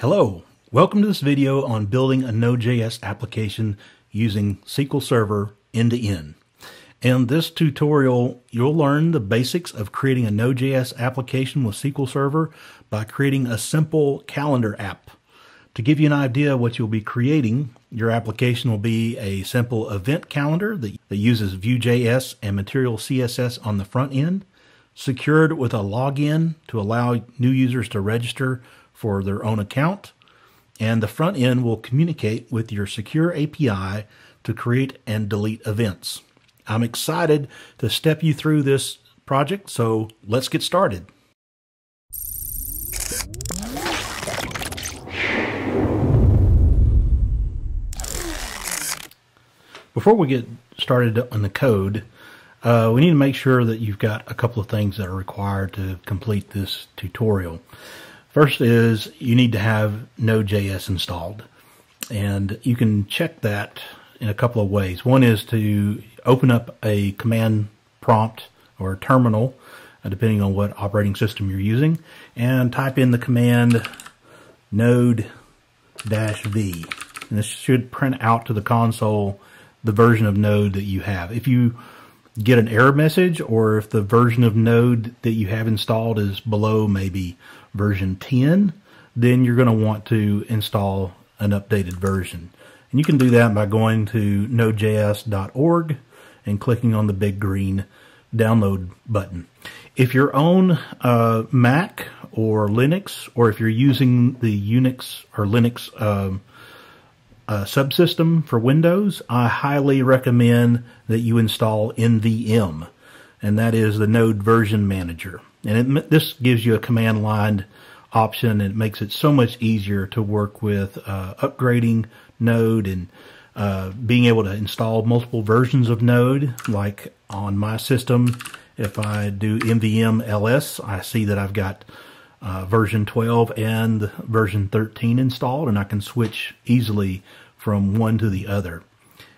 Hello, welcome to this video on building a Node.js application using SQL Server end-to-end. In this tutorial, you'll learn the basics of creating a Node.js application with SQL Server by creating a simple calendar app. To give you an idea of what you'll be creating, your application will be a simple event calendar that, that uses Vue.js and Materialize CSS on the front end, secured with a login to allow new users to register for their own account, and the front end will communicate with your secure API to create and delete events. I'm excited to step you through this project, so let's get started. Before we get started on the code, uh, we need to make sure that you've got a couple of things that are required to complete this tutorial. First is you need to have Node.js installed. And you can check that in a couple of ways. One is to open up a command prompt or terminal, uh, depending on what operating system you're using, and type in the command node-v. And this should print out to the console the version of Node that you have. If you get an error message or if the version of Node that you have installed is below maybe version 10, then you're going to want to install an updated version. And you can do that by going to nodejs.org and clicking on the big green download button. If you're on uh, Mac or Linux, or if you're using the Unix or Linux um, uh, subsystem for Windows, I highly recommend that you install NVM, and that is the Node Version Manager. And it, this gives you a command line option, and it makes it so much easier to work with uh, upgrading Node and uh, being able to install multiple versions of Node. Like on my system, if I do NVM ls, I see that I've got uh, version 12 and version 13 installed, and I can switch easily from one to the other.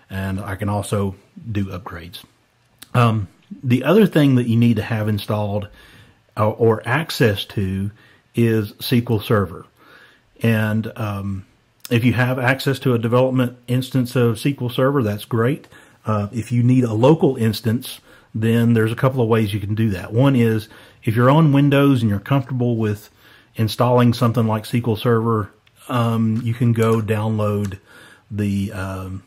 And I can also do upgrades. Um, the other thing that you need to have installed or access to is SQL Server. And um, if you have access to a development instance of SQL Server, that's great. Uh, if you need a local instance, then there's a couple of ways you can do that. One is if you're on Windows and you're comfortable with installing something like SQL Server, um, you can go download the um,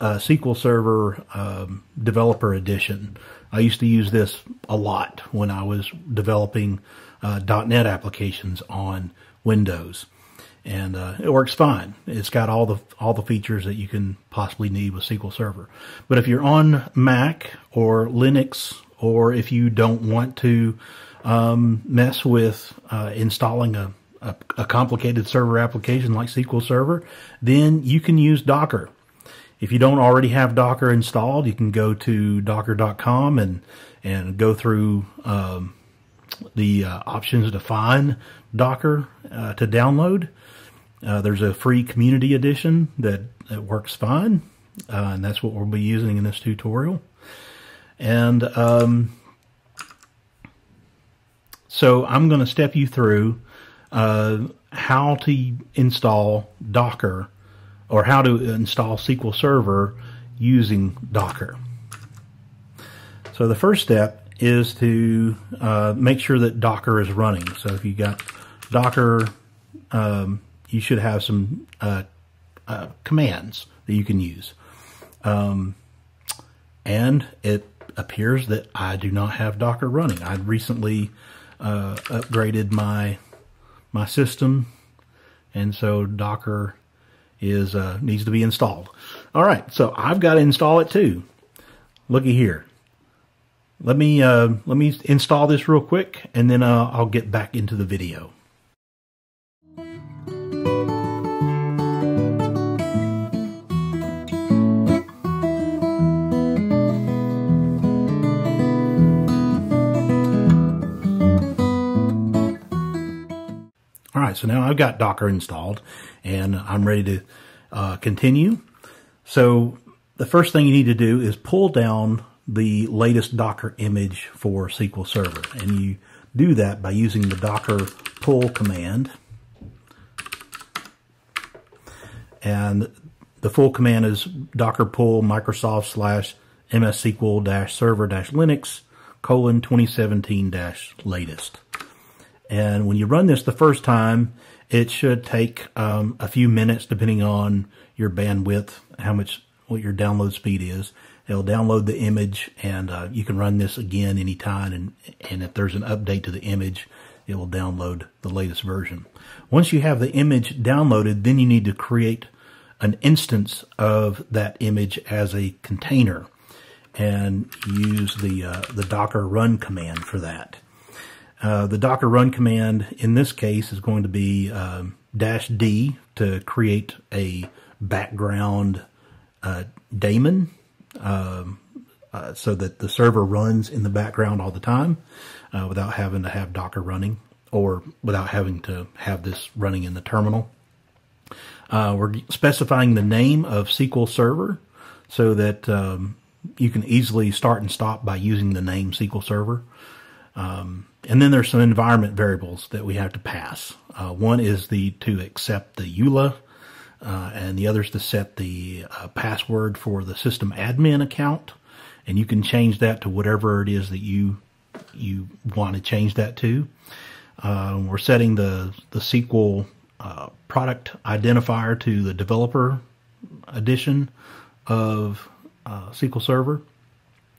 uh, SQL Server um, Developer Edition. I used to use this a lot when I was developing uh, .NET applications on Windows, and uh, it works fine. It's got all the all the features that you can possibly need with SQL Server. But if you're on Mac or Linux, or if you don't want to um, mess with uh, installing a a, a complicated server application like SQL Server, then you can use Docker. If you don't already have Docker installed, you can go to docker.com and and go through um, the uh, options to find Docker uh, to download. Uh, there's a free community edition that, that works fine, uh, and that's what we'll be using in this tutorial. And um, so I'm going to step you through uh, how to install Docker or how to install SQL Server using Docker. So the first step is to uh, make sure that Docker is running. So if you got Docker, um, you should have some uh, uh, commands that you can use. Um, and it appears that I do not have Docker running. I recently uh, upgraded my my system, and so Docker is uh, needs to be installed. All right, so I've got to install it too. Looky here. Let me uh, let me install this real quick, and then uh, I'll get back into the video. Right, so now I've got Docker installed and I'm ready to uh, continue. So the first thing you need to do is pull down the latest Docker image for SQL Server. And you do that by using the Docker pull command. And the full command is docker pull Microsoft slash mssql dash server dash Linux colon 2017 dash latest. And when you run this the first time, it should take um, a few minutes depending on your bandwidth, how much, what your download speed is. It'll download the image and uh, you can run this again anytime. And, and if there's an update to the image, it will download the latest version. Once you have the image downloaded, then you need to create an instance of that image as a container and use the uh, the docker run command for that. Uh, the docker run command in this case is going to be um, dash D to create a background uh, daemon um, uh, so that the server runs in the background all the time uh, without having to have Docker running or without having to have this running in the terminal. Uh, we're specifying the name of SQL Server so that um, you can easily start and stop by using the name SQL Server. Um, and then there's some environment variables that we have to pass. Uh, one is the to accept the EULA, uh, and the other is to set the uh, password for the system admin account. And you can change that to whatever it is that you you want to change that to. Uh, we're setting the the SQL uh, product identifier to the developer edition of uh, SQL Server.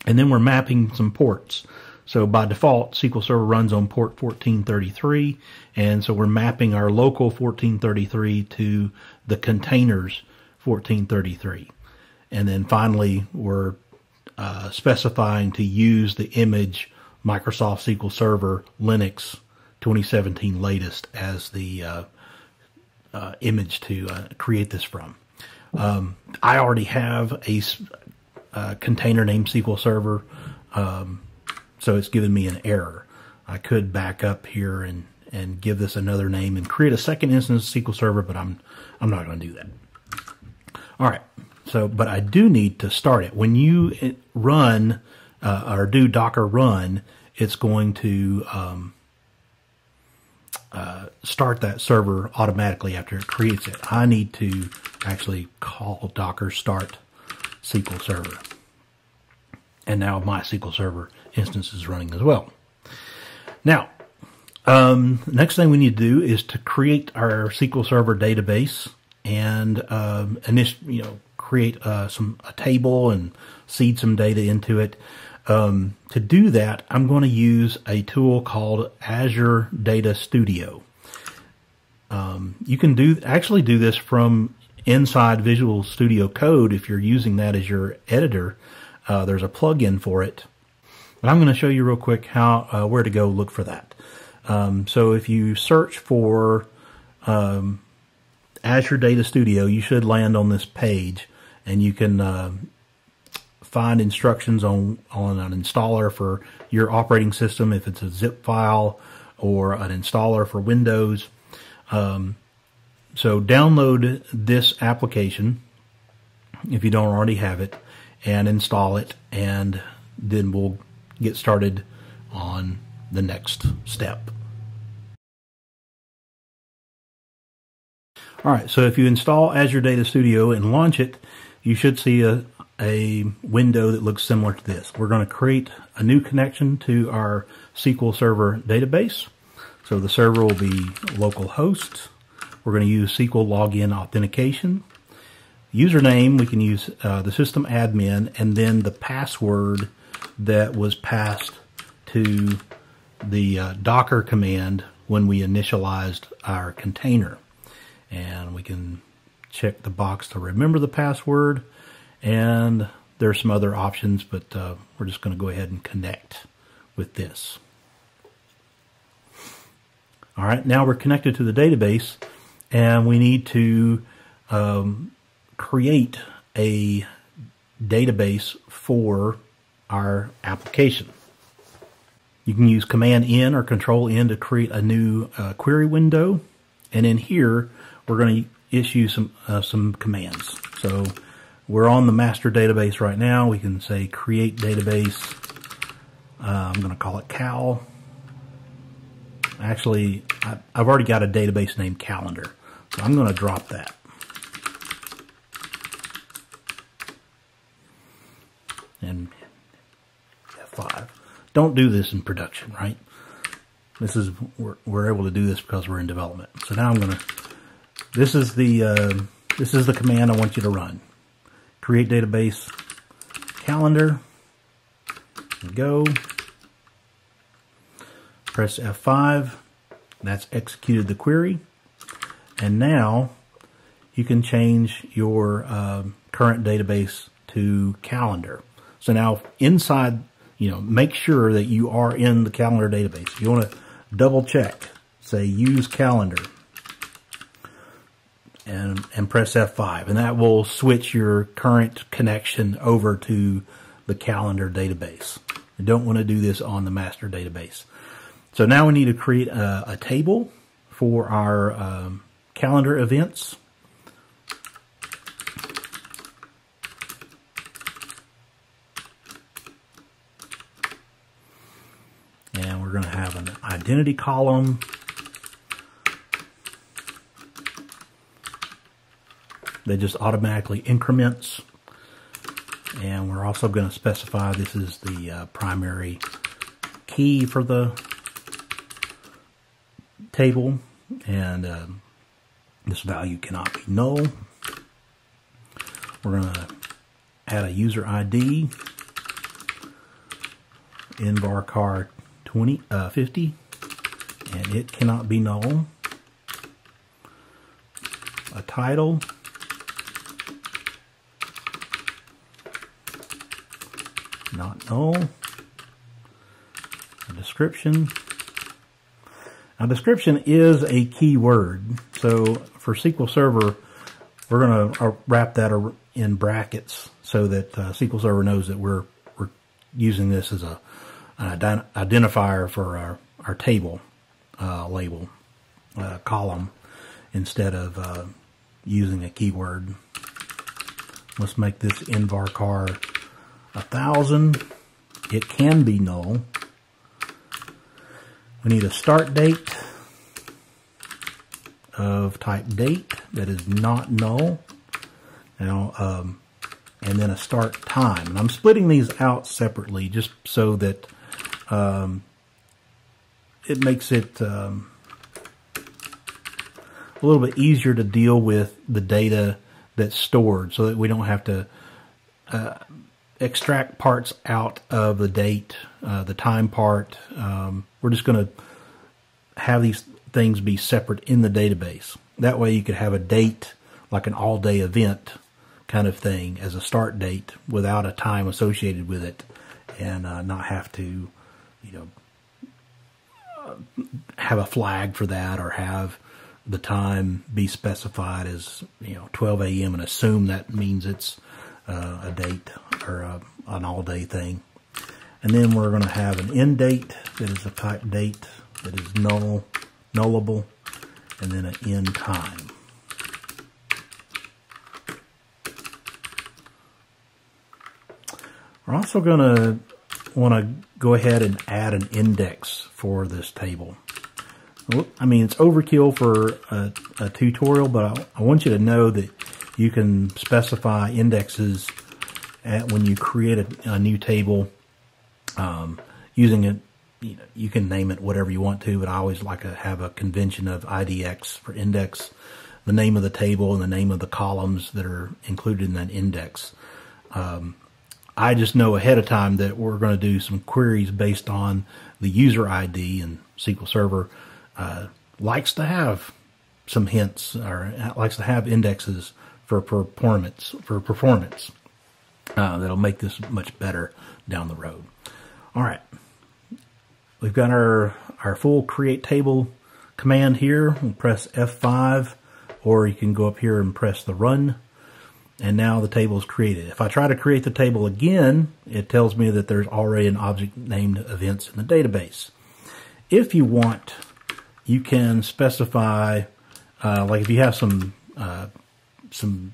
And then we're mapping some ports. So by default, SQL Server runs on port 1433. And so we're mapping our local 1433 to the containers 1433. And then finally, we're uh, specifying to use the image Microsoft SQL Server Linux 2017 latest as the uh, uh, image to uh, create this from. Um, I already have a, uh, container named SQL Server, um, so it's given me an error. I could back up here and, and give this another name and create a second instance of SQL Server, but I'm I'm not going to do that. All right. So, but I do need to start it. When you run uh, or do Docker run, it's going to um, uh, start that server automatically after it creates it. I need to actually call Docker start SQL Server. And now my SQL Server instance is running as well. Now, um, next thing we need to do is to create our SQL Server database and um, you know create uh, some a table and seed some data into it. Um, to do that, I'm going to use a tool called Azure Data Studio. Um, you can do actually do this from inside Visual Studio Code if you're using that as your editor. Uh, there's a plugin for it. But I'm going to show you real quick how uh, where to go look for that. Um, so if you search for um, Azure Data Studio, you should land on this page, and you can uh, find instructions on on an installer for your operating system if it's a zip file or an installer for Windows. Um, so download this application if you don't already have it and install it and then we'll get started on the next step. All right, so if you install Azure Data Studio and launch it, you should see a, a window that looks similar to this. We're going to create a new connection to our SQL Server database. So the server will be localhost we're going to use SQL login authentication. Username, we can use uh, the system admin and then the password that was passed to the uh, Docker command when we initialized our container. And we can check the box to remember the password. And there are some other options, but uh, we're just going to go ahead and connect with this. All right, now we're connected to the database and we need to um, create a database for our application. You can use Command N or Control N to create a new uh, query window. And in here, we're going to issue some, uh, some commands. So we're on the master database right now. We can say create database. Uh, I'm going to call it Cal. Actually, I, I've already got a database named Calendar. So I'm going to drop that. And F5. Don't do this in production, right? This is, we're, we're able to do this because we're in development. So now I'm going to, this is the, uh, this is the command I want you to run. Create database calendar, go, press F5, that's executed the query, and now you can change your uh, current database to calendar. So now inside, you know, make sure that you are in the calendar database. You want to double check, say use calendar and, and press F5 and that will switch your current connection over to the calendar database. You don't want to do this on the master database. So now we need to create a, a table for our um, calendar events. And we're going to have an identity column. that just automatically increments. And we're also going to specify this is the uh, primary key for the table. And uh, this value cannot be null. We're going to add a user ID nvarchar 20, uh, 50, and it cannot be null. A title. Not null. A description. Now description is a keyword. So for SQL Server, we're going to uh, wrap that in brackets so that uh, SQL Server knows that we're, we're using this as a an identifier for our, our table uh, label uh, column instead of uh, using a keyword. Let's make this nvarchar a thousand. It can be null. We need a start date of type date that is not null. Now, um, and then a start time. And I'm splitting these out separately just so that um, it makes it um, a little bit easier to deal with the data that's stored so that we don't have to uh, extract parts out of the date, uh, the time part. Um, we're just going to have these things be separate in the database. That way you could have a date like an all day event kind of thing as a start date without a time associated with it and uh, not have to you know, have a flag for that or have the time be specified as, you know, 12 a.m. and assume that means it's uh, a date or a, an all day thing. And then we're going to have an end date that is a type date that is null, nullable, and then an end time. We're also going to want to go ahead and add an index for this table. I mean, it's overkill for a, a tutorial, but I, I, want you to know that you can specify indexes at, when you create a, a new table um, using it. You, know, you can name it whatever you want to, but I always like to have a convention of IDX for index, the name of the table and the name of the columns that are included in that index. Um, I just know ahead of time that we're going to do some queries based on the user ID and SQL Server uh, likes to have some hints or likes to have indexes for performance for performance uh, that'll make this much better down the road. All right, we've got our our full create table command here. We'll press F5 or you can go up here and press the run and now the table is created. If I try to create the table again, it tells me that there's already an object named events in the database. If you want, you can specify, uh, like if you have some uh, some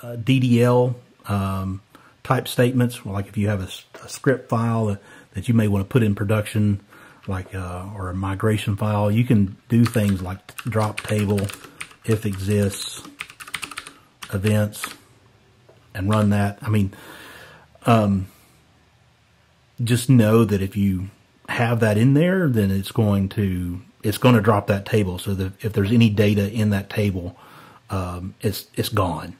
uh, DDL um, type statements, like if you have a, a script file that, that, you may want to put in production, like uh, or a migration file, you can do things like drop table if exists events and run that. I mean, um, just know that if you have that in there, then it's going to it's going to drop that table. So that if there's any data in that table, um, it's it's gone.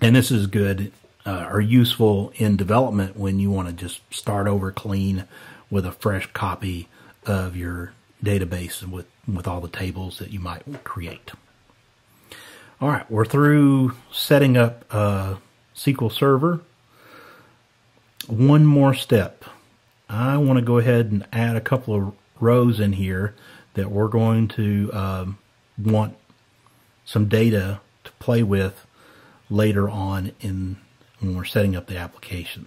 And this is good uh, or useful in development when you want to just start over clean with a fresh copy of your database with with all the tables that you might create. All right, we're through setting up a SQL Server. One more step. I want to go ahead and add a couple of rows in here that we're going to um, want some data to play with later on in when we're setting up the application.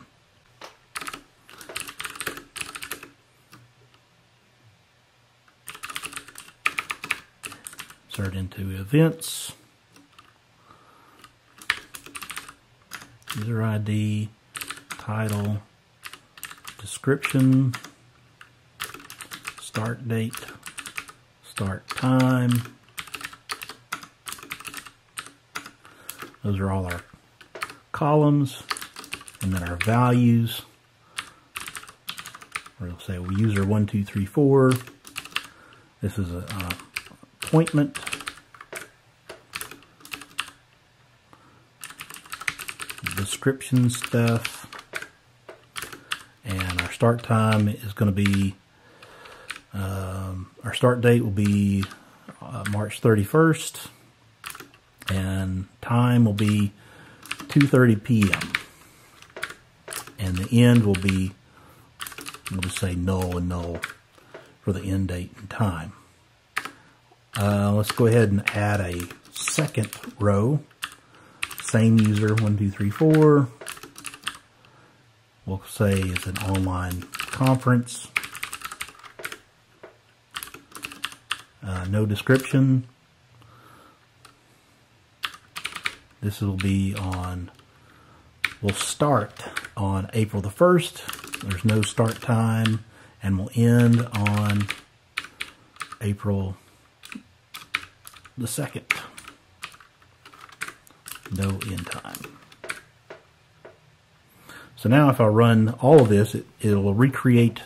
Insert into events, user ID, title, description, start date, start time. Those are all our columns and then our values. We'll say we user one, two, three, four. This is an appointment. Description stuff. And our start time is going to be, um, our start date will be uh, March 31st. And time will be 2.30 p.m. And the end will be, we'll just say null and null for the end date and time. Uh, let's go ahead and add a second row. Same user, one, two, three, four. We'll say it's an online conference. Uh, no description. This will be on, we'll start on April the 1st. There's no start time and we'll end on April the 2nd. No end time. So now if I run all of this, it, will recreate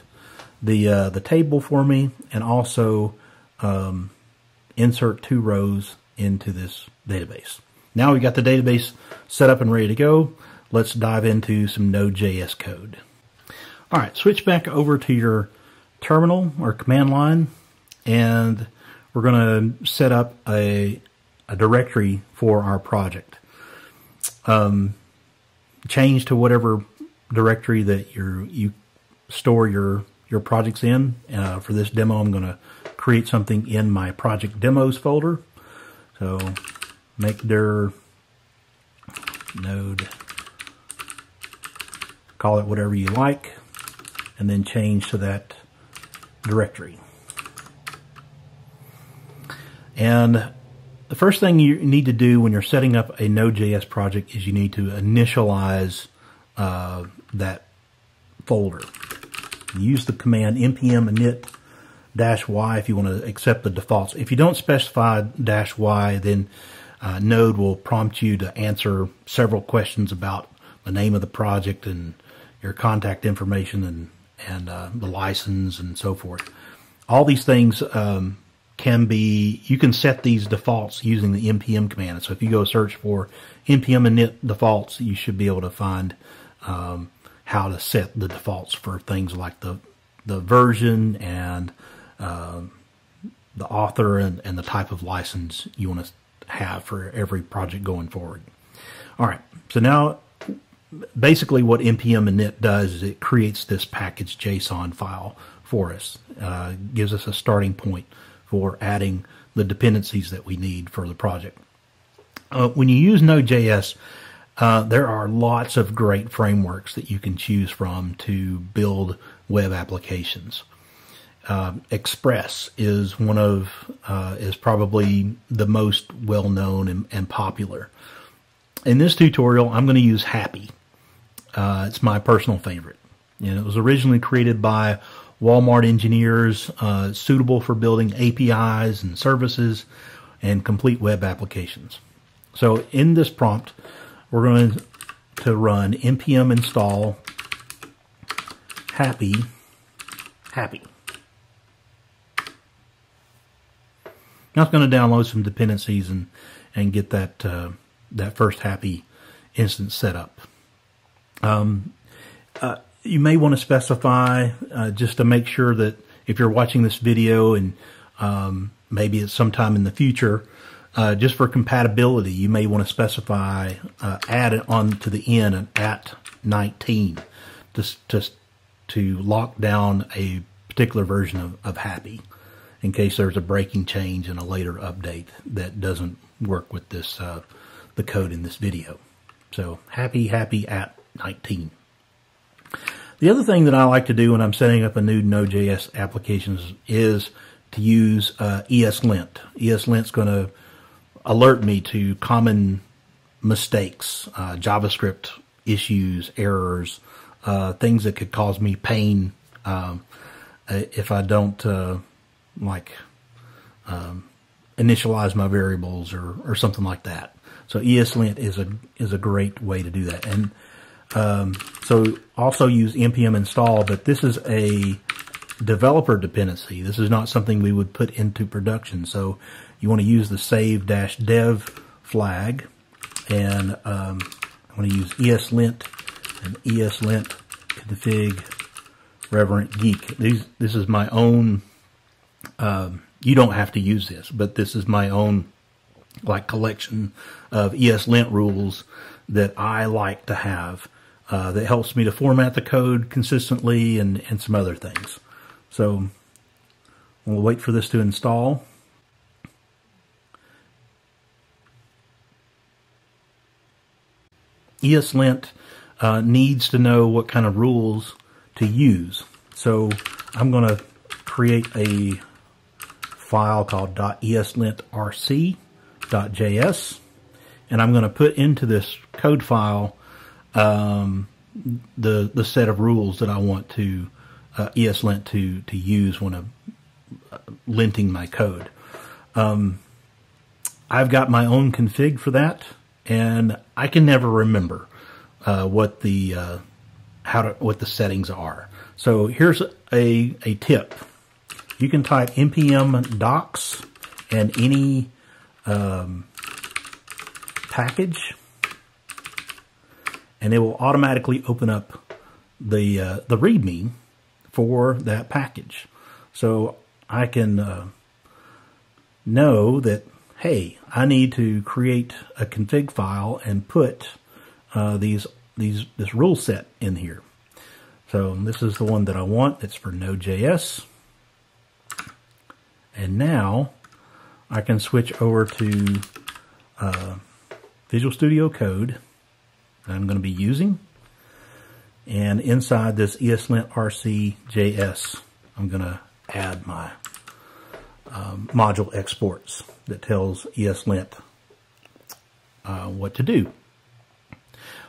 the, uh, the table for me and also um, insert two rows into this database. Now we've got the database set up and ready to go. Let's dive into some Node.js code. All right, switch back over to your terminal or command line, and we're going to set up a, a directory for our project. Um, change to whatever directory that you you store your your projects in. Uh, for this demo, I'm going to create something in my project demos folder. So make dir node, call it whatever you like, and then change to that directory. And the first thing you need to do when you're setting up a Node.js project is you need to initialize uh, that folder. Use the command npm init dash y if you want to accept the defaults. If you don't specify dash y, then uh, Node will prompt you to answer several questions about the name of the project and your contact information and and uh, the license and so forth. All these things um, can be you can set these defaults using the npm command. So if you go search for npm init defaults, you should be able to find um, how to set the defaults for things like the the version and uh, the author and, and the type of license you want to have for every project going forward. All right, so now basically what npm init does is it creates this package JSON file for us, uh, gives us a starting point for adding the dependencies that we need for the project. Uh, when you use Node.js, uh, there are lots of great frameworks that you can choose from to build web applications. Uh, Express is one of uh, is probably the most well known and, and, popular. In this tutorial, I'm going to use Hapi. Uh, it's my personal favorite. And it was originally created by Walmart engineers, uh, suitable for building APIs and services and complete web applications. So in this prompt, we're going to run npm install hapi, hapi. Now it's going to download some dependencies and, and get that, uh, that first hapi instance set up. Um, uh, you may want to specify uh, just to make sure that if you're watching this video and um, maybe it's sometime in the future, uh, just for compatibility, you may want to specify uh, add it on to the end at 19 just, just to lock down a particular version of, of Hapi in case there's a breaking change in a later update that doesn't work with this uh, the code in this video. So hapi, hapi at 19. The other thing that I like to do when I'm setting up a new Node.js applications is to use uh, ESLint. ESLint's going to alert me to common mistakes, uh, JavaScript issues, errors, uh, things that could cause me pain um, if I don't uh, like um, initialize my variables or, or something like that. So ESLint is a is a great way to do that. And um, so also use npm install, but this is a developer dependency. This is not something we would put into production. So you want to use the save-dev flag, and um, I want to use ESLint and ESLint config reverentgeek. These this is my own. Um, you don't have to use this, but this is my own like collection of ESLint rules that I like to have uh, that helps me to format the code consistently and, and some other things. So we'll wait for this to install. ESLint uh, needs to know what kind of rules to use. So I'm going to create a file called .eslintrc.js and I'm going to put into this code file um, the the set of rules that I want to uh, ESLint to to use when I'm uh, linting my code. Um, I've got my own config for that, and I can never remember uh, what the uh, how to what the settings are. So here's a a tip. You can type npm docs and any um, package and it will automatically open up the uh, the README for that package. So I can uh, know that hey, I need to create a config file and put uh, these these this rule set in here. So this is the one that I want. It's for Node.js. And now I can switch over to uh, Visual Studio Code that I'm going to be using. And inside this ESLint RC.js, I'm going to add my um, module exports that tells ESLint uh, what to do.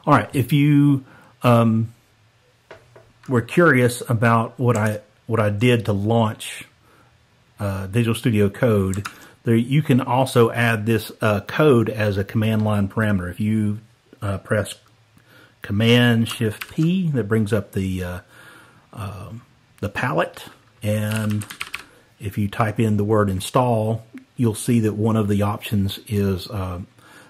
All right, if you um, were curious about what I what I did to launch uh, Visual Studio Code, there you can also add this uh, code as a command line parameter. If you uh, press Command Shift P that brings up the uh, uh, the palette, and if you type in the word install, you'll see that one of the options is uh,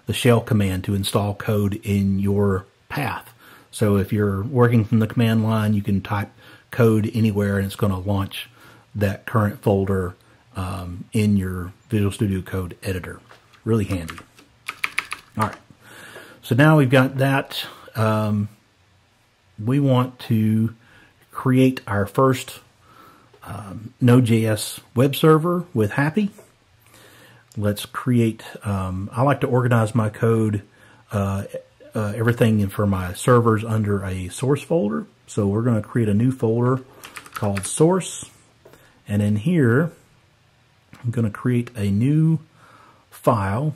the shell command to install code in your path. So if you're working from the command line, you can type code anywhere, and it's going to launch that current folder um, in your Visual Studio Code editor. Really handy. All right. So now we've got that. Um, we want to create our first um, Node.js web server with Hapi. Let's create, um, I like to organize my code, uh, uh, everything for my servers under a source folder. So we're going to create a new folder called source. And in here, I'm going to create a new file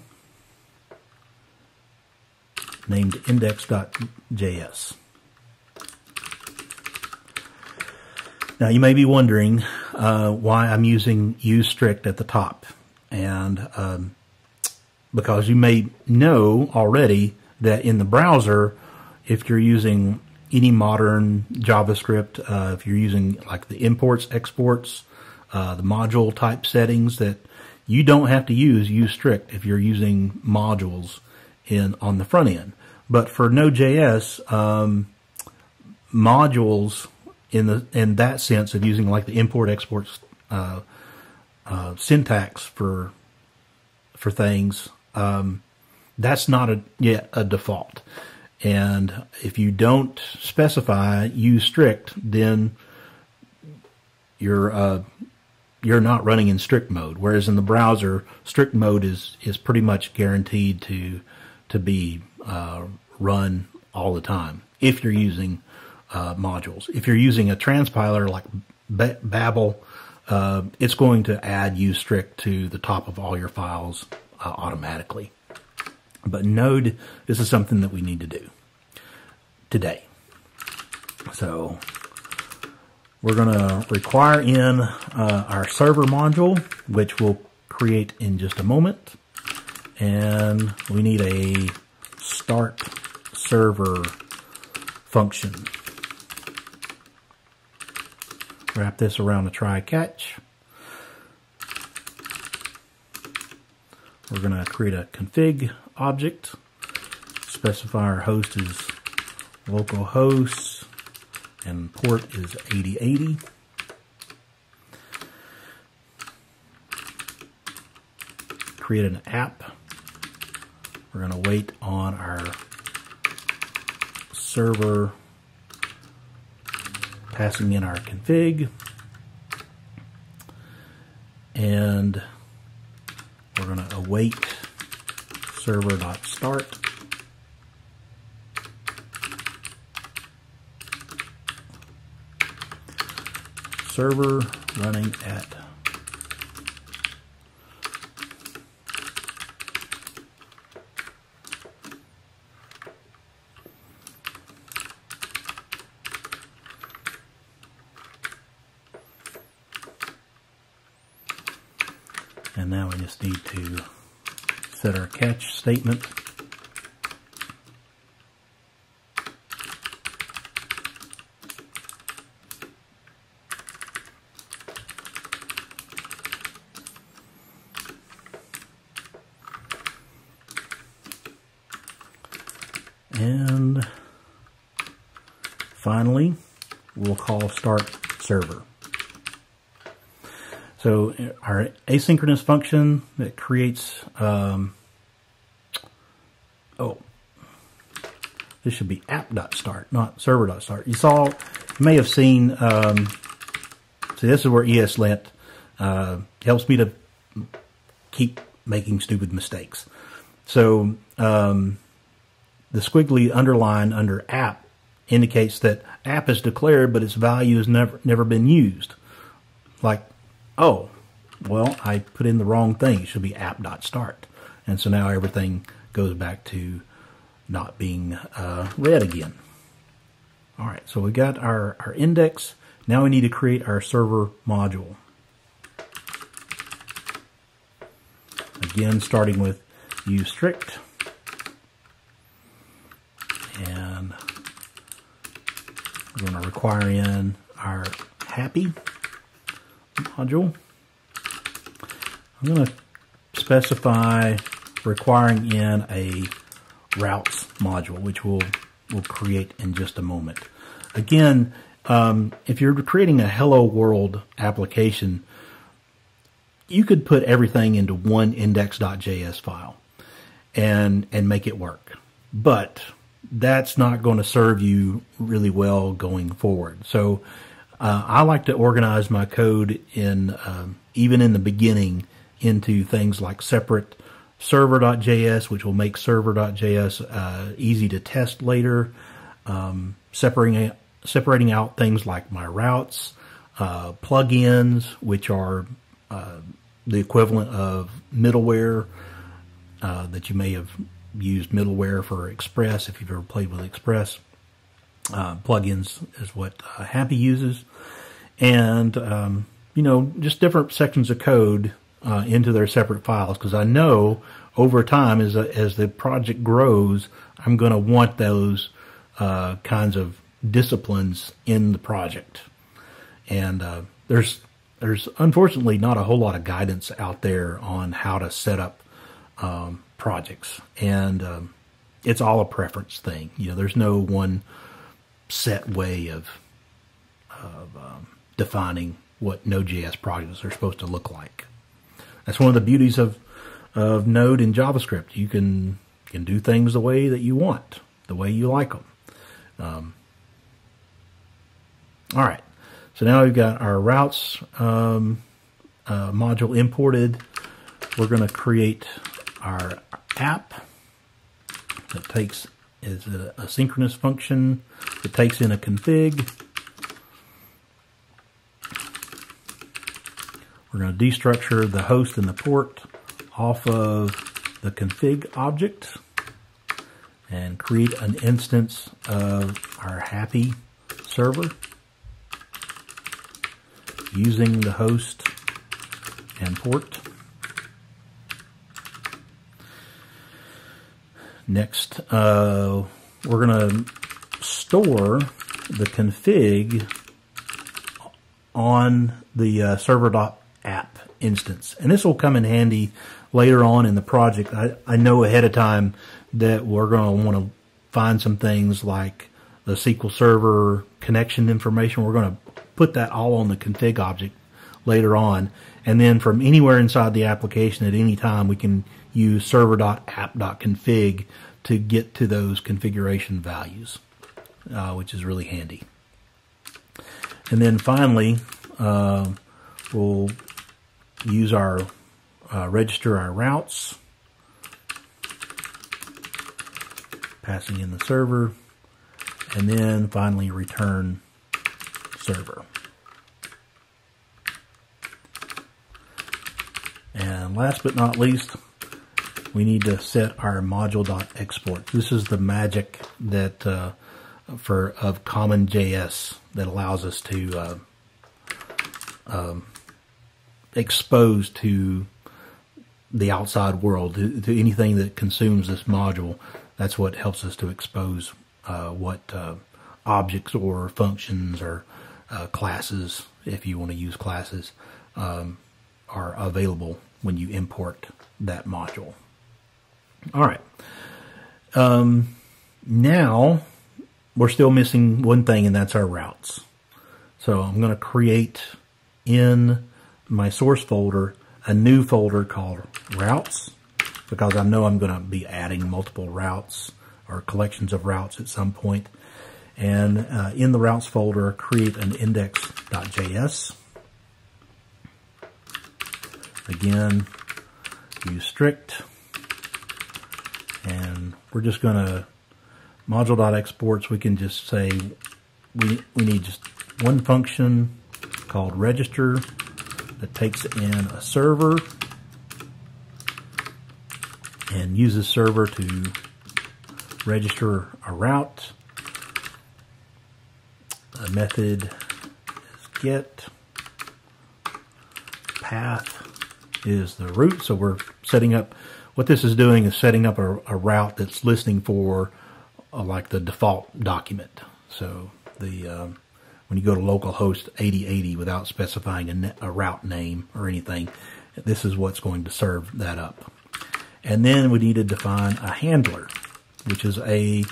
named index.js. Now you may be wondering uh, why I'm using use strict at the top. And um, because you may know already that in the browser, if you're using any modern JavaScript, uh, if you're using like the imports, exports, uh, the module type settings that you don't have to use use strict if you're using modules in on the front end. But for Node.js, um, modules in the in that sense of using like the import export uh, uh, syntax for for things, um, that's not a yet a default. And if you don't specify use strict, then you're uh, you're not running in strict mode. Whereas in the browser, strict mode is is pretty much guaranteed to to be uh, run all the time if you're using uh, modules. If you're using a transpiler like Babel, uh, it's going to add use strict to the top of all your files uh, automatically. But Node, this is something that we need to do today. So we're going to require in uh, our server module, which we'll create in just a moment. And we need a start server function. Wrap this around a try catch. We're going to create a config object. Specify our host is localhost and port is 8080. Create an app. We're going to wait on our server passing in our config. And we're going to await server.start server running at And now we just need to set our catch statement. And finally, we'll call start server. So our asynchronous function that creates, um, oh, this should be app.start, not server.start. You saw, you may have seen, um, see this is where ESLint uh, helps me to keep making stupid mistakes. So um, the squiggly underline under app indicates that app is declared, but its value has never never been used. Like oh, well, I put in the wrong thing. It should be app.start. And so now everything goes back to not being uh, read again. All right, so we got our, our index. Now we need to create our server module. Again, starting with use strict. And we're going to require in our hapi module. I'm going to specify requiring in a routes module, which we'll, we'll create in just a moment. Again, um, if you're creating a hello world application, you could put everything into one index.js file and, and make it work. But that's not going to serve you really well going forward. So uh, I like to organize my code in um, even in the beginning into things like separate server.js, which will make server.js uh, easy to test later. Um, separating separating out things like my routes, uh, plugins, which are uh, the equivalent of middleware uh, that you may have used middleware for Express if you've ever played with Express. Uh, plugins is what uh, Hapi uses, and um, you know just different sections of code uh, into their separate files because I know over time as as the project grows, I'm going to want those uh, kinds of disciplines in the project. And uh, there's there's unfortunately not a whole lot of guidance out there on how to set up um, projects, and um, it's all a preference thing. You know, there's no one set way of of um, defining what Node.js projects are supposed to look like. That's one of the beauties of of Node and JavaScript. You can can do things the way that you want, the way you like them. Um, all right. So now we've got our routes um, uh, module imported. We're going to create our app that takes is a, a synchronous function that takes in a config. We're going to destructure the host and the port off of the config object and create an instance of our hapi server using the host and port. Next, uh, we're going to store the config on the uh, server.app instance. And this will come in handy later on in the project. I, I know ahead of time that we're going to want to find some things like the SQL Server connection information. We're going to put that all on the config object later on. And then from anywhere inside the application at any time, we can use server.app.config to get to those configuration values, uh, which is really handy. And then finally, uh, we'll use our uh, register our routes, passing in the server, and then finally return server. And last but not least, we need to set our module.export. This is the magic that uh, for of CommonJS that allows us to uh, um, expose to the outside world, to, to, anything that consumes this module. That's what helps us to expose uh, what uh, objects or functions or uh, classes, if you want to use classes, um, are available when you import that module. All right. Um, now we're still missing one thing, and that's our routes. So I'm going to create in my source folder a new folder called routes because I know I'm going to be adding multiple routes or collections of routes at some point. And uh, in the routes folder, create an index.js. Again, use strict. And we're just going to module.exports. We can just say we, we need just one function called register that takes in a server and uses server to register a route. A method is get. Path is the route. So we're setting up, what this is doing is setting up a, a route that's listening for uh, like the default document. So the um, when you go to localhost 8080 without specifying a, a route name or anything, this is what's going to serve that up. And then we need to define a handler, which is a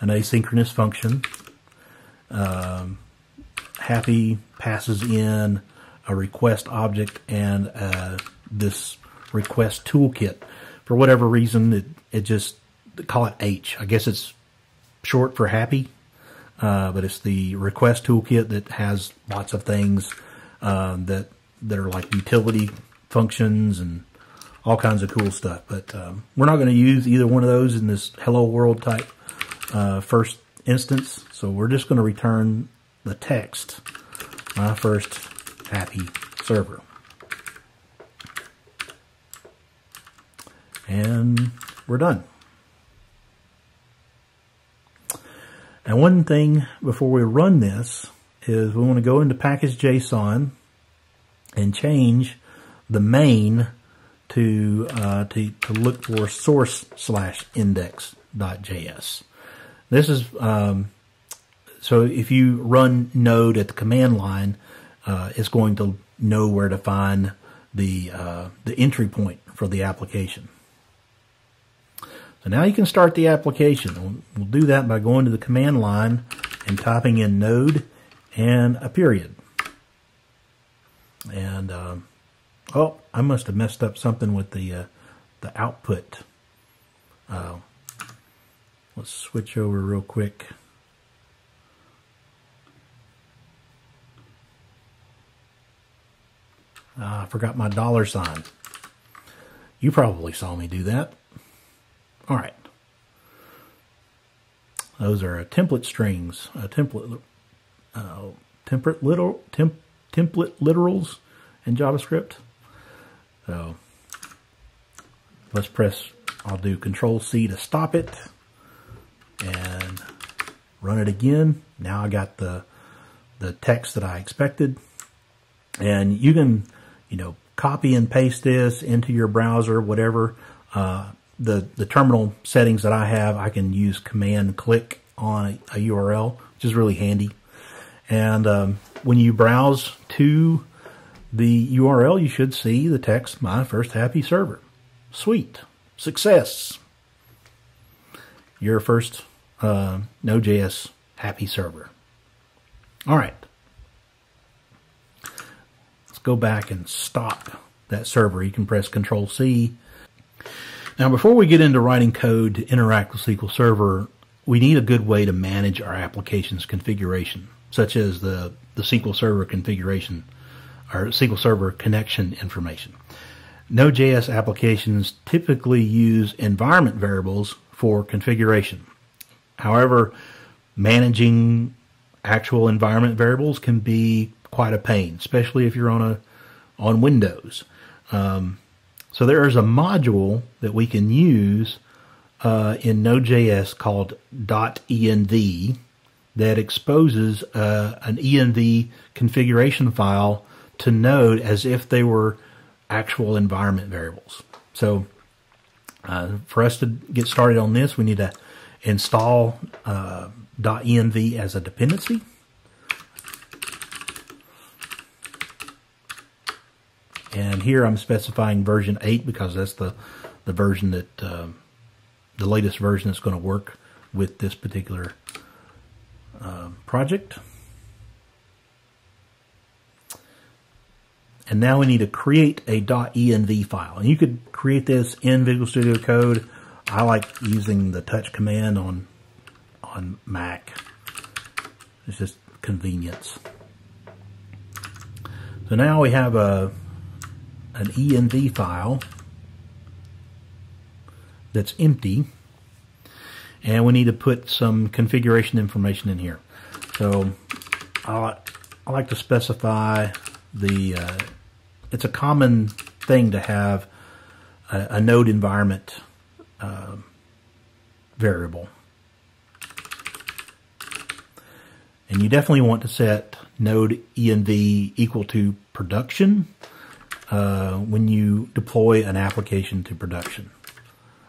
an asynchronous function. Um, Hapi passes in a request object and uh, this request toolkit. For whatever reason, it, it just call it H. I guess it's short for Hapi, uh, but it's the request toolkit that has lots of things uh, that that are like utility functions and all kinds of cool stuff. But um, we're not going to use either one of those in this hello world type uh, first instance. So we're just going to return the text, my first hapi server. And we're done. And one thing before we run this is we want to go into package.json and change the main to, uh, to, to look for source slash index.js. This is um, so if you run node at the command line, uh, it's going to know where to find the uh, the entry point for the application. So now you can start the application. We'll, we'll do that by going to the command line and typing in node and a period. And um, oh, I must have messed up something with the uh, the output. Uh, let's switch over real quick. Uh, I forgot my dollar sign. You probably saw me do that. All right. Those are template strings, a template, uh, template temp, template literals in JavaScript. So let's press, I'll do control C to stop it and run it again. Now I got the, the text that I expected and you can you know, copy and paste this into your browser, whatever. Uh, the, the terminal settings that I have, I can use command click on a, URL, which is really handy. And um, when you browse to the URL, you should see the text, my first hapi server. Sweet. Success. Your first uh, Node.js hapi server. All right Let's go back and stop that server. You can press Control C. Now, before we get into writing code to interact with SQL Server, we need a good way to manage our application's configuration, such as the, the SQL Server configuration or SQL Server connection information. Node.js applications typically use environment variables for configuration. However, managing actual environment variables can be quite a pain, especially if you're on a on Windows. Um, so there is a module that we can use uh, in Node.js called dotenv that exposes uh, an env configuration file to Node as if they were actual environment variables. So uh, for us to get started on this, we need to install uh, dotenv as a dependency. And here I'm specifying version 8 because that's the, the version that, uh, the latest version that's going to work with this particular uh, project. And now we need to create a .env file. And you could create this in Visual Studio Code. I like using the touch command on on Mac. It's just convenience. So now we have a an env file that's empty and we need to put some configuration information in here. So I, I like to specify the, uh, it's a common thing to have a, a node environment uh, variable. And you definitely want to set node env equal to production uh, when you deploy an application to production.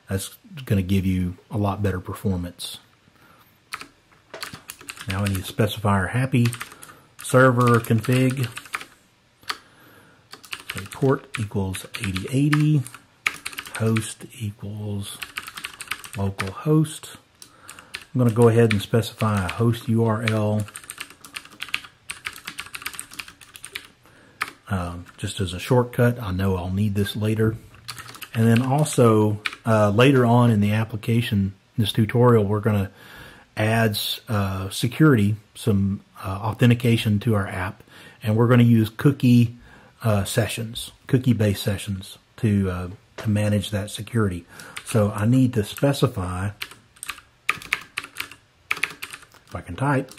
That's going to give you a lot better performance. Now we need to specify our hapi server config. So port equals 8080, host equals local host. I'm going to go ahead and specify a host URL um, just as a shortcut. I know I'll need this later. And then also uh, later on in the application, this tutorial, we're going to add uh, security, some uh, authentication to our app, and we're going to use cookie uh, sessions, cookie-based sessions to uh, to manage that security. So I need to specify, if I can type,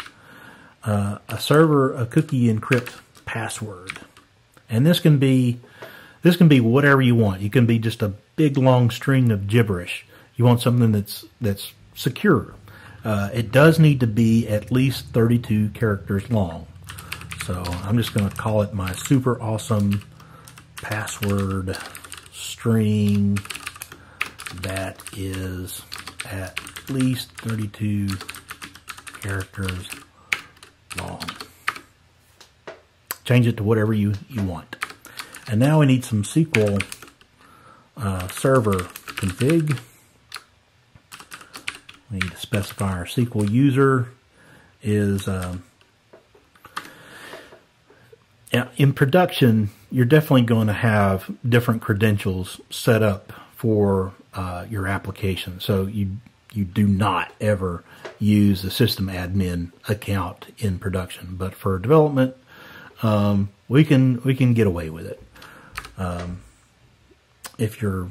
uh, a server a cookie encrypt password. And this can be this can be whatever you want. You can be just a big long string of gibberish. You want something that's that's secure. Uh, it does need to be at least 32 characters long. So I'm just going to call it my super awesome password string that is at least 32 characters long. Change it to whatever you, you want. And now we need some SQL uh, server config. We need to specify our SQL user is um, in production, you're definitely going to have different credentials set up for uh, your application. So you you do not ever use the system admin account in production, but for development, um, we can we can get away with it. Um, if you're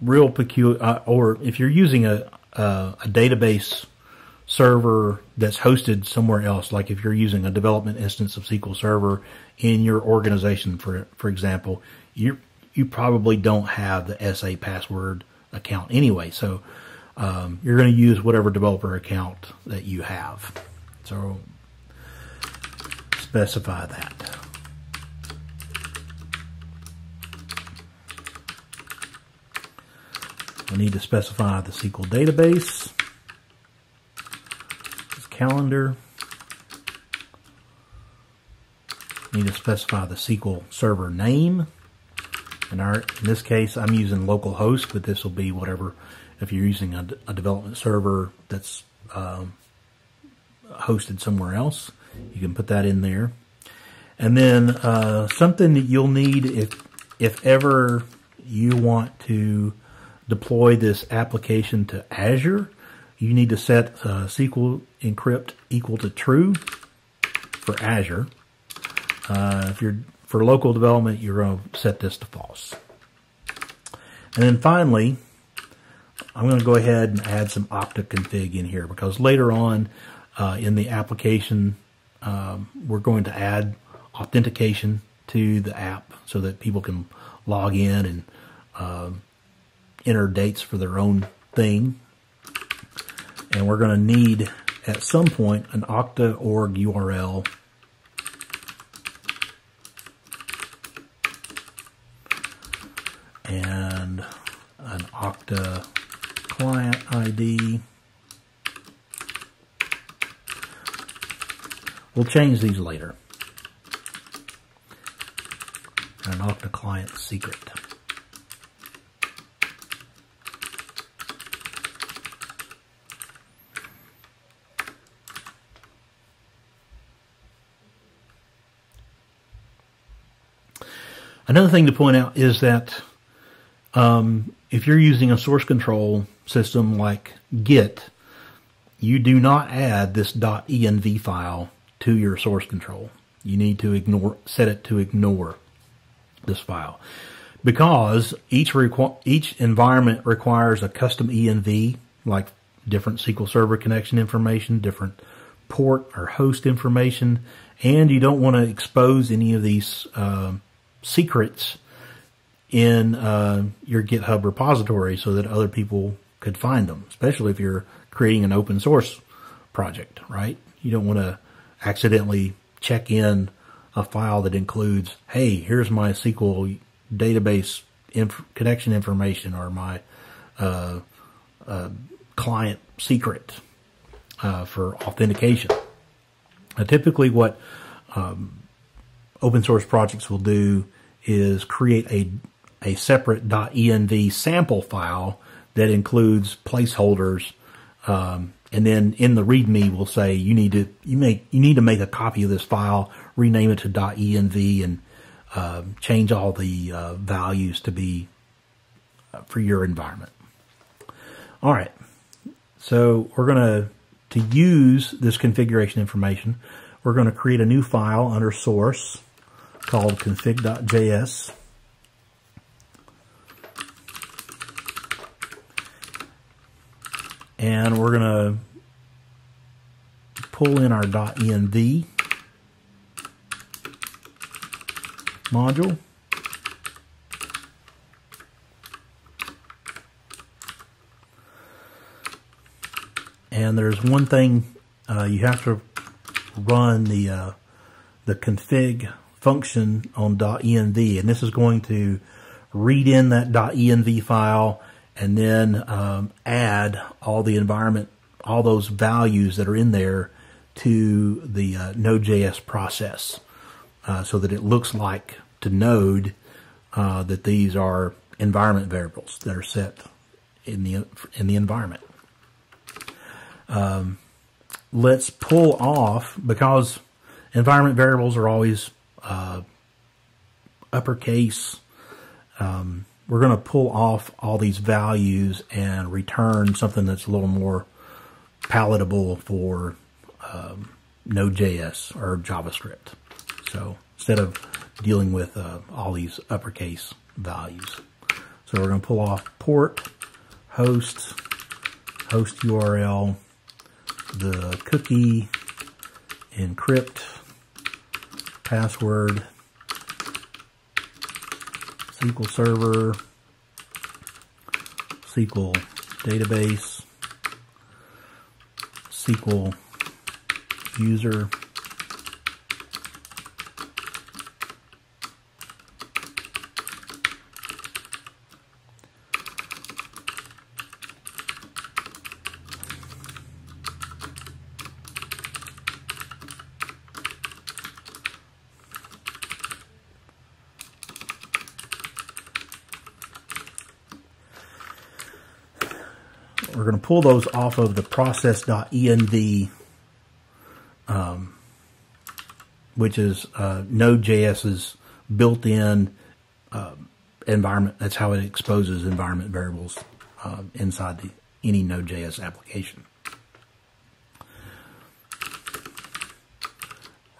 real peculiar, uh, or if you're using a, a, a database server that's hosted somewhere else, like if you're using a development instance of SQL Server in your organization, for for example, you you probably don't have the SA password account anyway. So um, you're going to use whatever developer account that you have. So specify that. We need to specify the SQL database calendar. Need to specify the SQL server name. In, our, in this case, I'm using localhost, but this will be whatever. If you're using a, a development server that's um, hosted somewhere else, you can put that in there. And then uh, something that you'll need if if ever you want to deploy this application to Azure, you need to set uh, SQL encrypt equal to true for Azure. Uh, if you're for local development, you're going to set this to false. And then finally, I'm going to go ahead and add some Okta config in here because later on uh, in the application, um, we're going to add authentication to the app so that people can log in and uh, enter dates for their own thing and we're going to need, at some point, an Okta org URL and an Okta client ID. We'll change these later. An Okta client secret. Another thing to point out is that um, if you're using a source control system like Git, you do not add this .env file to your source control. You need to ignore, set it to ignore this file because each each environment requires a custom env, like different SQL Server connection information, different port or host information, and you don't want to expose any of these uh, secrets in uh, your GitHub repository so that other people could find them, especially if you're creating an open source project, right? You don't want to accidentally check in a file that includes, hey, here's my SQL database inf connection information or my uh, uh, client secret uh, for authentication. Now, typically, what um, open source projects will do is create a, a separate .env sample file that includes placeholders. Um, and then in the README, we'll say you need to you make you need to make a copy of this file, rename it to .env, and uh, change all the uh, values to be uh, for your environment. All right, so we're going to to use this configuration information. We're going to create a new file under source called config.js. And we're going to pull in our dotenv module. And there's one thing uh, you have to run the uh, the config function on dotenv, and this is going to read in that .env file and then um, add all the environment, all those values that are in there to the uh, Node.js process uh, so that it looks like to Node uh, that these are environment variables that are set in the in the environment. Um, let's pull off because environment variables are always uh, uppercase. Um, we're going to pull off all these values and return something that's a little more palatable for um, Node.js or JavaScript. So instead of dealing with uh, all these uppercase values. So we're going to pull off port, host, host URL, the cookie, encrypt, password, SQL Server, SQL Database, SQL User, pull those off of the process.env, um, which is uh, Node.js's built-in uh, environment. That's how it exposes environment variables uh, inside the, any Node.js application.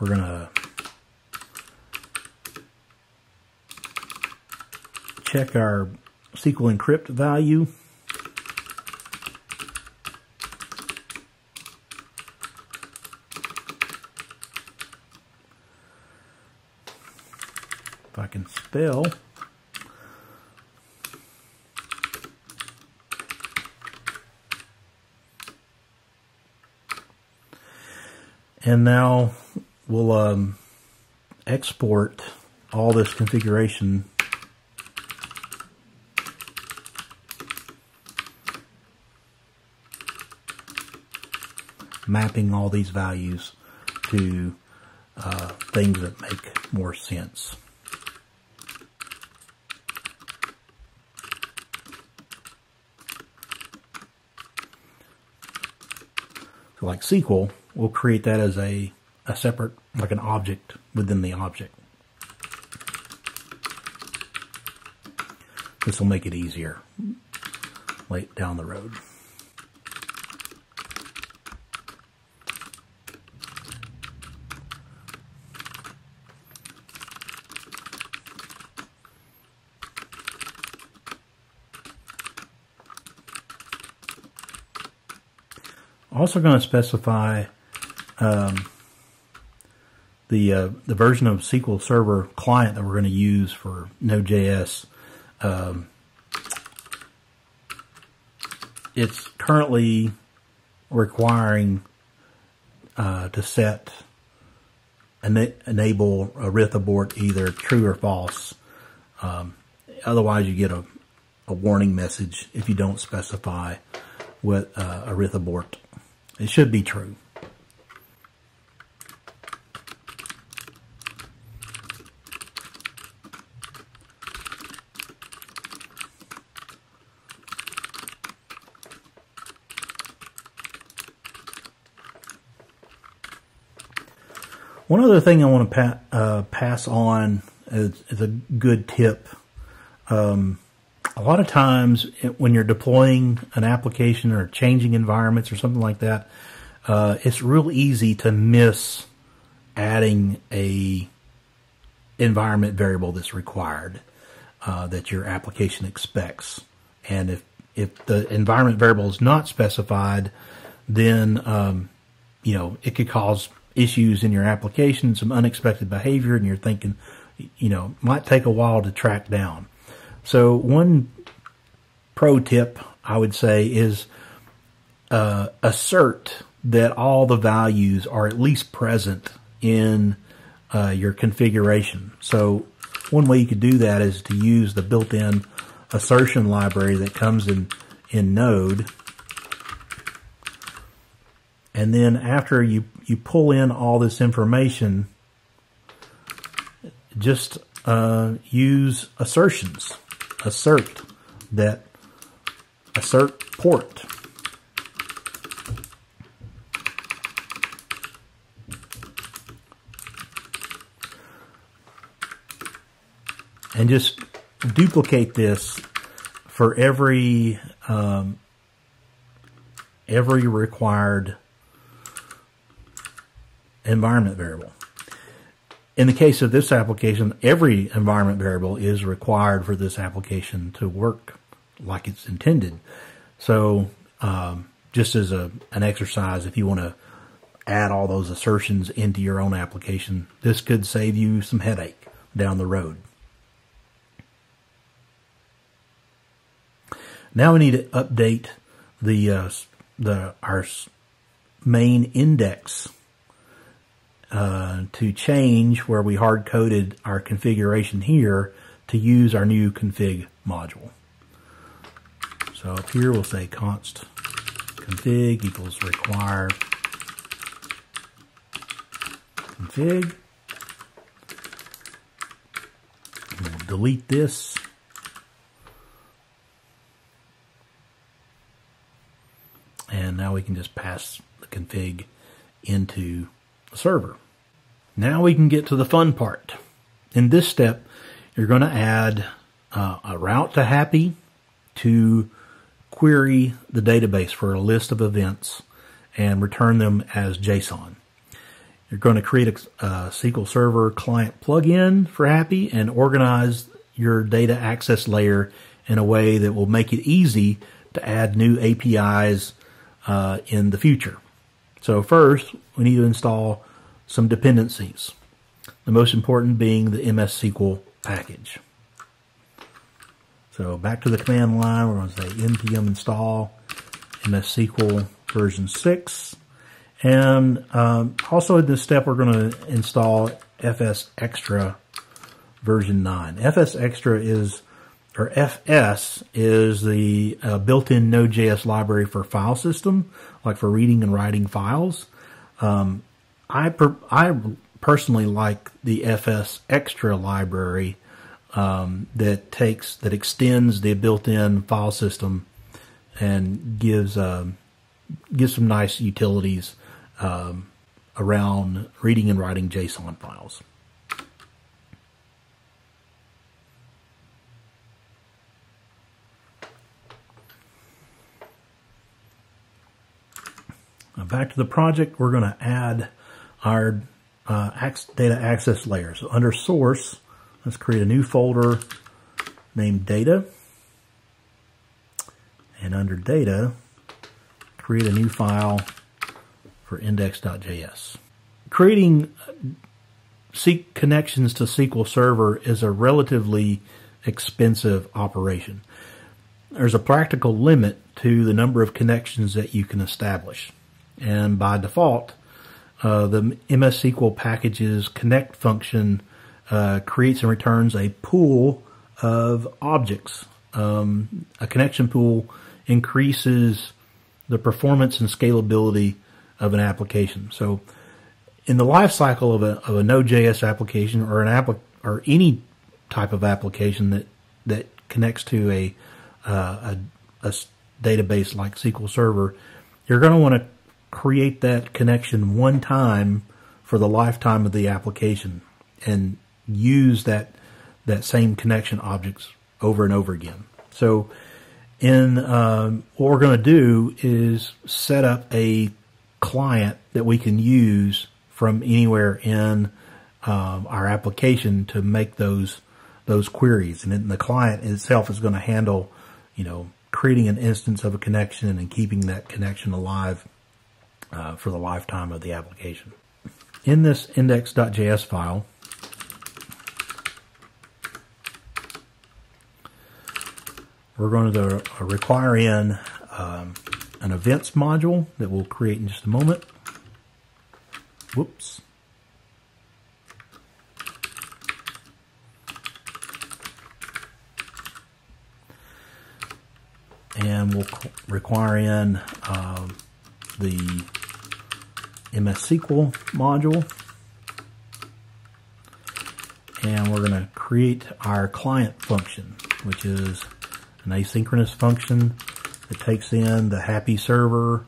We're going to check our SQL encrypt value. If I can spell. And now we'll um, export all this configuration mapping all these values to uh, things that make more sense. So like SQL, we'll create that as a, a separate, like an object within the object. This will make it easier late down the road. Also going to specify um, the uh, the version of SQL Server client that we're going to use for Node.js. Um, it's currently requiring uh, to set ena enable arith abort either true or false. Um, otherwise, you get a, a warning message if you don't specify what uh, arith abort it should be true. One other thing I want to pa uh, pass on is, is, a good tip. Um, a lot of times when you're deploying an application or changing environments or something like that, uh, it's real easy to miss adding a environment variable that's required uh, that your application expects. And if if the environment variable is not specified, then um, you know it could cause issues in your application, some unexpected behavior, and you're thinking, you know, might take a while to track down. So one pro tip I would say is uh, assert that all the values are at least present in uh, your configuration. So one way you could do that is to use the built-in assertion library that comes in, in Node. And then after you, you pull in all this information, just uh, use assertions. Assert that assert port. And just duplicate this for every um, every required environment variable. In the case of this application, every environment variable is required for this application to work like it's intended. So um, just as a, an exercise, if you want to add all those assertions into your own application, this could save you some headache down the road. Now we need to update the uh, the our main index uh, to change where we hard coded our configuration here to use our new config module. So up here we'll say const config equals require config. We'll delete this. And now we can just pass the config into server. Now we can get to the fun part. In this step, you're going to add uh, a route to Hapi to query the database for a list of events and return them as JSON. You're going to create a, a SQL Server client plugin for Hapi and organize your data access layer in a way that will make it easy to add new APIs uh, in the future. So first, we need to install some dependencies. The most important being the mssql package. So back to the command line, we're going to say npm install mssql version 6. And um, also in this step, we're going to install fs-extra version 9. fs-extra is, or FS is the uh, built-in Node.js library for file system, like for reading and writing files. Um, I, per, I personally like the fs-extra library um, that takes that extends the built-in file system and gives um, gives some nice utilities um, around reading and writing JSON files. Back to the project, we're going to add our uh, data access layer. So under source, let's create a new folder named data. And under data, create a new file for index.js. Creating seek connections to SQL Server is a relatively expensive operation. There's a practical limit to the number of connections that you can establish. And by default, uh, the mssql packages connect function uh, creates and returns a pool of objects. Um, a connection pool increases the performance and scalability of an application. So, in the life cycle of a, of a Node.js application or an app or any type of application that that connects to a uh, a, a database like SQL Server, you're going to want to create that connection one time for the lifetime of the application and use that that same connection objects over and over again. So in um, what we're going to do is set up a client that we can use from anywhere in um, our application to make those those queries, and then the client itself is going to handle, you know, creating an instance of a connection and keeping that connection alive uh, for the lifetime of the application. In this index.js file, we're going to uh, require in um, an events module that we'll create in just a moment. Whoops. And we'll require in um, the mssql module. And we're going to create our client function, which is an asynchronous function that takes in the hapi server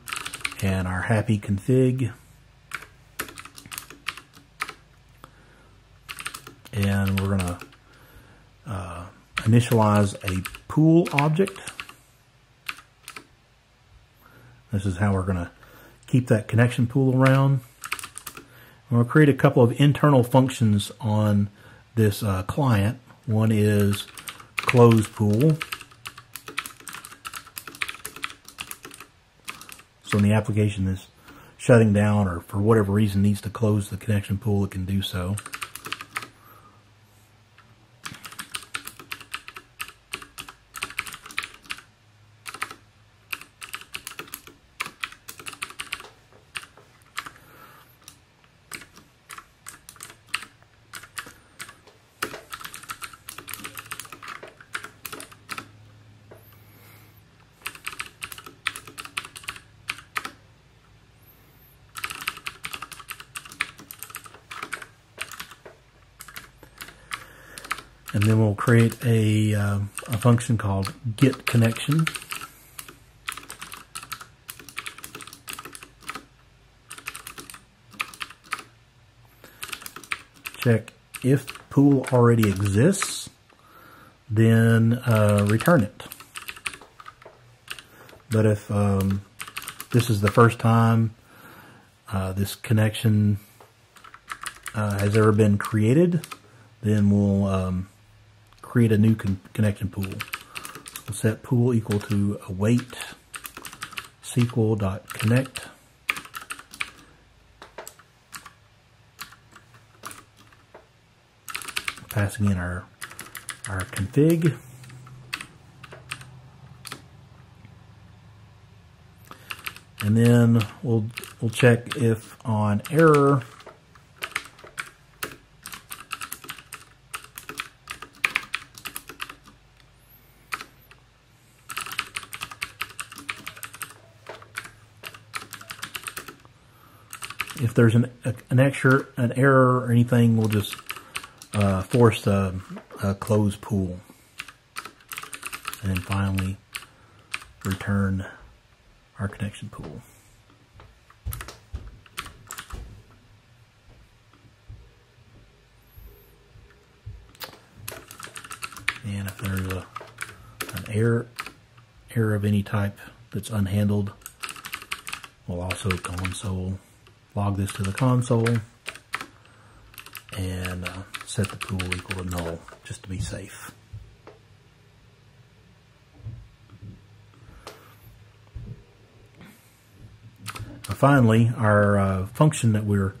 and our hapi config. And we're going to uh, initialize a pool object. This is how we're going to keep that connection pool around. And we'll create a couple of internal functions on this uh, client. One is close pool. So when the application is shutting down or for whatever reason needs to close the connection pool, it can do so. And then we'll create a, uh, a function called get connection. Check if pool already exists, then uh, return it. But if um, this is the first time uh, this connection uh, has ever been created, then we'll um, create a new con connection pool. We'll set pool equal to await SQL.connect. Passing in our our config. And then we'll we'll check if on error if there's an an extra an error or anything, we'll just uh, force a, a close pool, and then finally return our connection pool. And if there's a an error error of any type that's unhandled, we'll also console log this to the console and uh, set the pool equal to null just to be safe. Finally, our uh, function that we're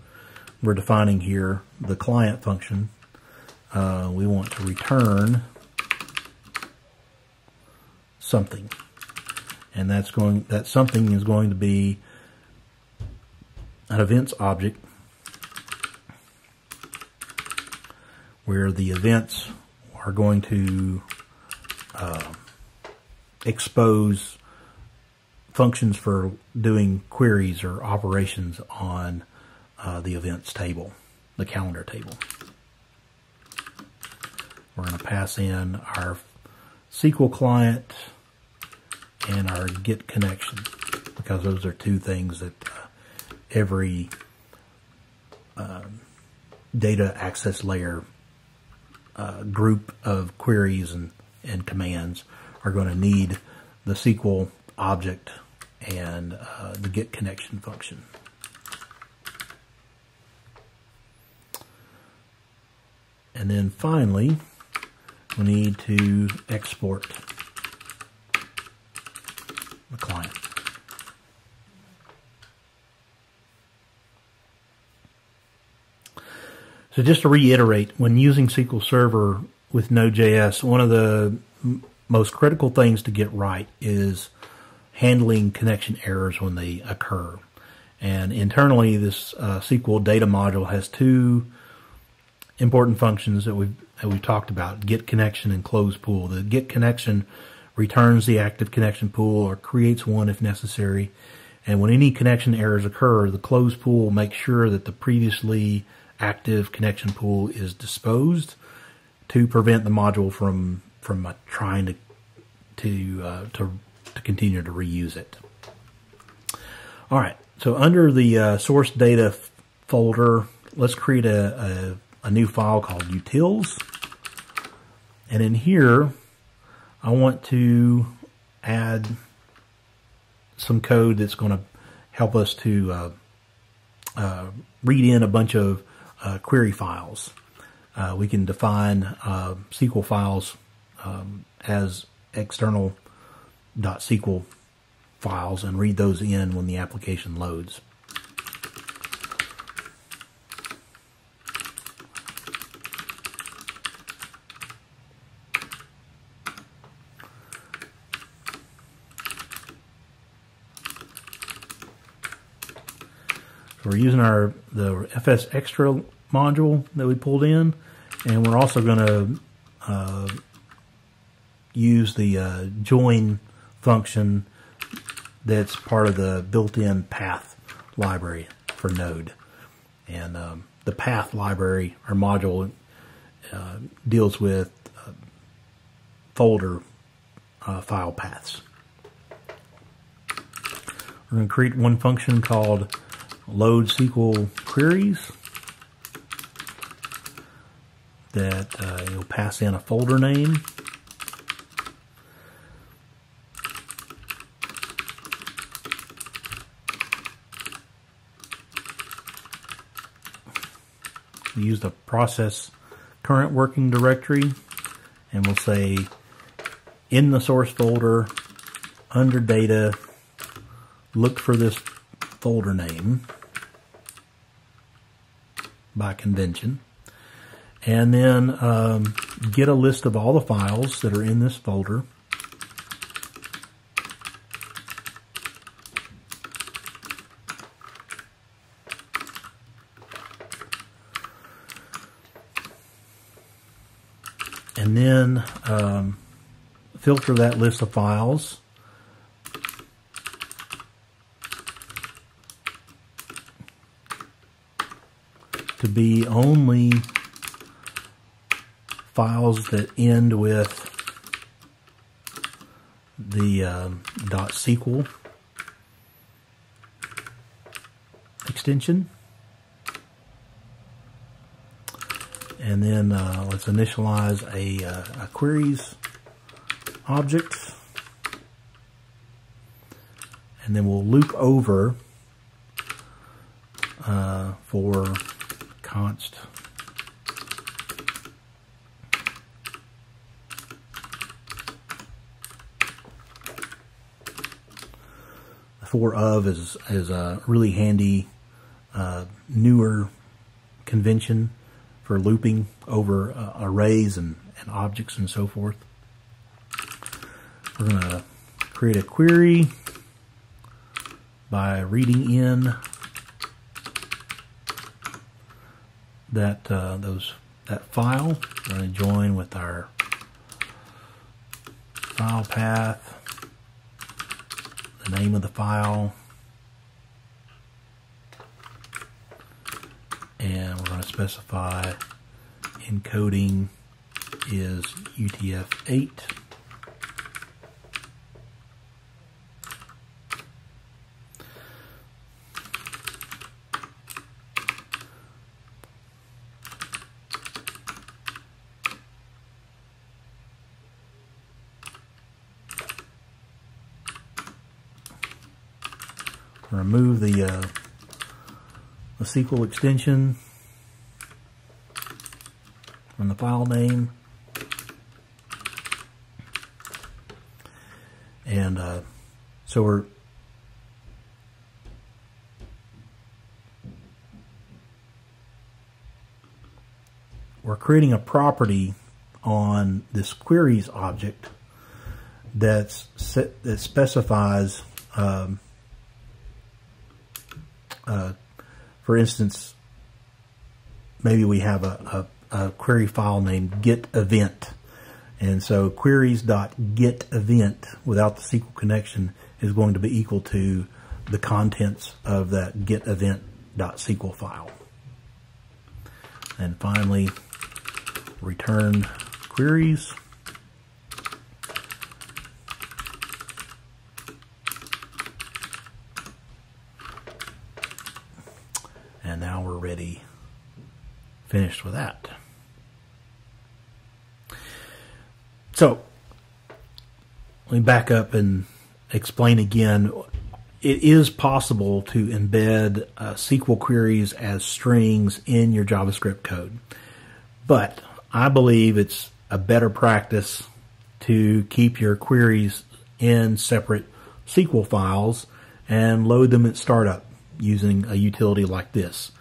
we're defining here, the client function, uh, we want to return something, and that's going that something is going to be an events object where the events are going to uh, expose functions for doing queries or operations on uh, the events table, the calendar table. We're going to pass in our SQL client and our get connection because those are two things that uh, every um, data access layer uh, group of queries and, and commands are going to need the SQL object and uh, the get connection function. And then finally, we need to export the client. So just to reiterate, when using SQL Server with Node.js, one of the most critical things to get right is handling connection errors when they occur. And internally, this uh, SQL data module has two important functions that we've, that we've talked about, get connection and close pool. The get connection returns the active connection pool or creates one if necessary. And when any connection errors occur, the close pool makes sure that the previously active connection pool is disposed to prevent the module from from uh, trying to to uh, to to continue to reuse it. All right, so under the uh, source data folder, let's create a, a, a new file called utils. And in here, I want to add some code that's going to help us to uh, uh, read in a bunch of uh, query files. Uh, we can define uh, SQL files um, as external .SQL files and read those in when the application loads. We're using our the fs-extra module that we pulled in, and we're also going to uh, use the uh, join function that's part of the built-in path library for Node. And um, the path library or module uh, deals with uh, folder uh, file paths. We're going to create one function called load SQL queries that uh, you'll pass in a folder name. We use the process current working directory and we'll say in the source folder under data look for this folder name by convention. And then um, get a list of all the files that are in this folder. And then um, filter that list of files be only files that end with the um, .SQL extension. And then uh, let's initialize a, uh, a queries object. And then we'll loop over uh, for const for of is is a really handy uh, newer convention for looping over uh, arrays and, and objects and so forth. We're going to create a query by reading in that uh, those that file. We're going to join with our file path, the name of the file, and we're going to specify encoding is UTF-8. remove the, uh, the SQL extension from the file name. And uh, so we're we're creating a property on this queries object that's set, that specifies um, uh, for instance, maybe we have a, a, a, query file named get event. And so queries.getEvent without the SQL connection is going to be equal to the contents of that get event.sql file. And finally, return queries. And now we're ready, finished with that. So, let me back up and explain again. It is possible to embed uh, SQL queries as strings in your JavaScript code. But I believe it's a better practice to keep your queries in separate SQL files and load them at startup using a utility like this.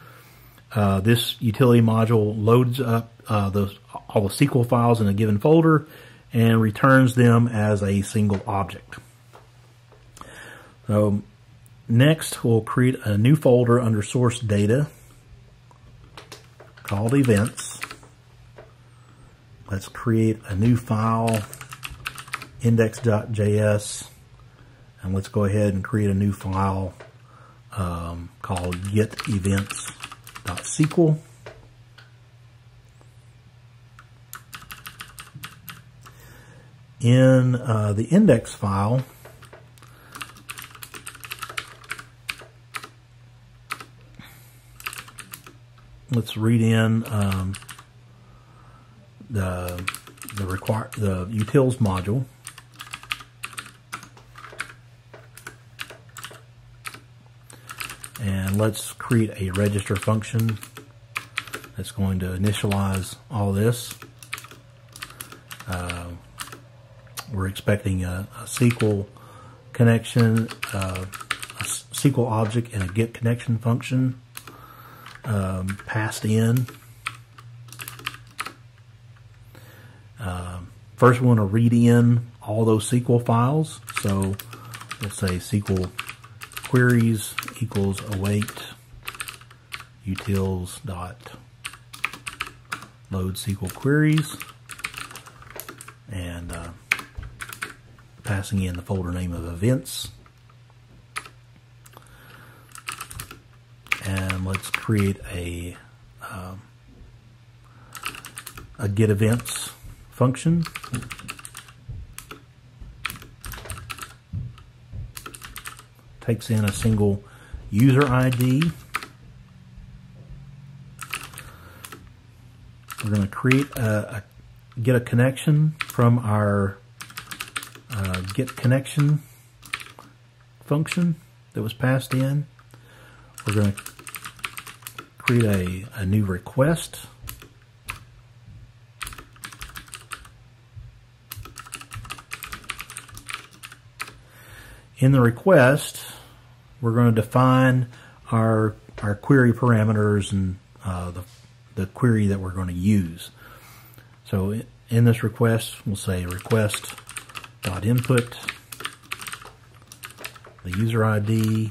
Uh, this utility module loads up uh, those, all the SQL files in a given folder and returns them as a single object. So next we'll create a new folder under source data called events. Let's create a new file index.js and let's go ahead and create a new file um, called getEvents.sql. In uh, the index file, let's read in um, the the require the utils module. And let's create a register function that's going to initialize all this. Uh, we're expecting a, a SQL connection, uh, a SQL object, and a get connection function um, passed in. Um, first, we want to read in all those SQL files. So let's say SQL queries equals await utils dot load SQL queries and uh, passing in the folder name of events. And let's create a um, a get events function. Takes in a single user ID. We're going to create a, a get a connection from our uh, get connection function that was passed in. We're going to create a, a new request. In the request, we're going to define our our query parameters and uh, the, the query that we're going to use. So in this request, we'll say request dot input the user ID.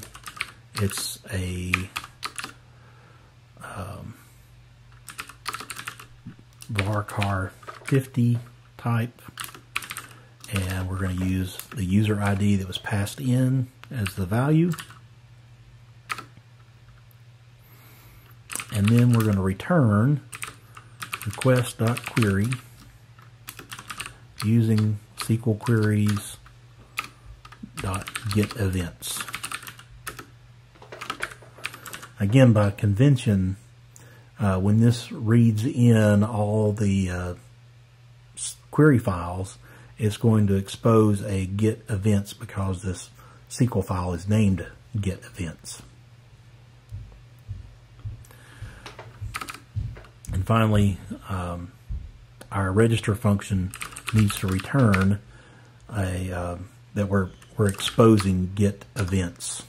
It's a um, varchar 50 type and we're going to use the user ID that was passed in as the value and then we're going to return request.query using SQL queries dot get events. Again, by convention, uh, when this reads in all the uh, query files, it's going to expose a get events because this SQL file is named get events. And finally, um, our register function needs to return a uh, that we're we're exposing get events.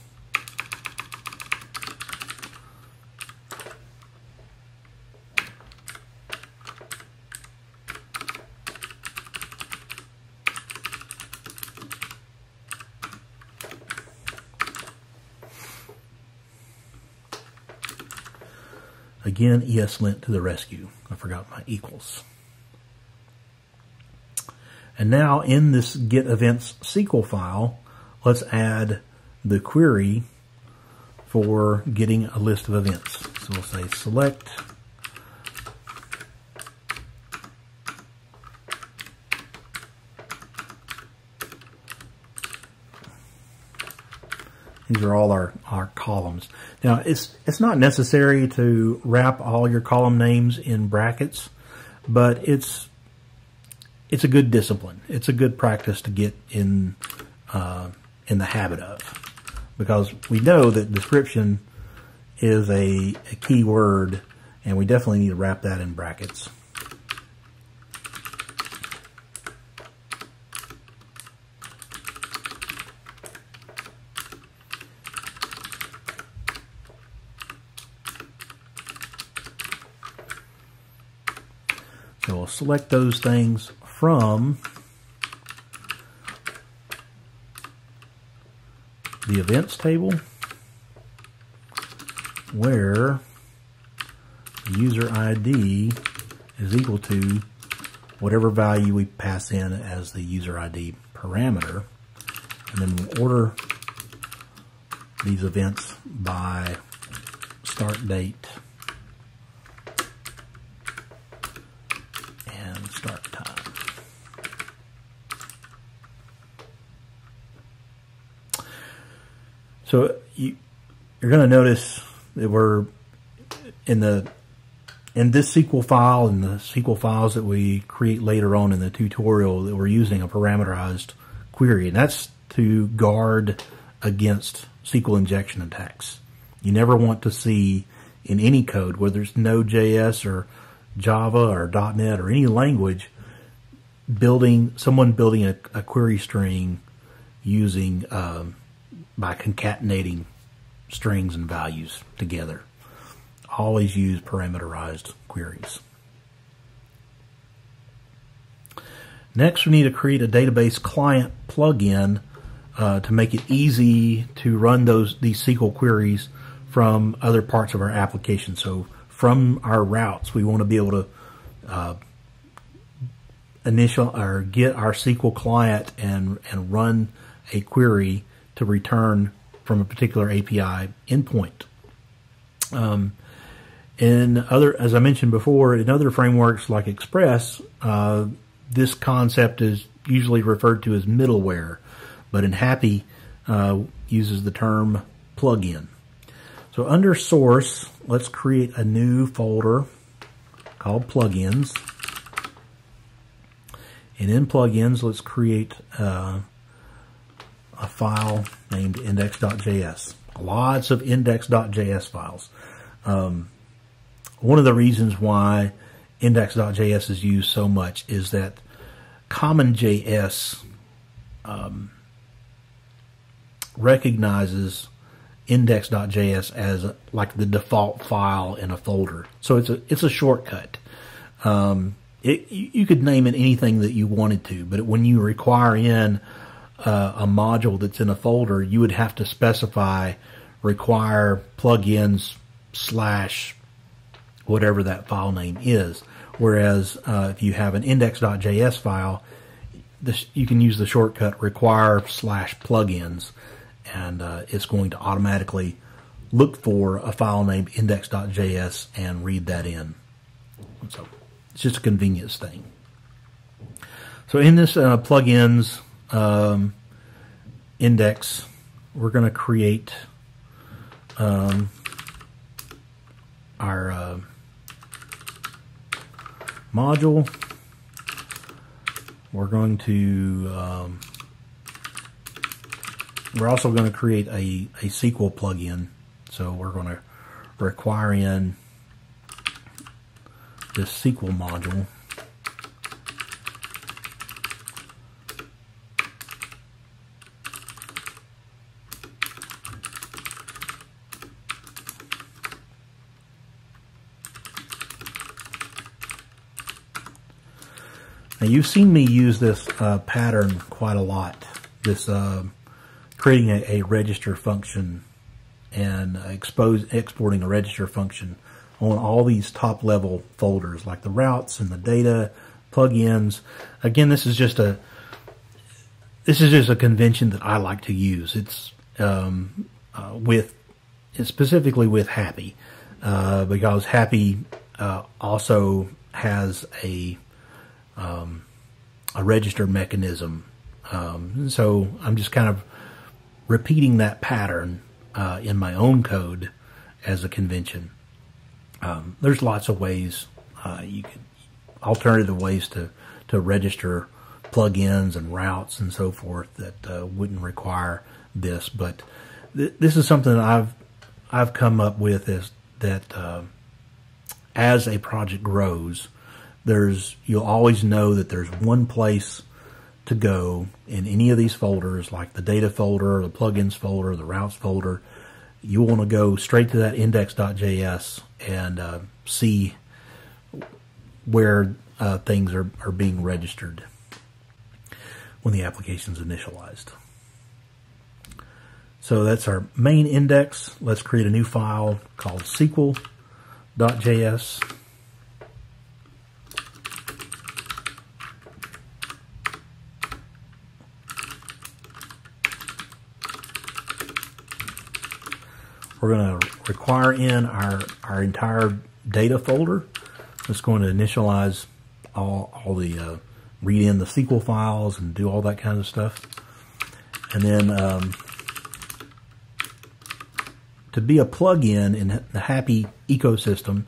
Again, ESLint to the rescue. I forgot my equals. And now in this get events SQL file, let's add the query for getting a list of events. So we'll say select These are all our, our columns. Now, it's, it's not necessary to wrap all your column names in brackets, but it's, it's a good discipline. It's a good practice to get in, uh, in the habit of. Because we know that description is a, a key word, and we definitely need to wrap that in brackets. Select those things from the events table where user ID is equal to whatever value we pass in as the user ID parameter. And then we'll order these events by start date and start time. So you, you're going to notice that we're in the in this SQL file and the SQL files that we create later on in the tutorial that we're using a parameterized query, and that's to guard against SQL injection attacks. You never want to see in any code, whether it's Node.js or Java or .NET or any language, building someone building a, a query string using um, by concatenating strings and values together. Always use parameterized queries. Next, we need to create a database client plugin uh, to make it easy to run those these SQL queries from other parts of our application. So from our routes, we want to be able to uh, initial or get our SQL client and and run a query to return from a particular API endpoint. Um, in other, as I mentioned before, in other frameworks like Express, uh, this concept is usually referred to as middleware, but in Hapi uh, uses the term plugin. So under source, let's create a new folder called plugins. And in plugins, let's create uh, a file named index.js. Lots of index.js files. Um, one of the reasons why index.js is used so much is that CommonJS um, recognizes index.js as a, like the default file in a folder. So it's a it's a shortcut. Um, it, you could name it anything that you wanted to, but when you require in uh, a module that's in a folder, you would have to specify require plugins slash whatever that file name is. Whereas uh, if you have an index.js file, this, you can use the shortcut require slash plugins, and uh, it's going to automatically look for a file named index.js and read that in. So it's just a convenience thing. So in this uh, plugins um, index, we're going to create um, our uh, module. We're going to, um, we're also going to create a, a SQL plugin. So we're going to require in this SQL module. Now you've seen me use this uh, pattern quite a lot. This uh, creating a, a, register function and expose exporting a register function on all these top level folders like the routes and the data plugins. Again, this is just a this is just a convention that I like to use. It's um, uh, with specifically with Hapi, uh, because Hapi uh, also has a um, a register mechanism. Um, so I'm just kind of repeating that pattern uh, in my own code as a convention. Um, there's lots of ways uh, you can alternative ways to to register plugins and routes and so forth that uh, wouldn't require this, but th- this is something I've I've come up with is that uh, as a project grows, there's you'll always know that there's one place to go in any of these folders, like the data folder, the plugins folder, the routes folder. You want to go straight to that index.js and uh, see where uh, things are, are being registered when the application is initialized. So that's our main index. Let's create a new file called SQL.js. We're going to require in our, our entire data folder. It's going to initialize all, all the, uh, read in the SQL files and do all that kind of stuff. And then um, to be a plugin in the Hapi ecosystem,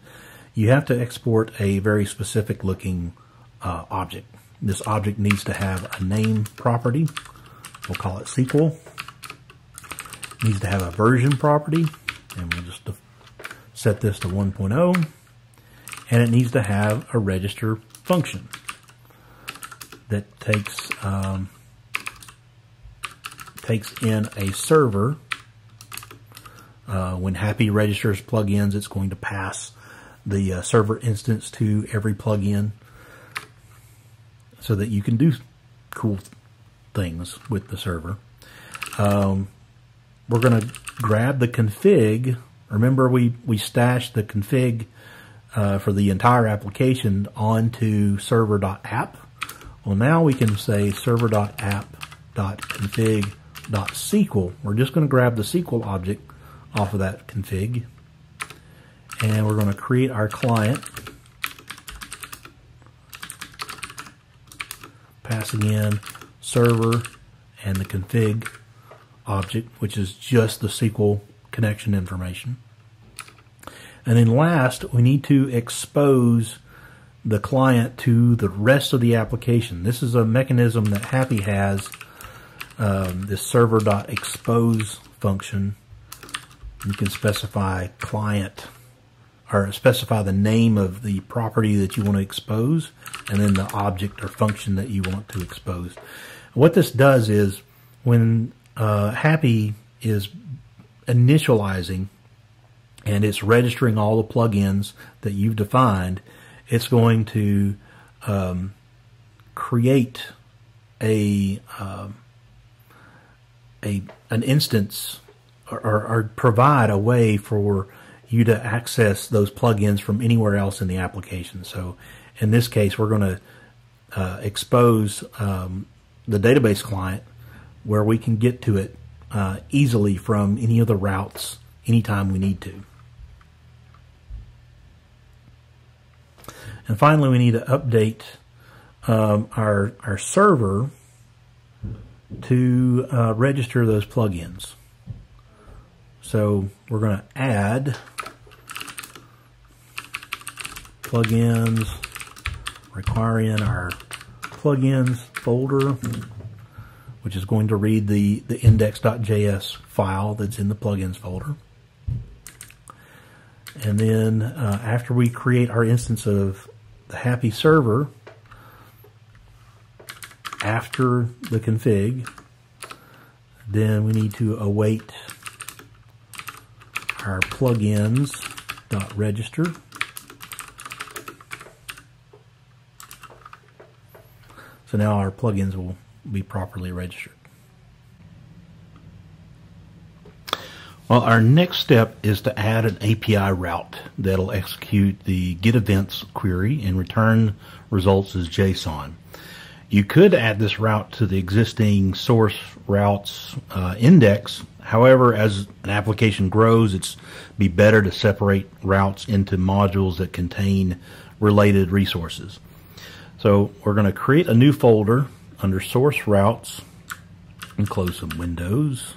you have to export a very specific looking uh, object. This object needs to have a name property. We'll call it SQL. It needs to have a version property, and we'll just set this to 1.0. And it needs to have a register function that takes um, takes in a server uh, when Hapi registers plugins, it's going to pass the uh, server instance to every plugin so that you can do cool things with the server. Um, we're going to grab the config. Remember, we, we stashed the config uh, for the entire application onto server.app. Well, now we can say server.app.config.sql. We're just going to grab the SQL object off of that config. And we're going to create our client, passing in server and the config object, which is just the SQL connection information. And then last, we need to expose the client to the rest of the application. This is a mechanism that Hapi has, um, this server.expose function you can specify client or specify the name of the property that you want to expose and then the object or function that you want to expose. What this does is when uh, Hapi is initializing and it's registering all the plugins that you've defined, it's going to um, create a um, a an instance or, or, provide a way for you to access those plugins from anywhere else in the application. So in this case, we're going to uh, expose um, the database client where we can get to it uh, easily from any of the routes anytime we need to. And finally, we need to update um, our, our server to uh, register those plugins. So we're going to add plugins, requiring our plugins folder, which is going to read the, the index.js file that's in the plugins folder. And then uh, after we create our instance of the hapi server, after the config, then we need to await our plugins.register. So now our plugins will be properly registered. Well, our next step is to add an API route that'll execute the get events query and return results as JSON. You could add this route to the existing source routes uh, index. However, as an application grows, it's be better to separate routes into modules that contain related resources. So we're going to create a new folder under source routes and close some windows.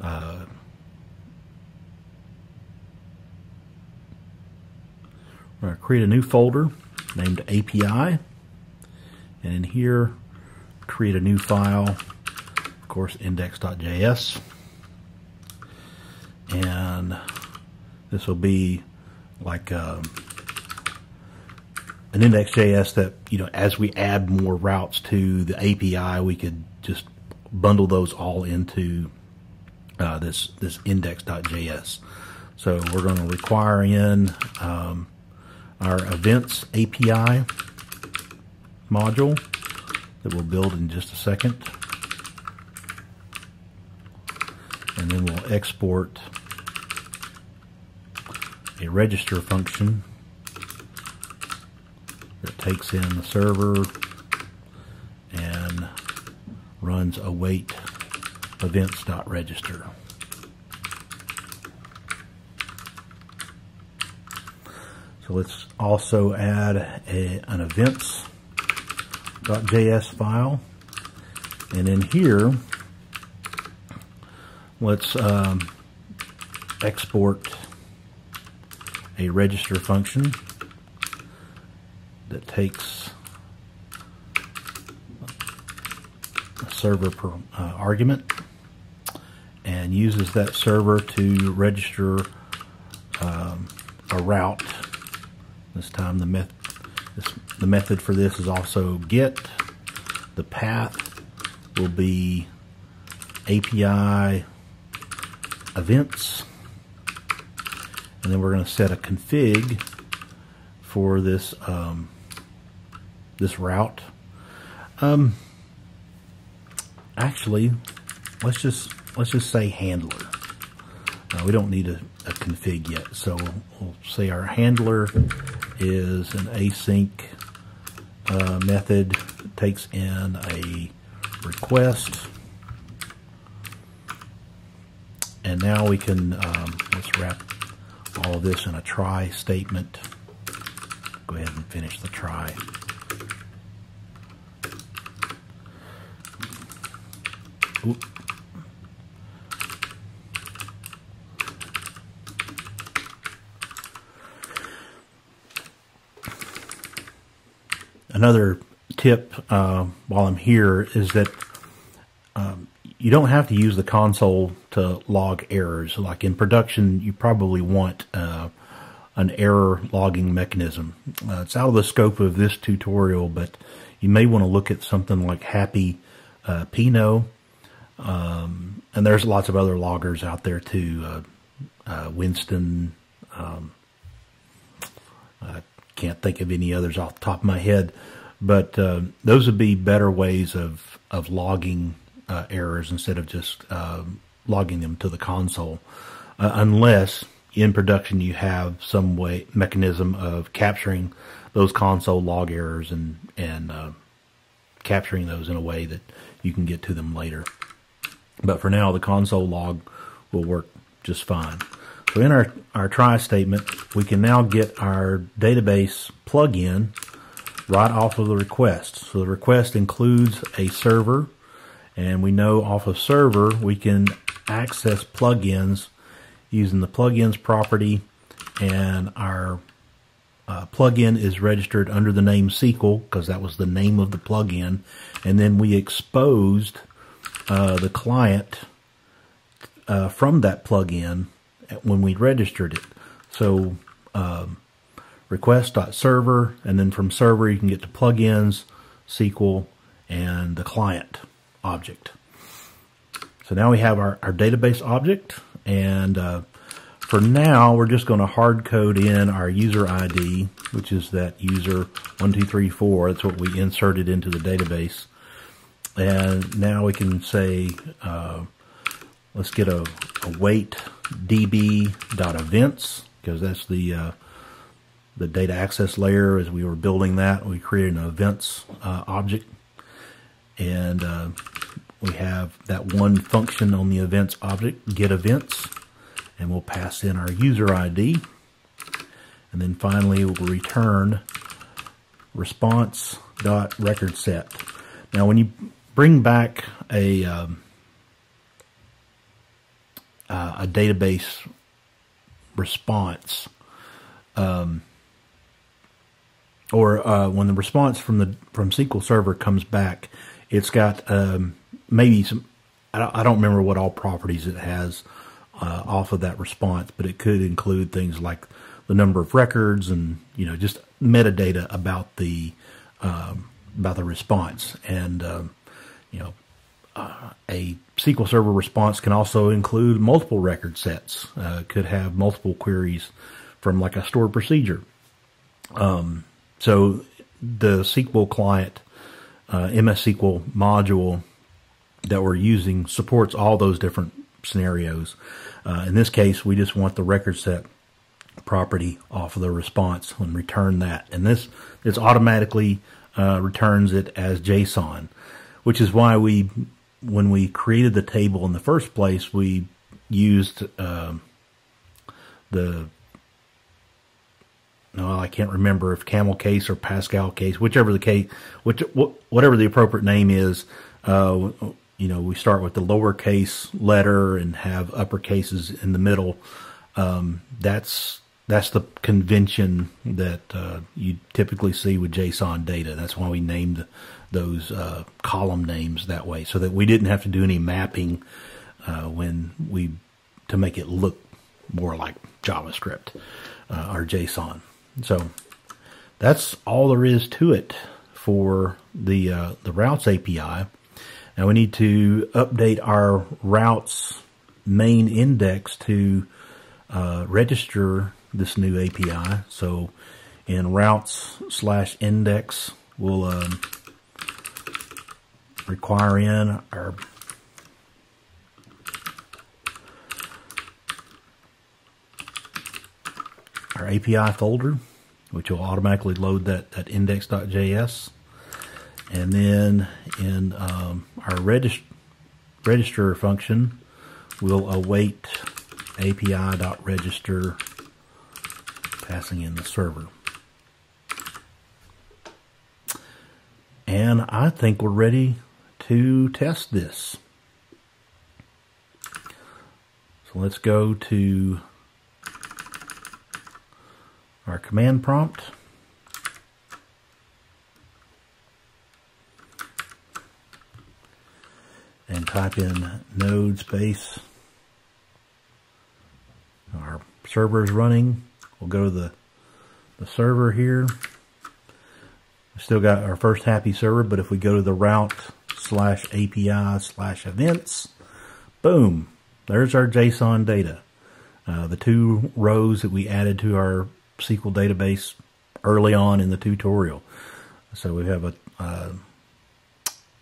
Uh, we're going to create a new folder named API. And in here, create a new file, of course, index.js. And this will be like um, an index.js that, you know, as we add more routes to the API, we could just bundle those all into uh, this, this index.js. So we're going to require in um, our events API module that we'll build in just a second. And then we'll export a register function that takes in the server and runs await events.register. So let's also add a, an events.js file. And in here, let's um, export a register function that takes a server per, uh, argument and uses that server to register um, a route. This time the, met this, the method for this is also get. The path will be API events and then we're going to set a config for this um, this route. Um, actually, let's just let's just say handler. Uh, we don't need a, a, config yet, so we'll, say our handler is an async uh, method that takes in a request. And now we can, um, let's wrap all of this in a try statement. Go ahead and finish the try. Oop. Another tip uh, while I'm here is that um, you don't have to use the console to log errors. Like in production, you probably want uh, an error logging mechanism. Uh, it's out of the scope of this tutorial, but you may want to look at something like Hapi uh, Pino. Um, and there's lots of other loggers out there too. Uh, uh, Winston, um, I can't think of any others off the top of my head, but uh, those would be better ways of, of logging uh, errors instead of just uh, logging them to the console, uh, unless in production you have some way mechanism of capturing those console log errors and and uh, capturing those in a way that you can get to them later. But for now, the console log will work just fine. So in our, our try statement, we can now get our database plugin right off of the request. So the request includes a server and we know off of server, we can access plugins using the plugins property and our uh, plugin is registered under the name SQL because that was the name of the plugin. And then we exposed uh, the client uh, from that plugin when we registered it. So um, request.server, and then from server you can get to plugins, SQL, and the client object. So now we have our, our database object, and uh, for now, we're just going to hard code in our user ID, which is that user 1234. That's what we inserted into the database. And now we can say, uh, let's get a, a await db.events, because that's the uh, the data access layer, as we were building that, we created an events uh, object. And uh, we have that one function on the events object, get events. And we'll pass in our user ID. And then finally, we'll return response dot record set. Now, when you bring back a um, uh, a database response, um, or uh, when the response from the from SQL Server comes back, it's got um, maybe some. I don't, I don't, remember what all properties it has uh, off of that response, but it could include things like the number of records and you know just metadata about the um, about the response and um, you know uh, a SQL Server response can also include multiple record sets. Uh, could have multiple queries from like a stored procedure. Um, so the SQL client, uh, mssql module that we're using supports all those different scenarios. Uh, in this case, we just want the record set property off of the response and return that. And this this automatically uh, returns it as JSON, which is why we, when we created the table in the first place, we used uh, the no, I can't remember if camel case or Pascal case, whichever the case, which whatever the appropriate name is. Uh, you know, we start with the lowercase letter and have upper cases in the middle. Um, that's that's the convention that uh, you typically see with JSON data. That's why we named those uh, column names that way, so that we didn't have to do any mapping uh, when we to make it look more like JavaScript uh, or JSON. So that's all there is to it for the uh, the routes API. Now we need to update our routes main index to uh, register this new API. So in routes slash index, we'll um, require in our our API folder, which will automatically load that, that index.js. And then in um, our regist register function, we'll await api.register passing in the server. And I think we're ready to test this. So let's go to our command prompt. And type in node space. Our server is running. We'll go to the, the server here. We still got our first hapi server, but if we go to the route slash API slash events, boom, there's our JSON data. Uh, the two rows that we added to our SQL database early on in the tutorial. So we have a, a,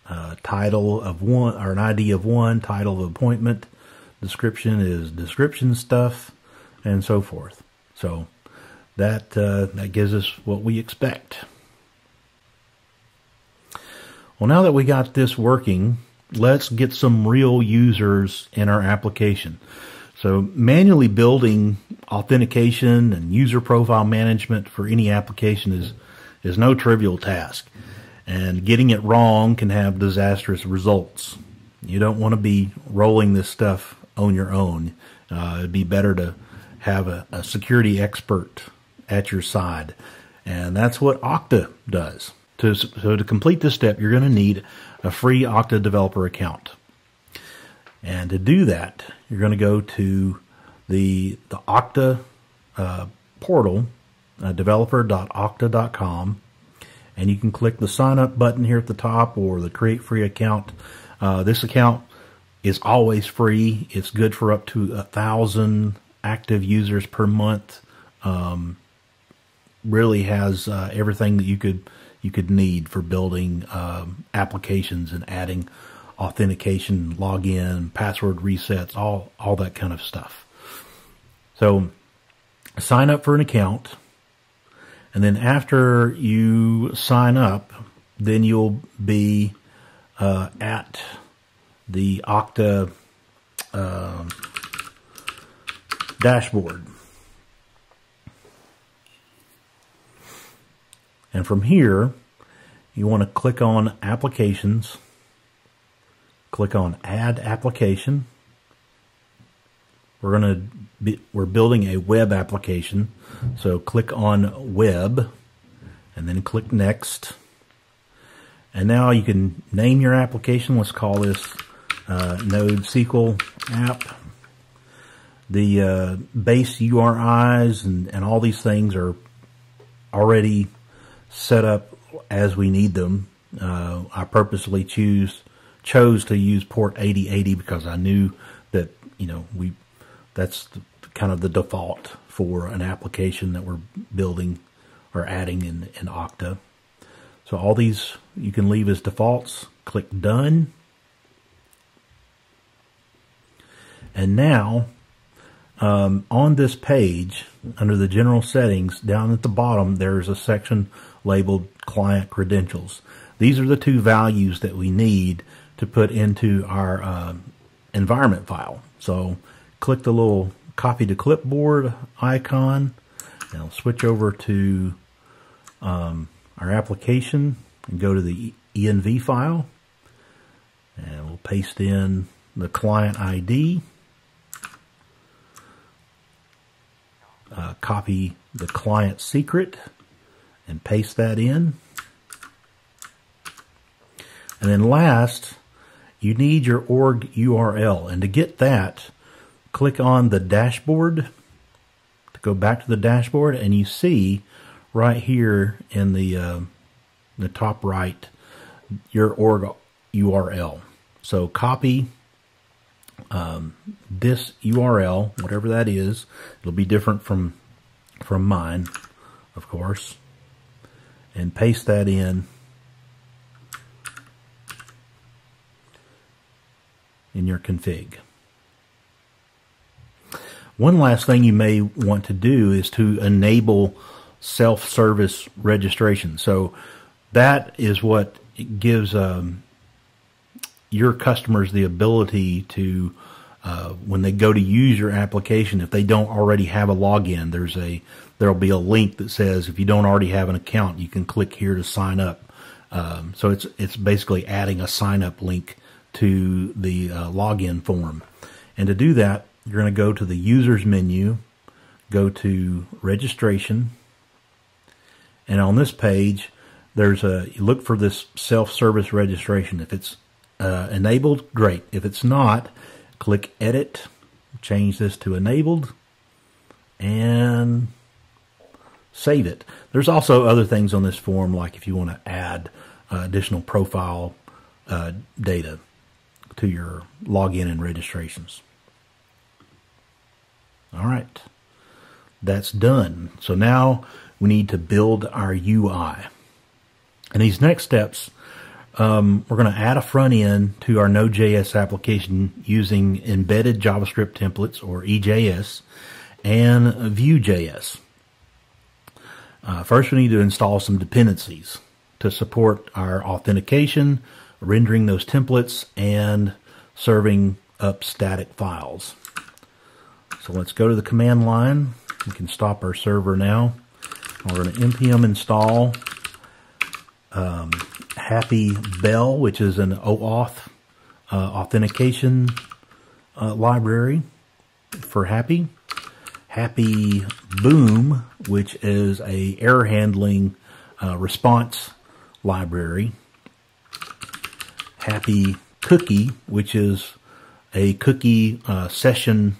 a, title of one, or an ID of one, title of appointment, description is description stuff, and so forth. So that uh, that gives us what we expect. Well, now that we got this working, let's get some real users in our application. So manually building authentication and user profile management for any application is, is no trivial task. And getting it wrong can have disastrous results. You don't want to be rolling this stuff on your own. Uh, it'd be better to have a, a security expert at your side. And that's what Okta does. To, so to complete this step, you're going to need a free Okta developer account. And to do that, you're going to go to the, the Okta uh, portal, uh, developer.okta.com, and you can click the sign up button here at the top or the create free account. Uh, this account is always free. It's good for up to a thousand active users per month. Um, really has uh, everything that you could you could need for building um, applications and adding authentication, login, password resets, all, all that kind of stuff. So sign up for an account And then after you sign up, then you'll be uh, at the Okta uh, dashboard. And from here, you want to click on Applications, click on Add Application. We're going to be, we're building a web application, so click on Web, and then click Next. And now you can name your application. Let's call this uh, Node SQL app. The uh, base URIs and, and all these things are already set up as we need them. Uh, I purposely choose chose to use port 8080 because I knew that you know we that's the, kind of the default for an application that we're building or adding in in Okta. So all these you can leave as defaults. Click done. And now um, on this page, under the general settings, down at the bottom, there's a section labeled client credentials. These are the two values that we need to put into our uh, environment file. So click the little copy to clipboard icon and I'll switch over to um, our application and go to the env file and we'll paste in the client ID uh, copy the client secret and paste that in. And then last, you need your org URL. And to get that, click on the dashboard to go back to the dashboard and you see right here in the, uh, the top right your org URL. So copy um, this URL, whatever that is, it'll be different from from mine, of course, and paste that in in your config. One last thing you may want to do is to enable self-service registration. So that is what gives um, your customers the ability to, uh, when they go to use your application, if they don't already have a login, there's a there'll be a link that says if you don't already have an account, you can click here to sign up. Um, so it's it's basically adding a sign up link to the uh, login form, and to do that, you're going to go to the users menu, go to registration, and on this page, there's a you look for this self service registration. If it's uh, enabled, great. If it's not, click Edit, change this to Enabled, and save it. There's also other things on this form, like if you want to add uh, additional profile uh, data to your login and registrations. All right, that's done. So now we need to build our UI. And these next steps um, we're going to add a front end to our Node.js application using embedded JavaScript templates or EJS and Vue.js. Uh, first, we need to install some dependencies to support our authentication, rendering those templates, and serving up static files. So let's go to the command line. We can stop our server now. We're going to npm install um, Hapi Bell, which is an OAuth uh, authentication uh, library for Hapi. Hapi Boom, which is a error handling uh, response library. Hapi Cookie, which is a cookie uh, session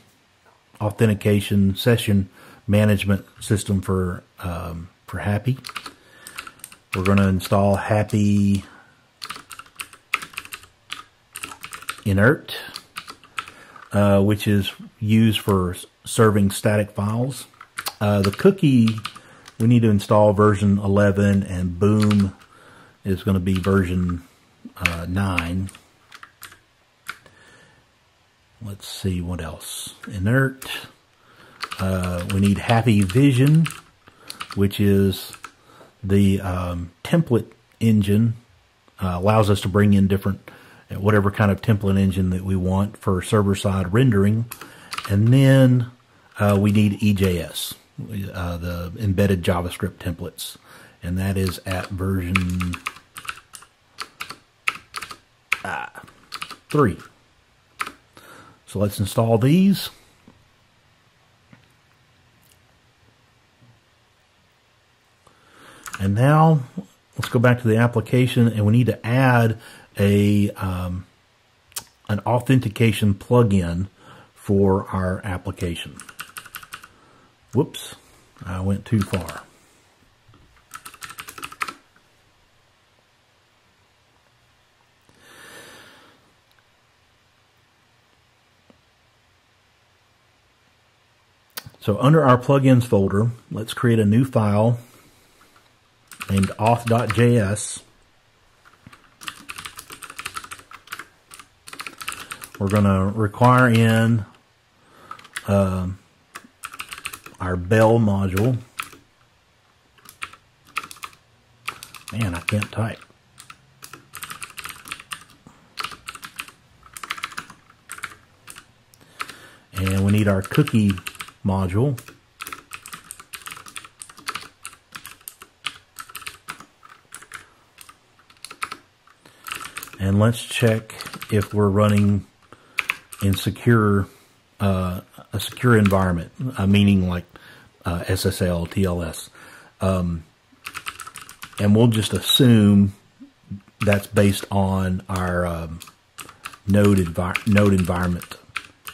authentication session management system for um, for Hapi. We're going to install Hapi Inert, uh, which is used for serving static files. Uh, the cookie, we need to install version 11, and Boom is going to be version uh, 9. Let's see what else. Inert. Uh, we need Hapi Vision, which is the um, template engine uh, allows us to bring in different, whatever kind of template engine that we want for server side rendering. And then uh, we need EJS, uh, the embedded JavaScript templates. And that is at version ah, 3. So let's install these. And now let's go back to the application and we need to add a um, an authentication plugin for our application. Whoops, I went too far. So under our plugins folder, let's create a new file named auth.js. We're going to require in uh, our bell module. Man, I can't type. And we need our cookie module. and let's check if we're running in secure uh, a secure environment, uh, meaning like uh, SSL, TLS. Um, and we'll just assume that's based on our um, node envi node environment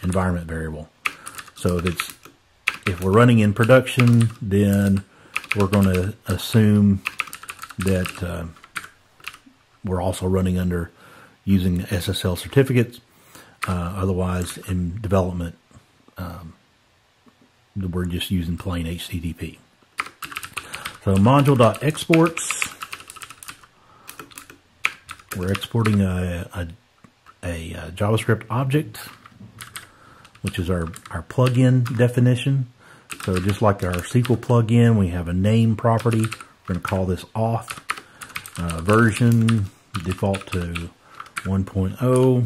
environment variable. So if it's if we're running in production, then we're going to assume that uh, we're also running under using SSL certificates. Uh, otherwise, in development, um, we're just using plain HTTP. So module.exports, we're exporting a, a, a, a JavaScript object, which is our, our plugin definition. So just like our SQL plugin, we have a name property. We're going to call this auth. Uh, version, default to 1.0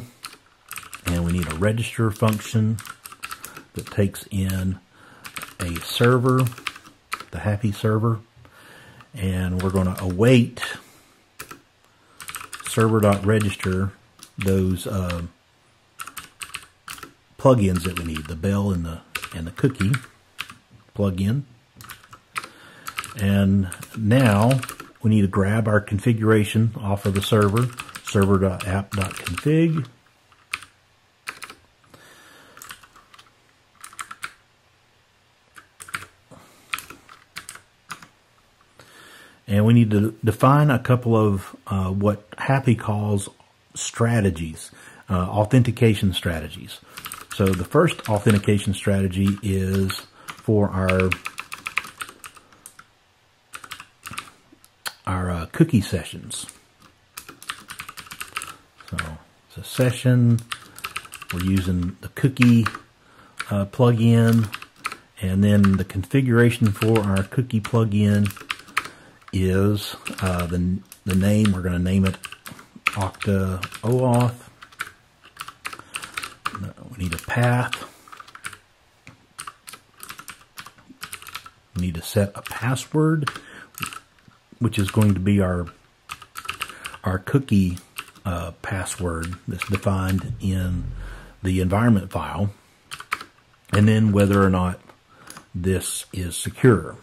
and we need a register function that takes in a server, the hapi server, and we're going to await server.register those uh, plugins that we need, the bell and the and the cookie plugin. And now we need to grab our configuration off of the server server.app.config. And we need to define a couple of uh, what Hapi calls strategies, uh, authentication strategies. So the first authentication strategy is for our our uh, cookie sessions. So it's a session. We're using the cookie uh, plugin. And then the configuration for our cookie plugin is uh, the, the name. We're going to name it Okta OAuth. We need a path. We need to set a password, which is going to be our our cookie uh, password that's defined in the environment file, and then whether or not this is secure.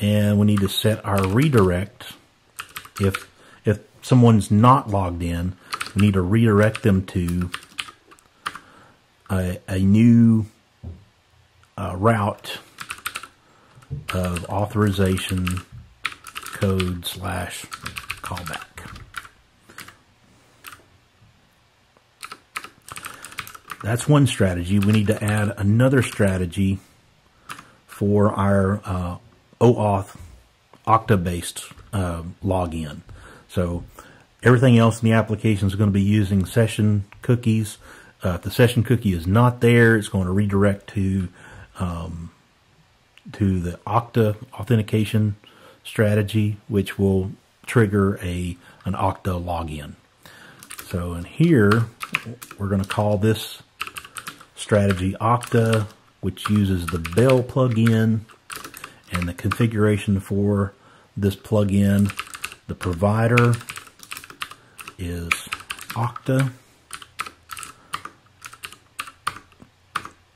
And we need to set our redirect. If if someone's not logged in, we need to redirect them to a, a new uh, route of authorization code slash callback. That's one strategy. We need to add another strategy for our uh, OAuth Okta-based uh, login. So everything else in the application is going to be using session cookies. Uh, if the session cookie is not there, it's going to redirect to um, to the Okta authentication strategy, which will trigger a an Okta login. So in here, we're going to call this strategy Okta, which uses the Bell plugin and the configuration for this plugin. The provider is Okta.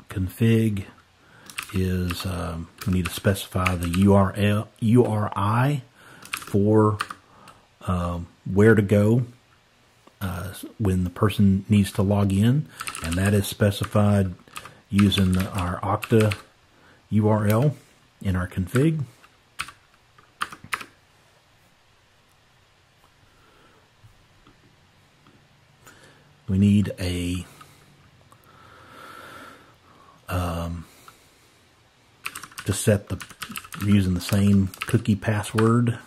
Config is um, we need to specify the URL URI for um, where to go uh, when the person needs to log in, and that is specified using our Okta URL in our config. We need a um, to set the using the same cookie password.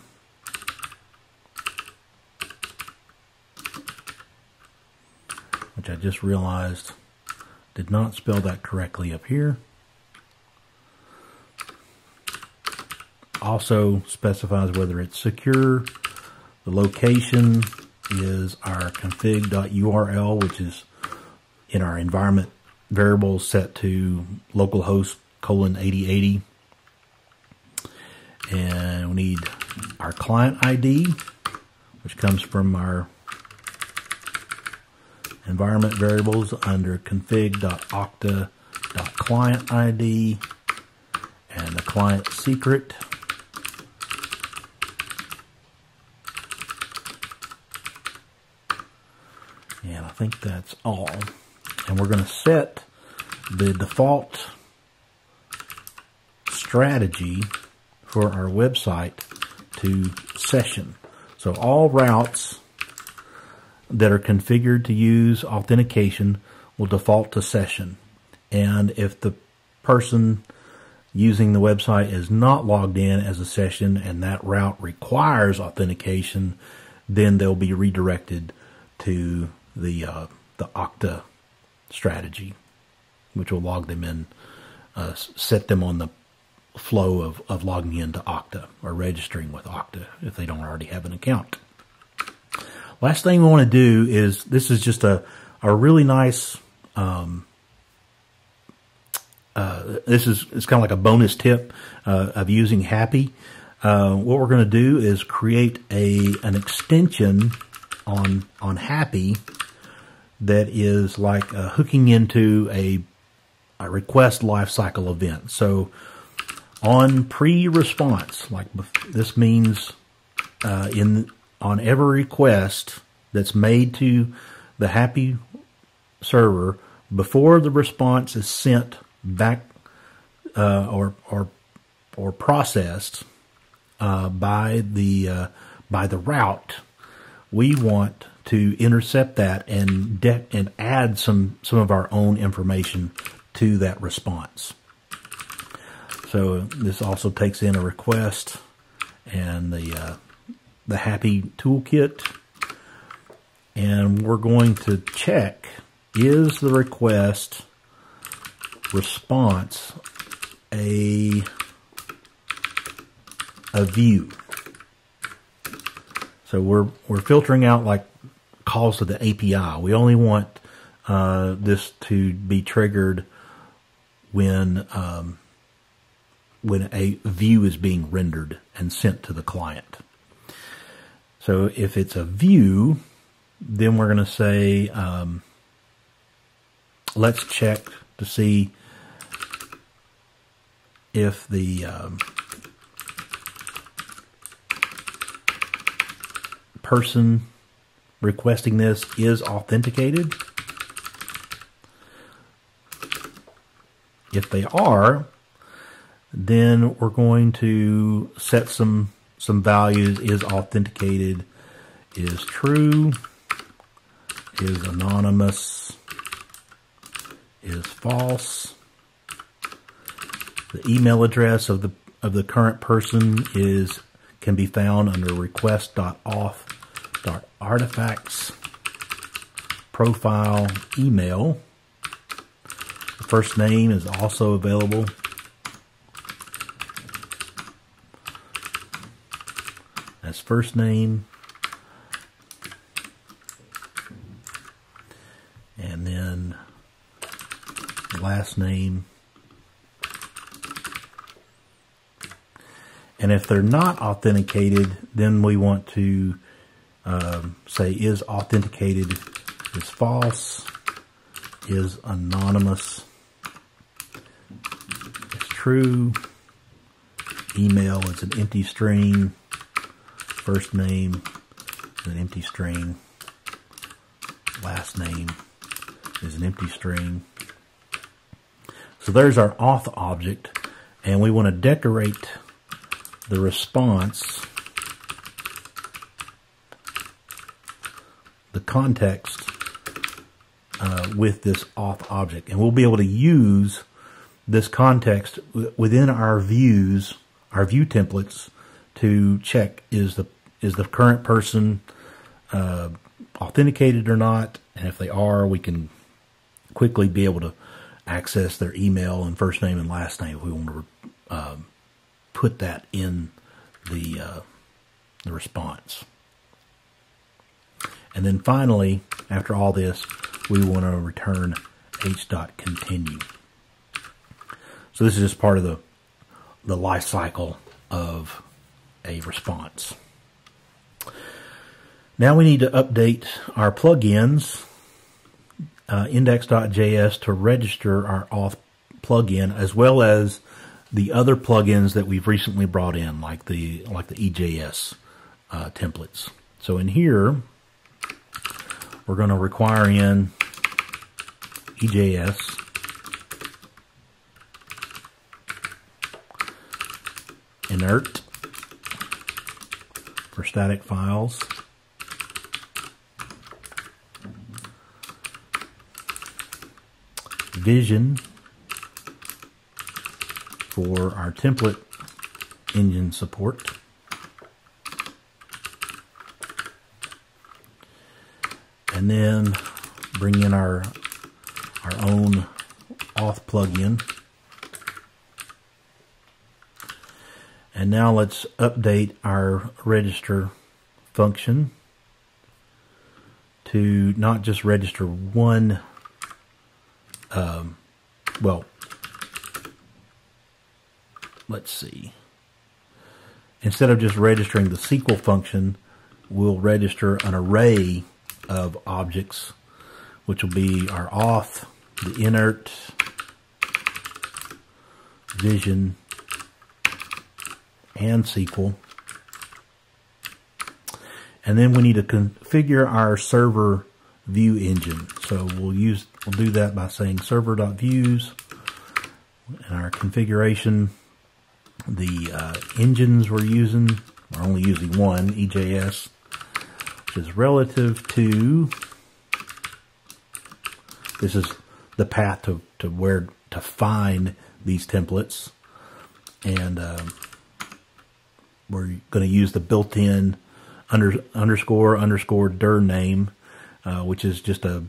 Which I just realized did not spell that correctly up here. Also specifies whether it's secure. The location is our config.url, which is in our environment variables set to localhost colon 8080. And we need our client ID, which comes from our environment variables under config.okta.clientID and the client secret. Think that's all. And we're going to set the default strategy for our website to session. So all routes that are configured to use authentication will default to session. And if the person using the website is not logged in as a session and that route requires authentication, then they'll be redirected to the uh, the Okta strategy, which will log them in, uh, set them on the flow of, of logging into Okta or registering with Okta if they don't already have an account. Last thing we want to do is this is just a, a really nice, um, uh, this is it's kind of like a bonus tip uh, of using Hapi. Uh, what we're going to do is create a an extension on on Hapi that is like uh, hooking into a, a request lifecycle event. So on pre-response, like this means uh, in on every request that's made to the Hapi server before the response is sent back uh, or or or processed uh, by the uh, by the route, we want to intercept that and de- and add some some of our own information to that response. So this also takes in a request and the uh, the Hapi Toolkit, and we're going to check is the request response a a view. So we're we're filtering out like calls to the API. We only want uh, this to be triggered when um, when a view is being rendered and sent to the client. So if it's a view, then we're going to say, um, let's check to see if the um, person requesting this is authenticated. If they are, then we're going to set some some values is authenticated is true is anonymous is false the email address of the of the current person is can be found under start artifacts, profile, email. The first name is also available. That's first name. And then last name. And if they're not authenticated, then we want to um, say is authenticated is false, is anonymous, is true, email is an empty string, first name is an empty string, last name is an empty string. So there's our auth object, and we want to decorate the response, the context uh, with this auth object. And we'll be able to use this context within our views, our view templates, to check is the is the current person uh, authenticated or not, and if they are, we can quickly be able to access their email and first name and last name if we want to uh, put that in the uh, the response. And then finally, after all this, we want to return h dot continue. So this is just part of the the life cycle of a response. Now we need to update our plugins, uh, index.js, to register our auth plugin, as well as the other plugins that we've recently brought in, like the like the EJS uh, templates. So in here, we're going to require in EJS inert for static files. Vision for our template engine support. And then bring in our our own auth plugin. And now let's update our register function to not just register one, um, well, let's see. Instead of just registering the SQL function, we'll register an array of objects, which will be our auth, the inert, vision, and SQL. And then we need to configure our server view engine. So we'll use we'll do that by saying server.views and our configuration the uh, engines we're using, we're only using one, EJS, is relative to, this is the path to, to where to find these templates. And um, we're going to use the built-in under, underscore underscore dir name, uh, which is just a,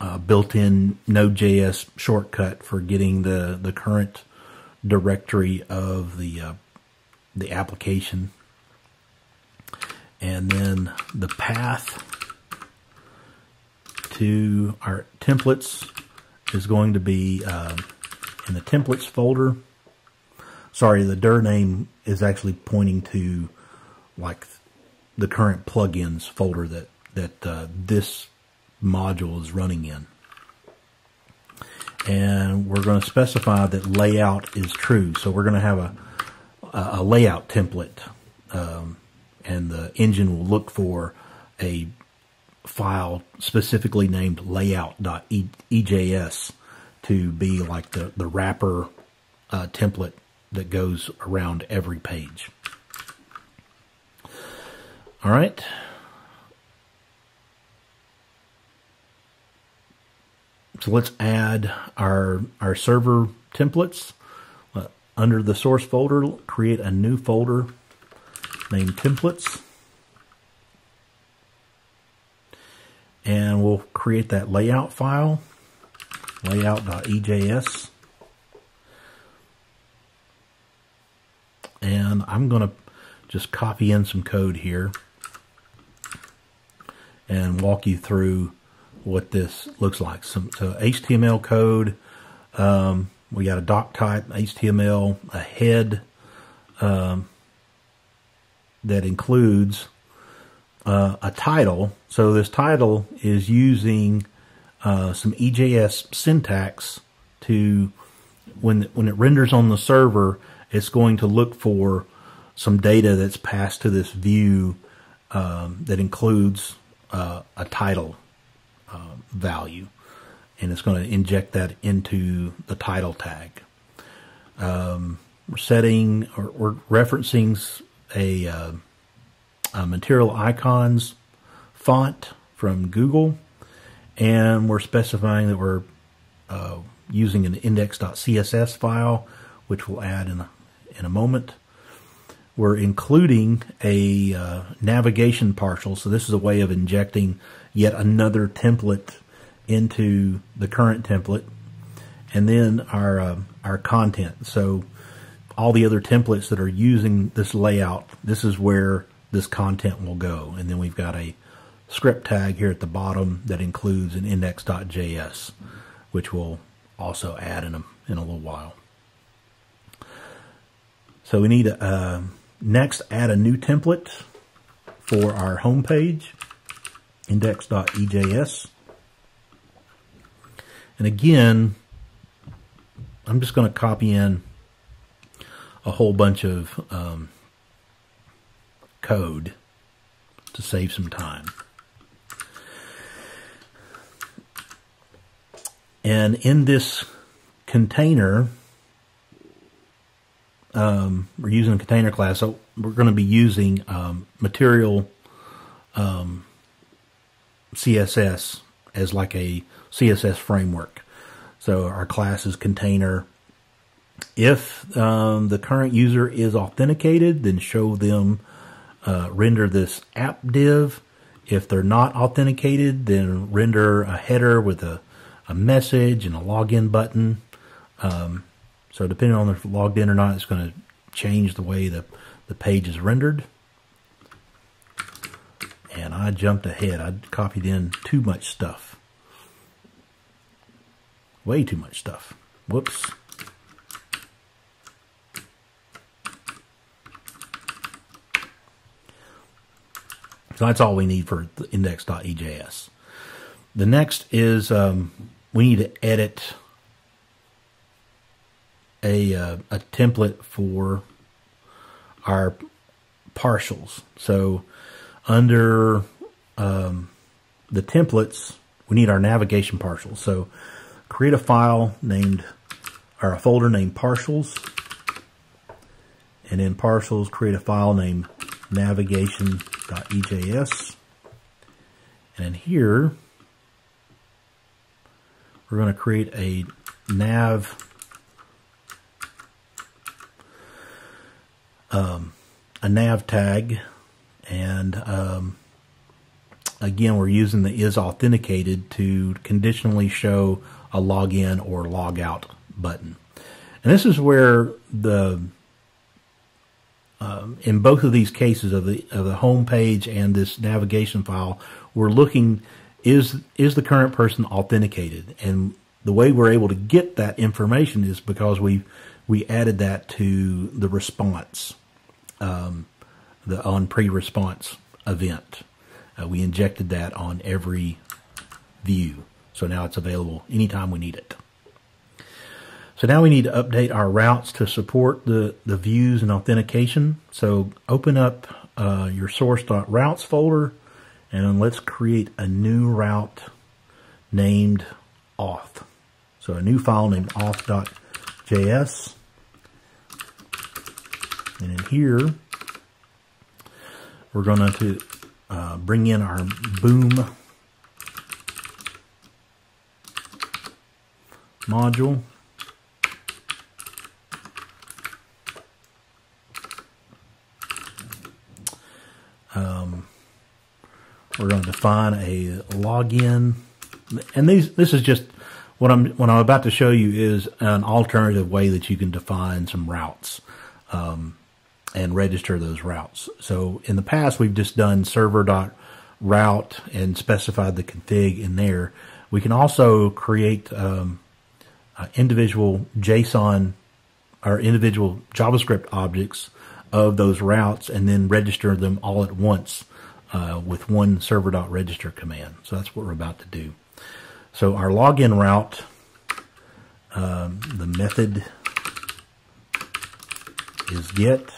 a built-in Node.js shortcut for getting the, the current directory of the uh, the application and then the path to our templates is going to be uh, in the templates folder sorry the dir name is actually pointing to like the current plugins folder that that uh, this module is running in and we're going to specify that layout is true. So we're going to have a, a layout template, um, and the engine will look for a file specifically named layout.ejs to be like the, the wrapper uh, template that goes around every page. All right. So let's add our, our server templates. Uh, under the source folder, create a new folder named templates. And we'll create that layout file, layout.ejs. And I'm going to just copy in some code here and walk you through what this looks like. Some, so HTML code, um, we got a doc type, HTML, a head um, that includes uh, a title. So this title is using uh, some EJS syntax to when when it renders on the server, it's going to look for some data that's passed to this view um, that includes uh, a title uh, value, and it's going to inject that into the title tag. Um, we're setting or we're referencing a, uh, a material icons font from Google, and we're specifying that we're uh, using an index.css file, which we'll add in a, in a moment. We're including a uh, navigation partial, so this is a way of injecting yet another template into the current template, and then our uh, our content. So all the other templates that are using this layout, this is where this content will go. And then we've got a script tag here at the bottom that includes an index.js, which we'll also add in a, in a little while. So we need to uh, next add a new template for our home page, index.ejs. And again, I'm just going to copy in a whole bunch of um, code to save some time. And in this container, um, we're using a container class, so we're going to be using um, material um, CSS as like a CSS framework. So our class is container if um, the current user is authenticated, then show them uh, render this app div. If they're not authenticated, then render a header with a, a message and a login button. Um, so depending on if they're logged in or not, it's going to change the way the, the page is rendered. And I jumped ahead. I copied in too much stuff. Way too much stuff. Whoops. So that's all we need for index.ejs. The next is um, we need to edit a, uh, a template for our partials. So under um, the templates, we need our navigation partials. So create a file named, or a folder named partials. And in partials, create a file named navigation.ejs. And in here, we're going to create a nav um, a nav tag and um, again we're using the is authenticated to conditionally show a login or logout button and this is where the um, in both of these cases of the of the home page and this navigation file, we're looking is is the current person authenticated, and the way we're able to get that information is because we we added that to the response, um, the on pre-response event. Uh, we injected that on every view, so now it's available anytime we need it. So now we need to update our routes to support the, the views and authentication. So open up uh, your source.routes folder and let's create a new route named auth. So a new file named auth.js. And in here, we're going to uh, bring in our boom module. Um, we're going to define a login, and these this is just what I'm what I'm about to show you is an alternative way that you can define some routes. Um, and register those routes. So in the past, we've just done server.route and specified the config in there. We can also create um, individual JSON or individual JavaScript objects of those routes and then register them all at once uh, with one server.register command. So that's what we're about to do. So our login route, um, the method is get,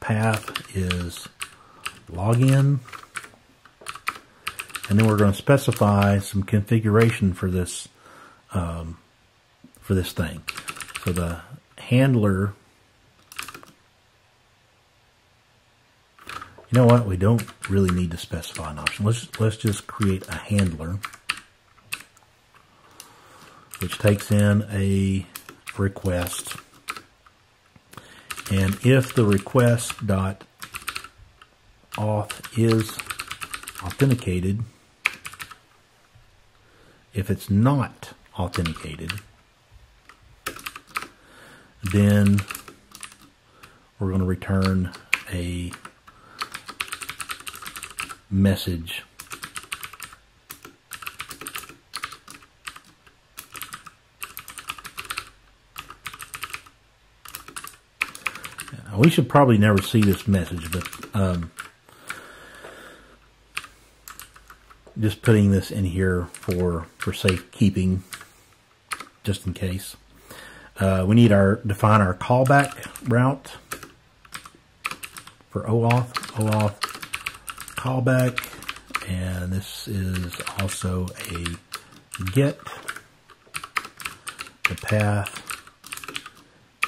path is login, and then we're going to specify some configuration for this um, for this thing. So the handler You know what? We don't really need to specify an option. Let's let's just create a handler which takes in a request. And if the request dot auth is authenticated, if it's not authenticated, then we're going to return a message. We should probably never see this message, but um, just putting this in here for for safekeeping, just in case. Uh, we need our define our callback route for OAuth. OAuth callback, and this is also a get. The path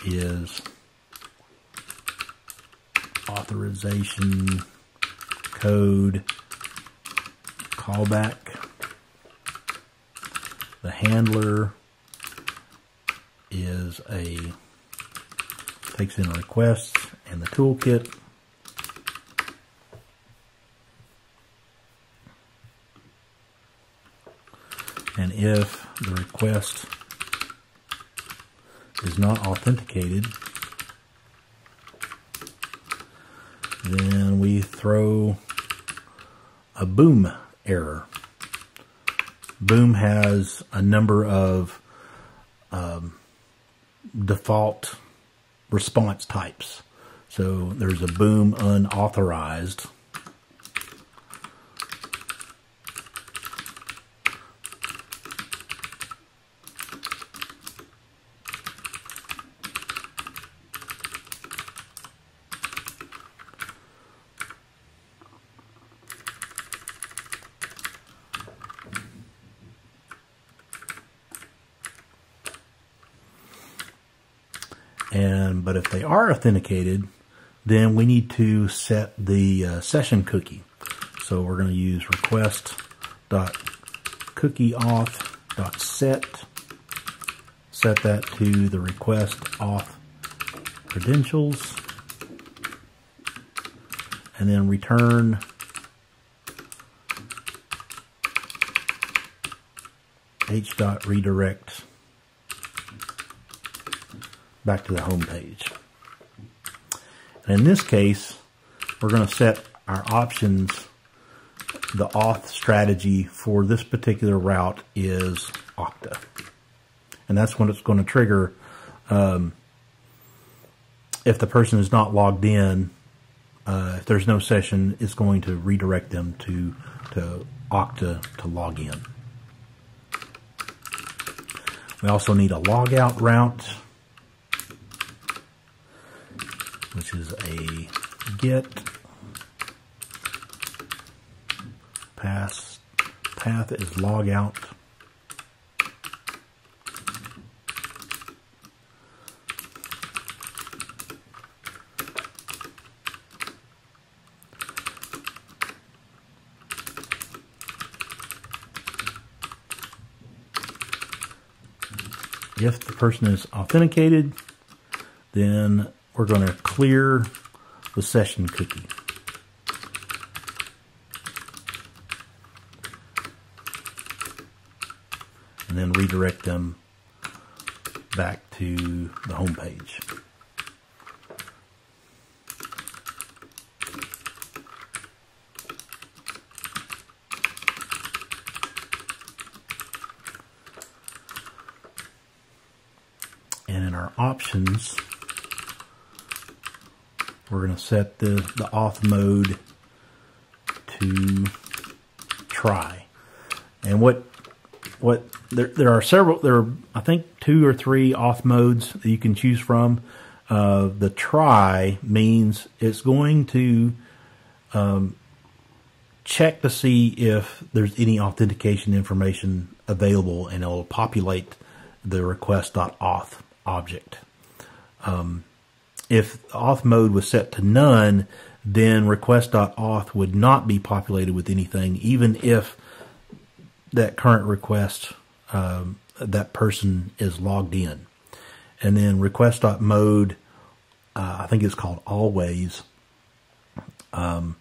is authorization code callback. The handler is a takes in requests and the toolkit and if the request is not authenticated, then we throw a boom error. Boom has a number of um, default response types. So there's a boom unauthorized But if they are authenticated, then we need to set the uh, session cookie. So we're going to use request dot cookie auth dot set. That to the request auth credentials, and then return h dot redirect back to the home page. And in this case, we're going to set our options. The auth strategy for this particular route is Okta. And that's when it's going to trigger um, if the person is not logged in, uh, if there's no session, it's going to redirect them to, to Okta to log in. We also need a logout route is a get pass path is log out. If the person is authenticated then we're going to clear the session cookie. And then redirect them back to the home page. in our options, we're going to set the, the auth mode to try. And what what there there are several there are I think two or three auth modes that you can choose from. Uh, the try means it's going to um, check to see if there's any authentication information available, and it'll populate the request.auth object. Um, if auth mode was set to none, then request.auth would not be populated with anything, even if that current request, um, that person is logged in. And then request.mode, uh, I think it's called always, um,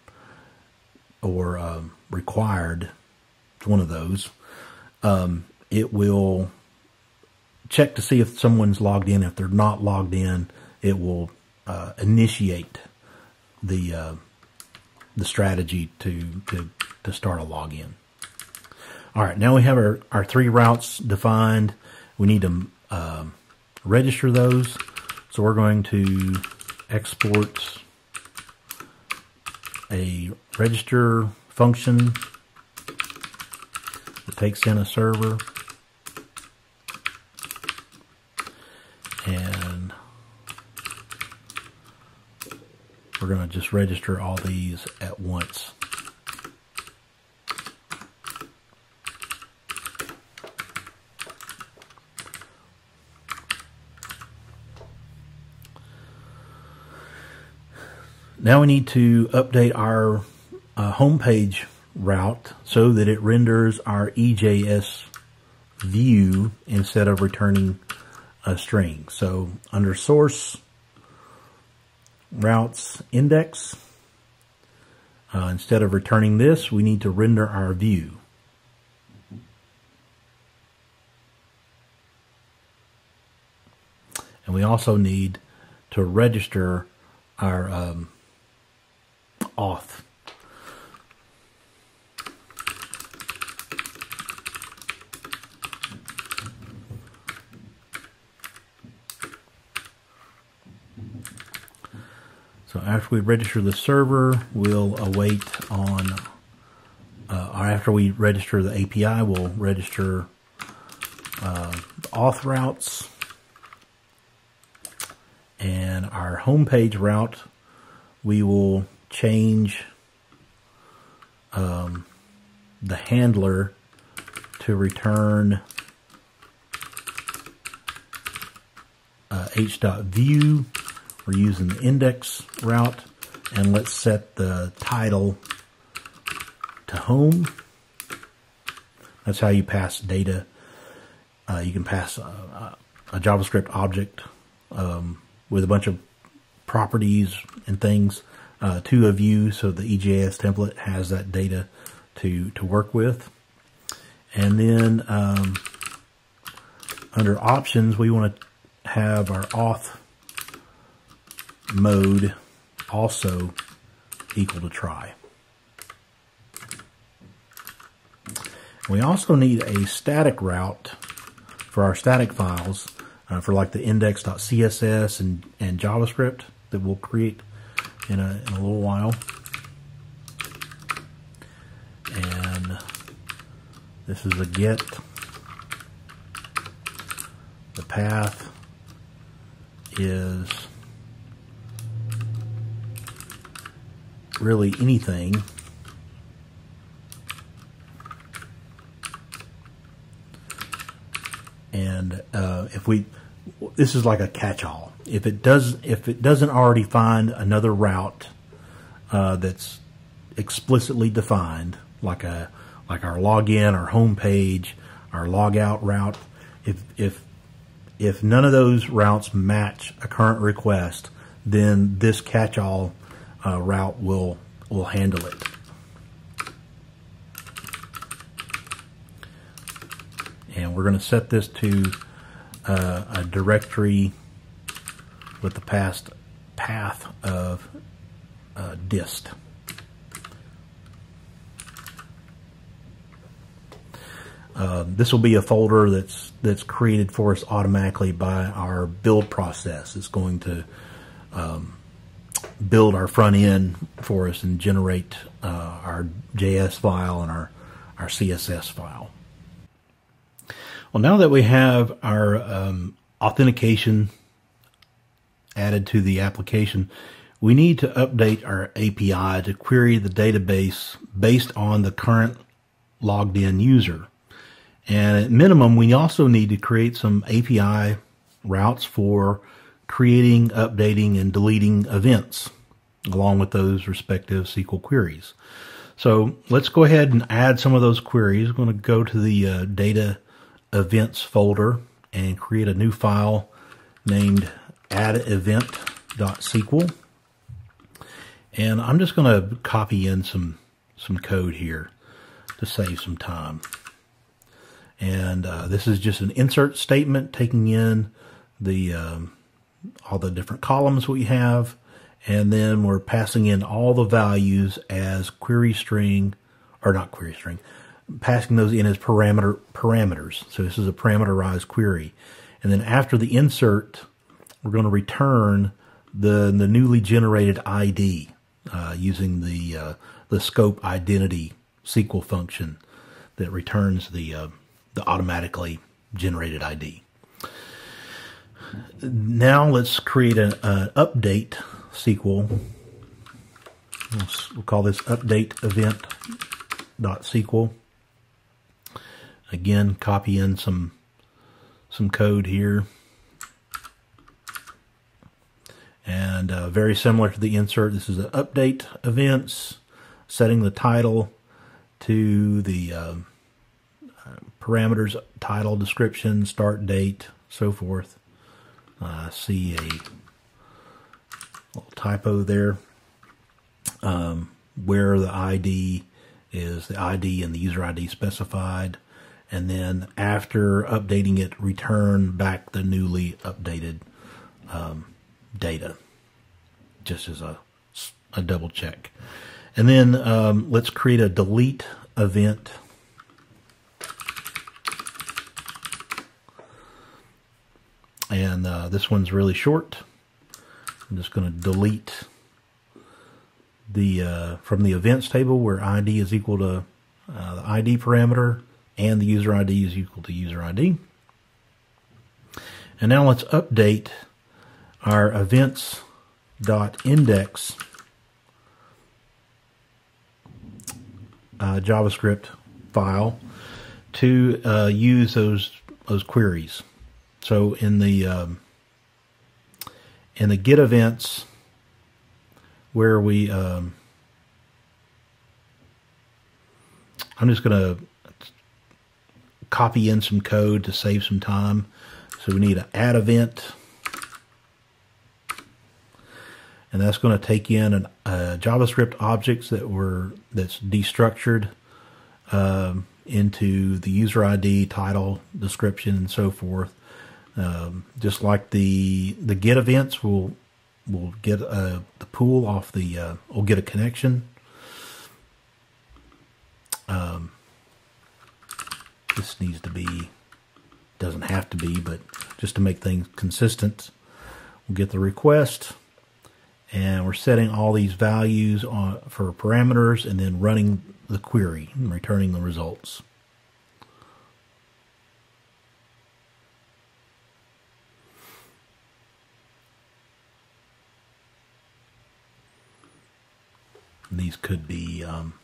or um, required, it's one of those. Um, it will check to see if someone's logged in. If they're not logged in, it will uh, initiate the uh, the strategy to to to start a login. All right, now we have our, our three routes defined. We need to um, register those. So we're going to export a register function that takes in a server. And we're going to just register all these at once. Now we need to update our uh, homepage route so that it renders our EJS view instead of returning a string. So under source routes index, uh, instead of returning this, we need to render our view. And we also need to register our um, auth. After we register the server, we'll await on, uh, or after we register the API, we'll register uh, auth routes and our homepage route, we will change um, the handler to return uh, h.view. We're using the index route, and let's set the title to home. That's how you pass data. Uh, you can pass a, a JavaScript object um, with a bunch of properties and things uh, to a view so the EJS template has that data to, to work with. And then um, under options, we want to have our auth mode also equal to try. We also need a static route for our static files uh, for like the index.css and, and JavaScript that we'll create in a, in a little while. And this is a get. The path is really anything. And uh, if we, this is like a catch-all if it does if it doesn't already find another route uh, that's explicitly defined, like a like our login, our home page, our logout route, if if if none of those routes match a current request, then this catch-all uh, route will will handle it. And we're going to set this to uh, a directory with the past path of uh, dist. uh, this will be a folder that's that's created for us automatically by our build process. It's going to um, build our front end for us and generate uh, our JS file and our our CSS file. Well, now that we have our um, authentication added to the application, we need to update our API to query the database based on the current logged in user. And at minimum, we also need to create some API routes for creating, updating, and deleting events along with those respective SQL queries. So let's go ahead and add some of those queries. I'm going to go to the uh, data events folder and create a new file named addEvent.sql. And I'm just going to copy in some, some code here to save some time. And uh, this is just an insert statement taking in the um, all the different columns we have. And then we're passing in all the values as query string, or not query string, passing those in as parameter parameters. So this is a parameterized query. And then after the insert, we're going to return the, the newly generated ID uh, using the, uh, the scope identity SQL function that returns the, uh, the automatically generated ID. Now let's create an, an update SQL. We'll call this update event dot SQL. Again, copy in some some code here. And uh, very similar to the insert, this is an update events, setting the title to the uh, parameters, title, description, start date, so forth. I see a little typo there. Um, where the ID is the ID and the user ID specified. And then after updating it, return back the newly updated um, data, just as a, a double check. And then um, let's create a delete event and uh, this one's really short. I'm just going to delete the uh, from the events table where ID is equal to uh, the ID parameter and the user ID is equal to user ID. And now let's update our events.index uh, JavaScript file to uh, use those those queries. So in the um, in the get events where we um, I'm just going to copy in some code to save some time. So we need an add event. And that's going to take in a uh, JavaScript objects that were that's destructured um, into the user ID, title, description, and so forth. Um, just like the the get events, we'll we'll get uh, the pool off the uh, we'll get a connection. Um, this needs to be doesn't have to be, but just to make things consistent, we'll get the request, and we're setting all these values on for parameters, and then running the query and returning the results. These could be um,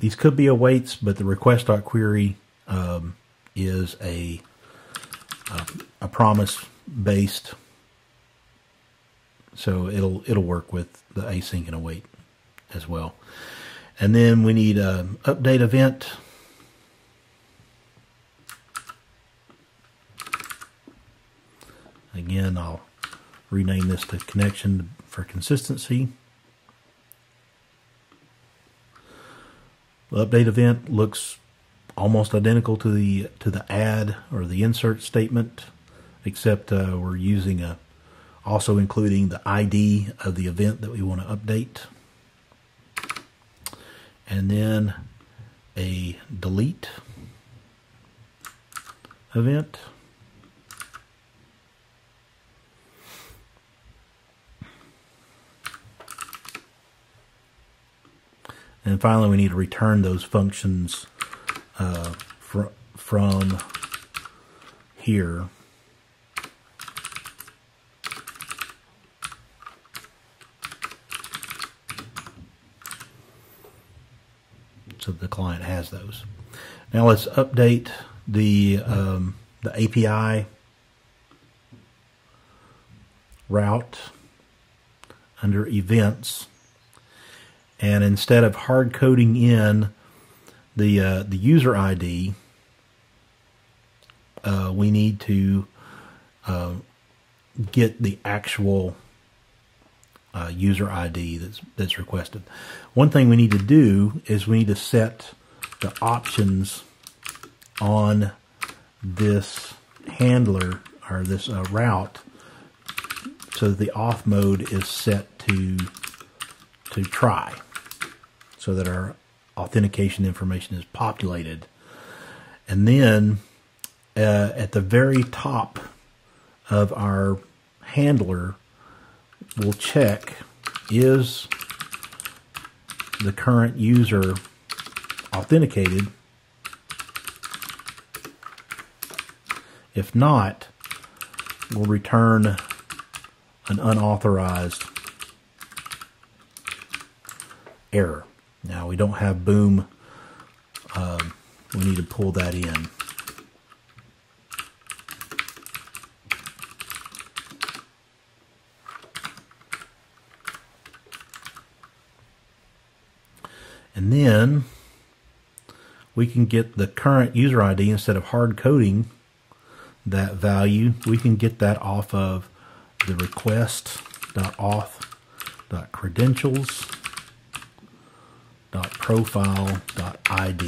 these could be awaits, but the request.query um, is a, a, a promise based, so it'll it'll work with the async and await as well. And then we need an update event. Again, I'll rename this to connection for consistency. Update event looks almost identical to the to the add or the insert statement, except uh, we're using a also including the ID of the event that we want to update, and then a delete event. And finally, we need to return those functions uh, fr from here. So the client has those. Now let's update the um, the API route under events and instead of hard coding in the uh, the user ID, uh, we need to uh, get the actual uh, user ID that's that's requested. One thing we need to do is we need to set the options on this handler or this uh, route so the auth mode is set to to try so that our authentication information is populated. And then uh, at the very top of our handler, we'll check is the current user authenticated. If not, we'll return an unauthorized error. Now we don't have boom. Um, we need to pull that in. And then we can get the current user ID instead of hard coding that value. We can get that off of the request.auth.credentials profile.id.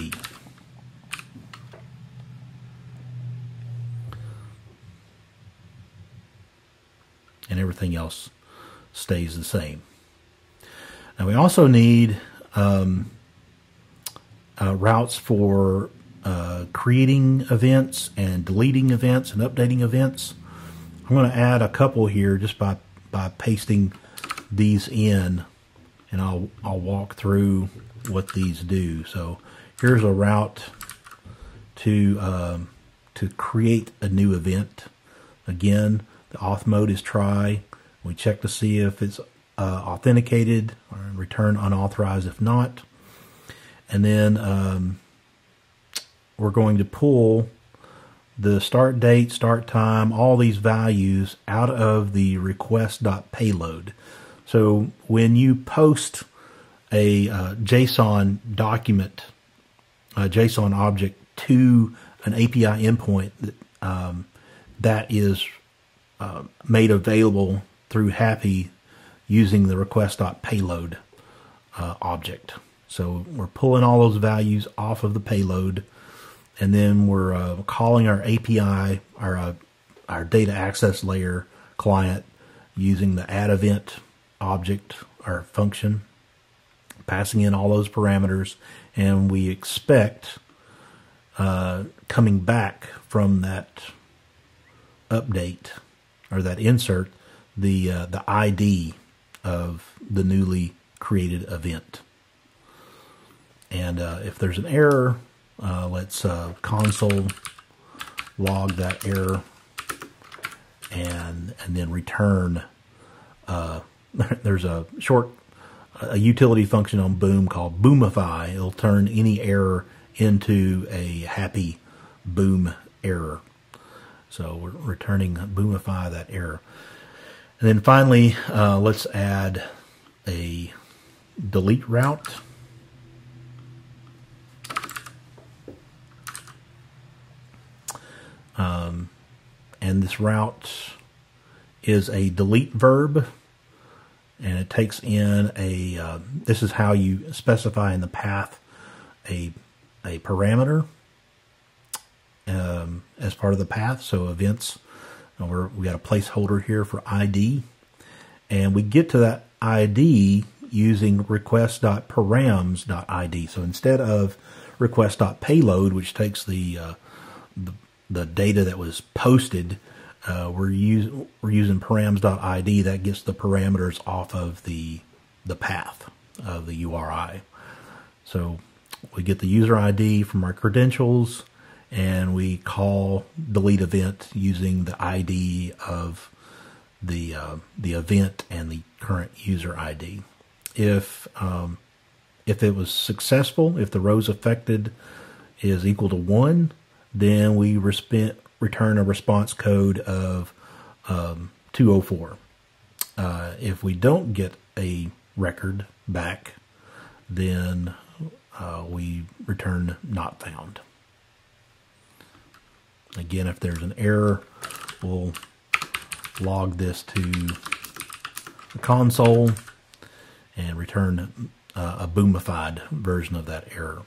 And everything else stays the same. Now we also need um, uh, routes for uh, creating events and deleting events and updating events. I'm going to add a couple here just by, by pasting these in and I'll, I'll walk through what these do. So here's a route to um, to create a new event. Again, the auth mode is try. We check to see if it's uh, authenticated or return unauthorized if not. And then um, we're going to pull the start date, start time, all these values out of the request.payload. So when you post a uh, JSON document, a JSON object to an API endpoint that um, that is uh, made available through Hapi using the request.payload uh, object. So we're pulling all those values off of the payload, and then we're uh, calling our API, our uh, our data access layer client using the add event object or function passing in all those parameters, and we expect uh, coming back from that update or that insert the uh, the ID of the newly created event. And uh, if there's an error, uh, let's uh, console log that error and and then return. Uh, there's a short a utility function on Boom called Boomify. It'll turn any error into a Hapi Boom error. So we're returning Boomify that error. And then finally, uh, let's add a delete route. Um, and this route is a delete verb and it takes in a uh, this is how you specify in the path a a parameter um, as part of the path. So events we're, we got a placeholder here for id and we get to that id using request.params.id so instead of request.payload which takes the, uh, the the data that was posted, uh, we're, use, we're using params.id that gets the parameters off of the, the path of the URI. So we get the user ID from our credentials and we call delete event using the ID of the uh, the event and the current user ID. If um, if it was successful, if the rows affected is equal to one, then we return a response code of um, 204. Uh, if we don't get a record back, then uh, we return not found. Again, if there's an error, we'll log this to the console and return uh, a boomified version of that error.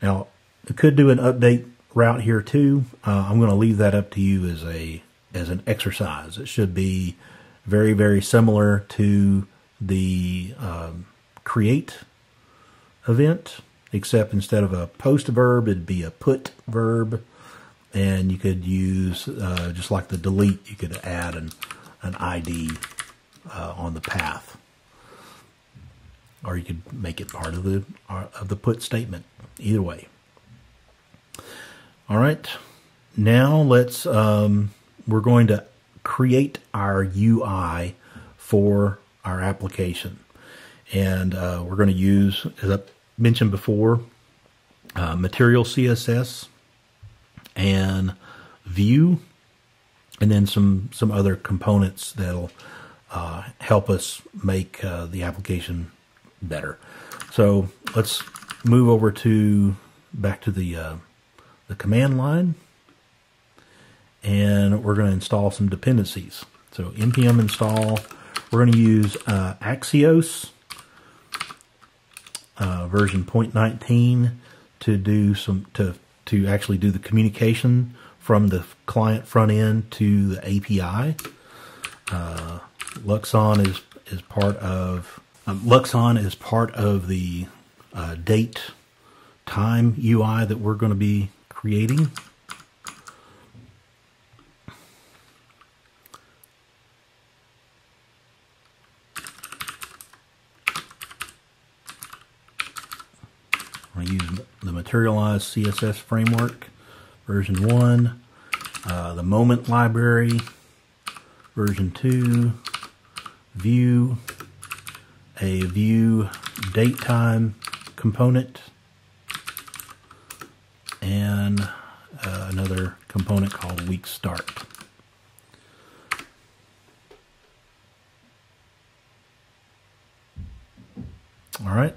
Now, it could do an update route here too. Uh, I'm going to leave that up to you as a as an exercise. It should be very very similar to the um, create event, except instead of a post verb, it'd be a put verb and you could use uh, just like the delete you could add an, an ID uh, on the path or you could make it part of the uh, of the put statement either way all right now let's um, we're going to create our UI for our application and uh, we're going to use as I mentioned before uh, Materialize CSS and Vue, and then some some other components that'll uh, help us make uh, the application better. So let's move over to back to the uh, the command line, and we're going to install some dependencies. So npm install. We're going to use uh, Axios uh, version 0.19 to do some to to actually do the communication from the client front end to the API. Uh, Luxon is is part of um, Luxon is part of the uh, date time UI that we're going to be creating. I use the Materialize CSS framework, version 1, uh, the Moment library, version 2, Vue, a Vue date time component, and uh, another component called week start. All right.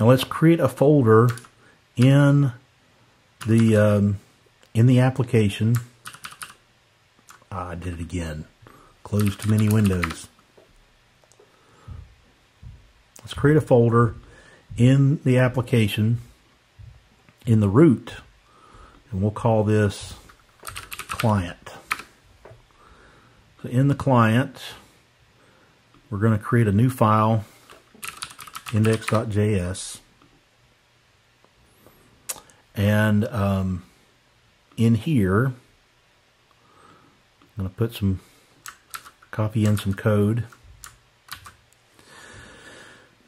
Now let's create a folder in the um, in the application. Ah, I did it again. Closed too many windows. Let's create a folder in the application in the root, and we'll call this client. So in the client, we're going to create a new file index.js. And um, in here, I'm going to put some, copy in some code.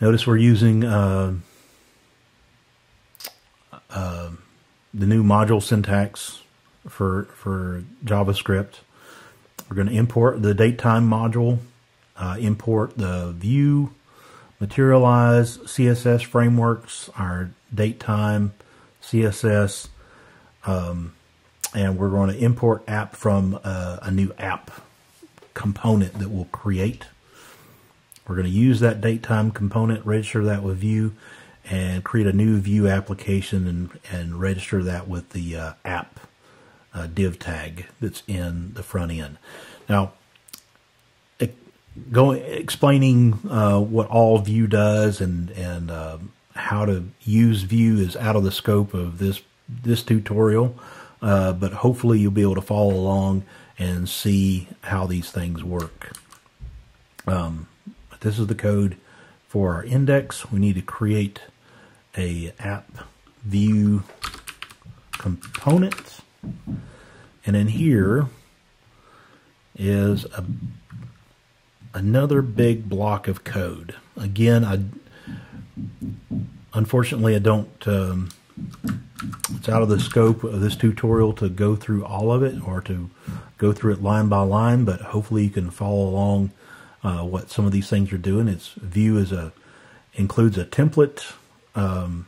Notice we're using uh, uh, the new module syntax for for JavaScript. We're going to import the datetime module, uh, import the Vue materialize CSS frameworks, our date time CSS, um, and we're going to import app from uh, a new app component that we'll create. We're going to use that date time component, register that with Vue, and create a new Vue application and, and register that with the uh, app uh, div tag that's in the front end. Now, going explaining uh, what all Vue does and and uh, how to use Vue is out of the scope of this this tutorial, uh, but hopefully you'll be able to follow along and see how these things work. Um, this is the code for our index. We need to create a app Vue component And in here is a, another big block of code. Again, I unfortunately I don't. Um, it's out of the scope of this tutorial to go through all of it or to go through it line by line, but hopefully you can follow along uh, what some of these things are doing. Its Vue is a includes a template um,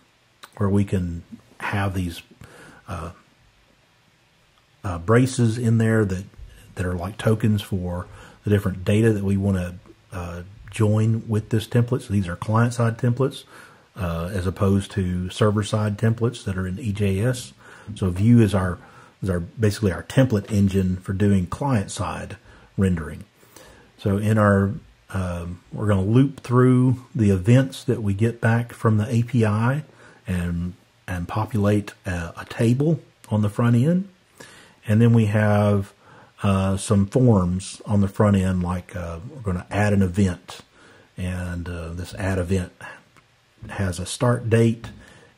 where we can have these uh, uh, braces in there that that are like tokens for the different data that we want to uh, join with this template. So these are client side templates uh, as opposed to server side templates that are in EJS. So Vue is our is our basically our template engine for doing client side rendering. So in our um, we're going to loop through the events that we get back from the API and and populate a, a table on the front end, and then we have uh, some forms on the front end, like uh, we're going to add an event, and uh, this add event has a start date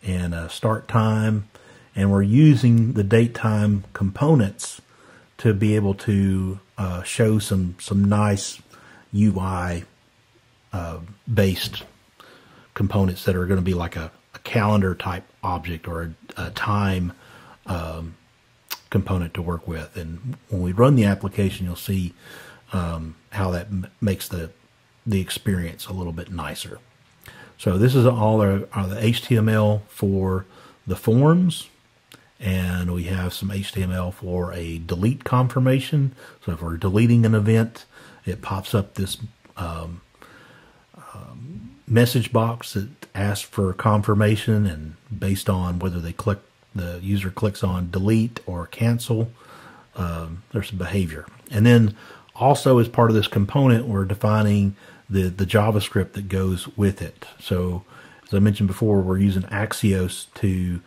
and a start time, and we're using the date time components to be able to uh, show some some nice UI uh, based components that are going to be like a, a calendar type object or a, a time um, component to work with. And when we run the application, you'll see um, how that makes the the experience a little bit nicer. So this is all our, our the HTML for the forms and we have some HTML for a delete confirmation. So if we're deleting an event, it pops up this um, um, message box that asks for confirmation, and based on whether they click, the user clicks on delete or cancel, um, there's some behavior. And then also as part of this component, we're defining the, the JavaScript that goes with it. So as I mentioned before, we're using Axios to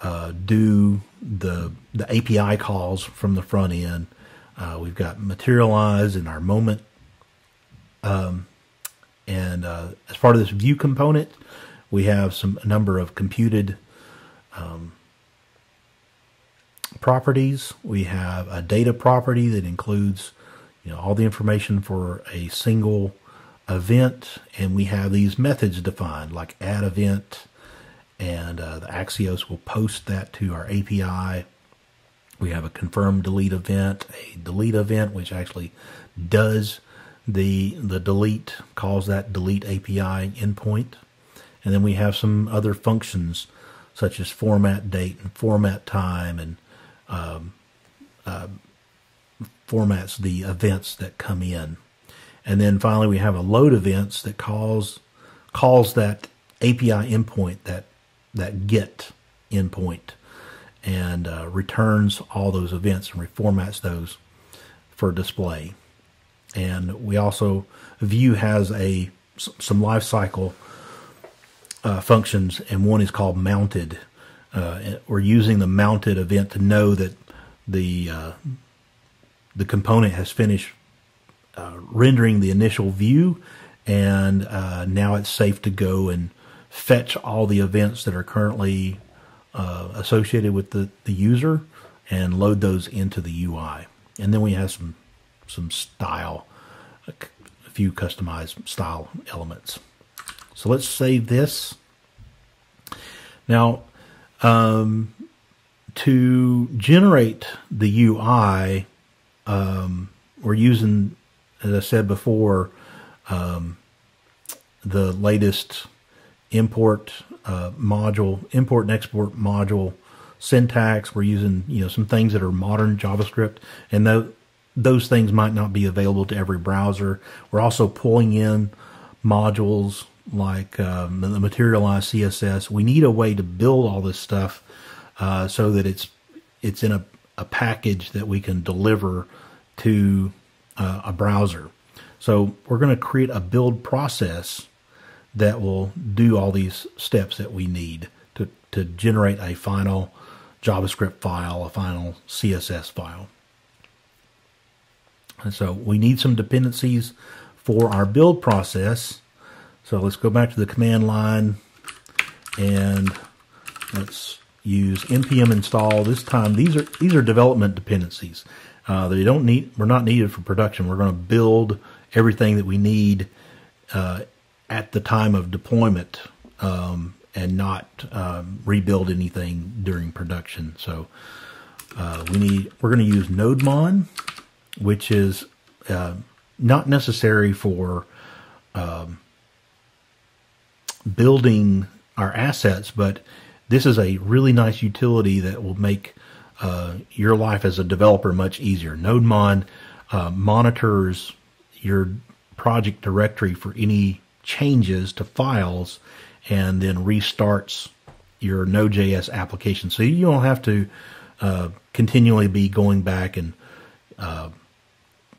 uh, do the the API calls from the front end. Uh, we've got materialize in our moment, um, and uh, as part of this Vue component, we have some a number of computed um, properties. We have a data property that includes you know all the information for a single event, and we have these methods defined like add event and uh, the Axios will post that to our API. We have a confirm delete event, a delete event, which actually does the the delete, calls that delete API endpoint, and then we have some other functions such as format date and format time, and um, uh, formats the events that come in, and then finally we have a load events that calls calls that API endpoint that that get endpoint and uh, returns all those events and reformats those for display. And we also Vue has a some lifecycle uh, functions, and one is called mounted. Uh, we're using the mounted event to know that the uh, the component has finished uh, rendering the initial view, and uh, now it's safe to go and fetch all the events that are currently uh, associated with the, the user and load those into the UI. And then we have some some style, a, a few customized style elements. So let's save this. Now, um, to generate the UI, um, we're using, as I said before, um, the latest import uh, module, import and export module syntax. We're using you know some things that are modern JavaScript, and th- those things might not be available to every browser. We're also pulling in modules like um, the materialize CSS. We need a way to build all this stuff uh, so that it's it's in a, a package that we can deliver to uh, a browser. So we're going to create a build process that will do all these steps that we need to, to generate a final JavaScript file, a final CSS file. And so we need some dependencies for our build process. So let's go back to the command line and let's use npm install. This time, these are these are development dependencies. Uh, they don't need. We're not needed for production. We're going to build everything that we need uh, at the time of deployment um, and not um, rebuild anything during production. So uh, we need. We're going to use NodeMon, which is uh, not necessary for um, building our assets, but this is a really nice utility that will make uh, your life as a developer much easier. NodeMon uh, monitors your project directory for any changes to files and then restarts your Node.js application. So you don't have to uh, continually be going back and uh,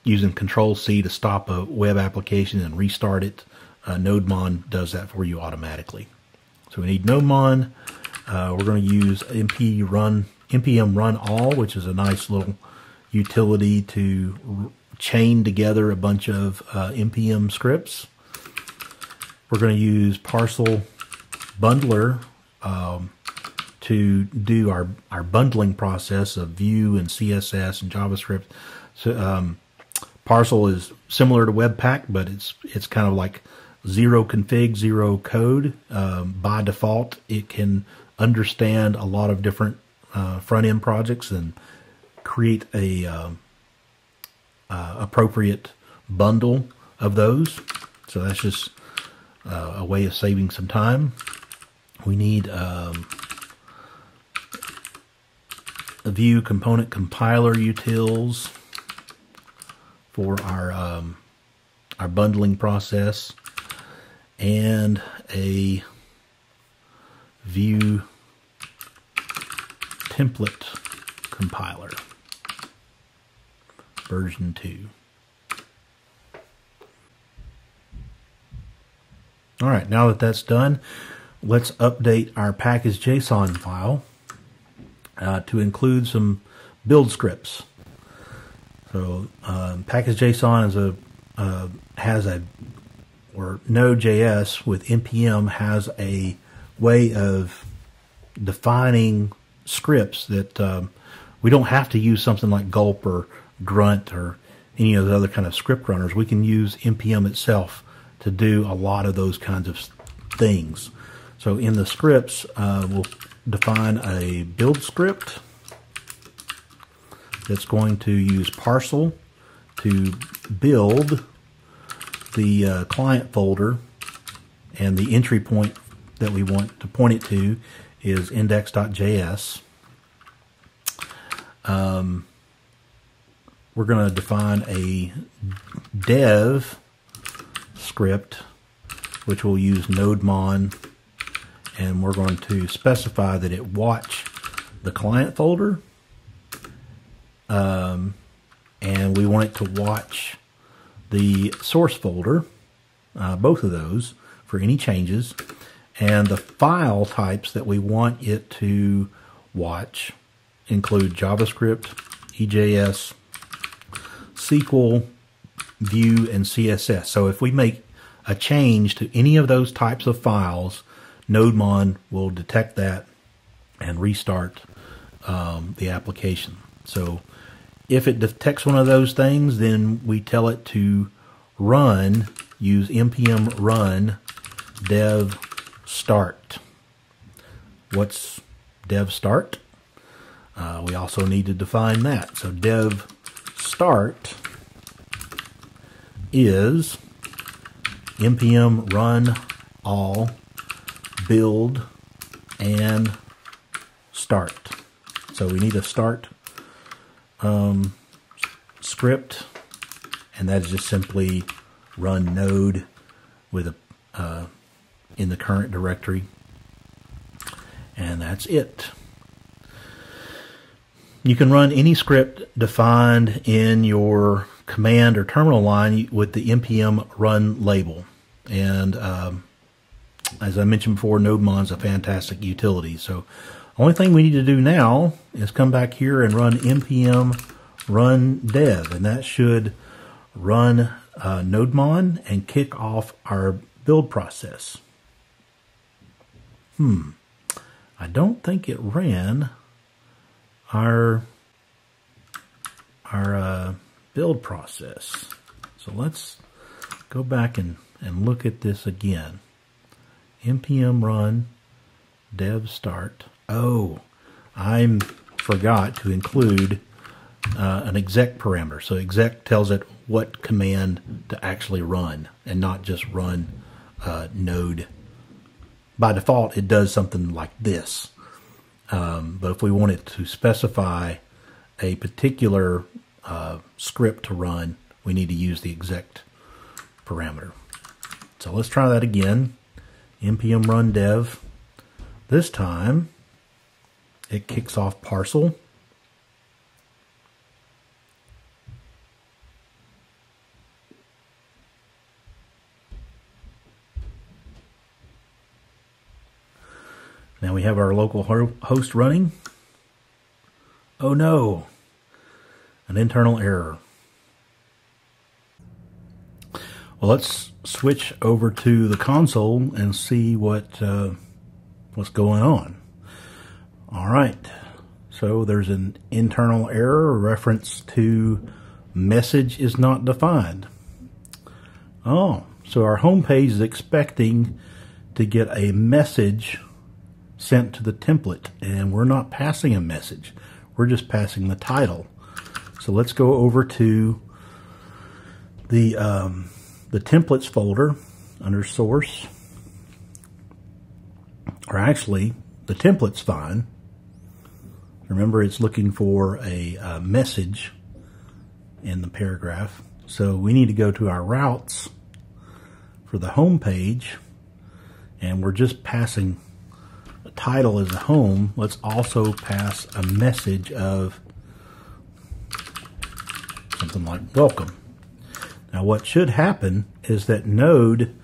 using Control C to stop a web application and restart it. Uh, NodeMon does that for you automatically. So we need NodeMon. Uh, we're going to use np run npm run all, which is a nice little utility to chain together a bunch of uh, npm scripts. We're going to use Parcel Bundler um, to do our, our bundling process of Vue and CSS and JavaScript. So um, Parcel is similar to Webpack, but it's it's kind of like zero config, zero code. Um, by default, it can understand a lot of different uh, front end projects and create a uh, uh, appropriate bundle of those. So that's just uh, a way of saving some time. We need um, a Vue component compiler utils for our um, our bundling process and a Vue template compiler version 2. All right, now that that's done, let's update our package.json file uh, to include some build scripts. So um, package.json is a uh, has a or Node.js with npm has a way of defining scripts that um, we don't have to use something like gulp or grunt or any of the other kind of script runners. We can use npm itself to do a lot of those kinds of things. So in the scripts, uh, we'll define a build script that's going to use parcel to build the uh, client folder and the entry point that we want to point it to is index.js. Um, we're going to define a dev script, which will use NodeMon, and we're going to specify that it watch the client folder, um, and we want it to watch the source folder, uh, both of those, for any changes, and the file types that we want it to watch include JavaScript, EJS, SQL, Vue, and CSS. So if we make a change to any of those types of files, NodeMon will detect that and restart um, the application. So if it detects one of those things, then we tell it to run, use npm run dev start. What's dev start? Uh, we also need to define that. So dev start is npm run all build and start. So we need a start um, script, and that is just simply run node with a uh, in the current directory, and that's it. You can run any script defined in your command or terminal line with the npm run label. And um, as I mentioned before, NodeMon is a fantastic utility. So only thing we need to do now is come back here and run npm run dev, and that should run uh, NodeMon and kick off our build process. Hmm. I don't think it ran our our uh, build process. So let's go back and, and look at this again. npm run dev start. Oh, I forgot to include uh, an exec parameter. So exec tells it what command to actually run and not just run uh, node. By default, it does something like this. Um, but if we wanted to specify a particular uh, script to run, we need to use the exec parameter. So let's try that again. npm run dev. This time, it kicks off parcel. Now we have our local host running. Oh no, an internal error. Well, let's switch over to the console and see what uh, what's going on. All right, so there's an internal error, reference to message is not defined. Oh, so our home page is expecting to get a message sent to the template, and we're not passing a message. We're just passing the title. So let's go over to the um, the templates folder under source, or actually the template's fine. Remember, it's looking for a, a message in the paragraph. So we need to go to our routes for the home page, and we're just passing the title as a home. Let's also pass a message of something like welcome. Now what should happen is that node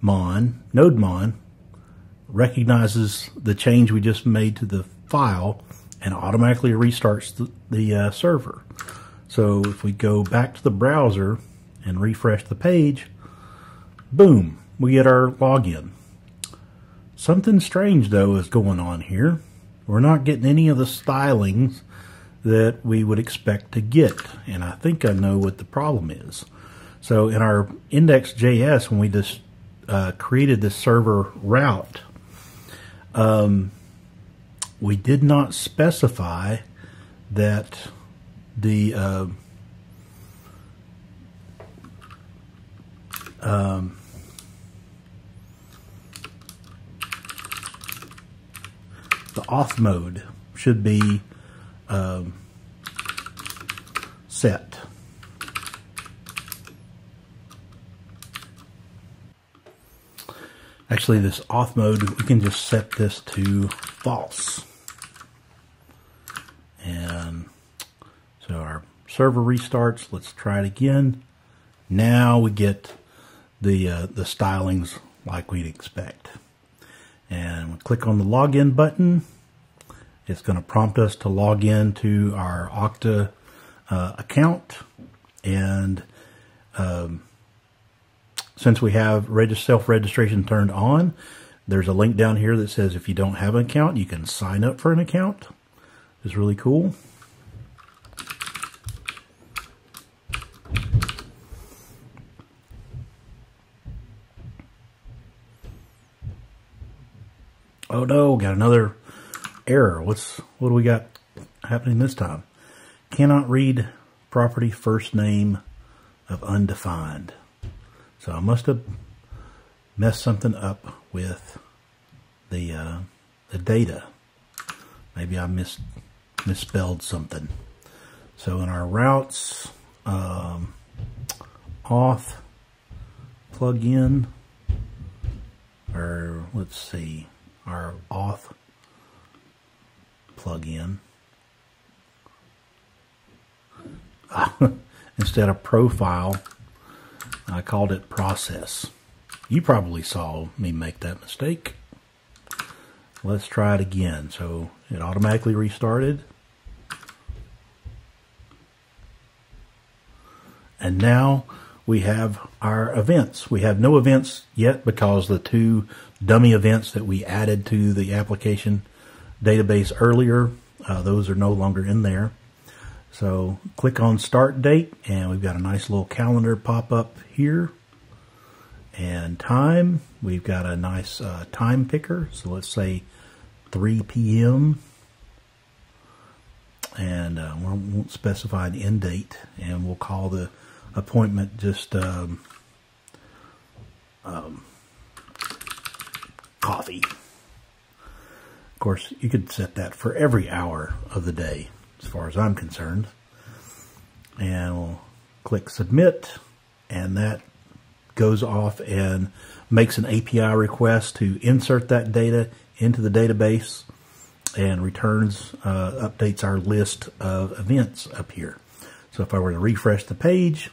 mon, nodemon, recognizes the change we just made to the file and automatically restarts the, the uh, server. So if we go back to the browser and refresh the page, boom, we get our login. Something strange though is going on here. We're not getting any of the stylings that we would expect to get. And I think I know what the problem is. So in our index.js, when we just uh, created this server route, um, we did not specify that the uh, um, the auth mode should be um, set. Actually, this auth mode, we can just set this to false. And so our server restarts. Let's try it again. Now we get the uh, the stylings like we'd expect. And we click on the login button. It's going to prompt us to log in to our Okta uh, account. And um, since we have self-registration turned on, there's a link down here that says if you don't have an account, you can sign up for an account. It's really cool. Oh no, got another error. What's what do we got happening this time? Cannot read property first name of undefined. So I must have messed something up with the uh, the data. Maybe I mis misspelled something. So in our routes, um, auth plugin, or let's see, our auth plugin. Instead of profile, I called it process. You probably saw me make that mistake. Let's try it again. So it automatically restarted. And now we have our events. We have no events yet because the two dummy events that we added to the application database earlier. Uh, those are no longer in there. So click on start date and we've got a nice little calendar pop up here. And time, we've got a nice uh, time picker. So let's say 3 p.m. And uh, we won't specify an end date and we'll call the appointment just um, um, coffee. Of course, you could set that for every hour of the day, as far as I'm concerned. And we'll click submit, and that goes off and makes an API request to insert that data into the database and returns, uh, updates our list of events up here. So if I were to refresh the page,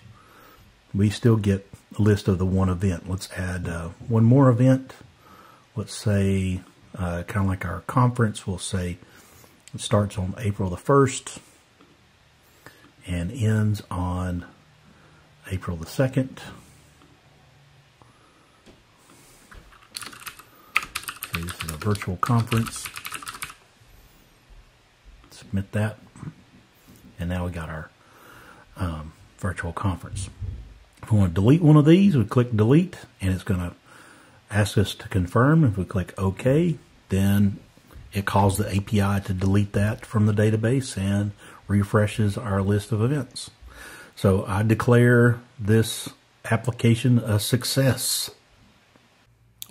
we still get a list of the one event. Let's add uh, one more event. Let's say uh, kind of like our conference, we'll say it starts on April the 1st and ends on April the 2nd. Okay, this is a virtual conference. Submit that. And now we got our um, virtual conference. If we want to delete one of these, we click delete and it's going to ask us to confirm. If we click OK, then it calls the API to delete that from the database and refreshes our list of events. So I declare this application a success.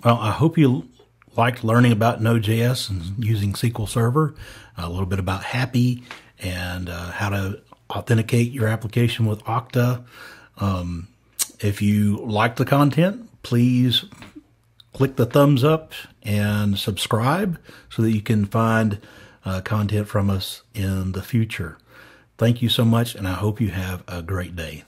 Well, I hope you liked learning about Node.js and using SQL Server, a little bit about Hapi and uh, how to authenticate your application with Okta. Um, if you like the content, please click the thumbs up and subscribe so that you can find uh, content from us in the future. Thank you so much, and I hope you have a great day.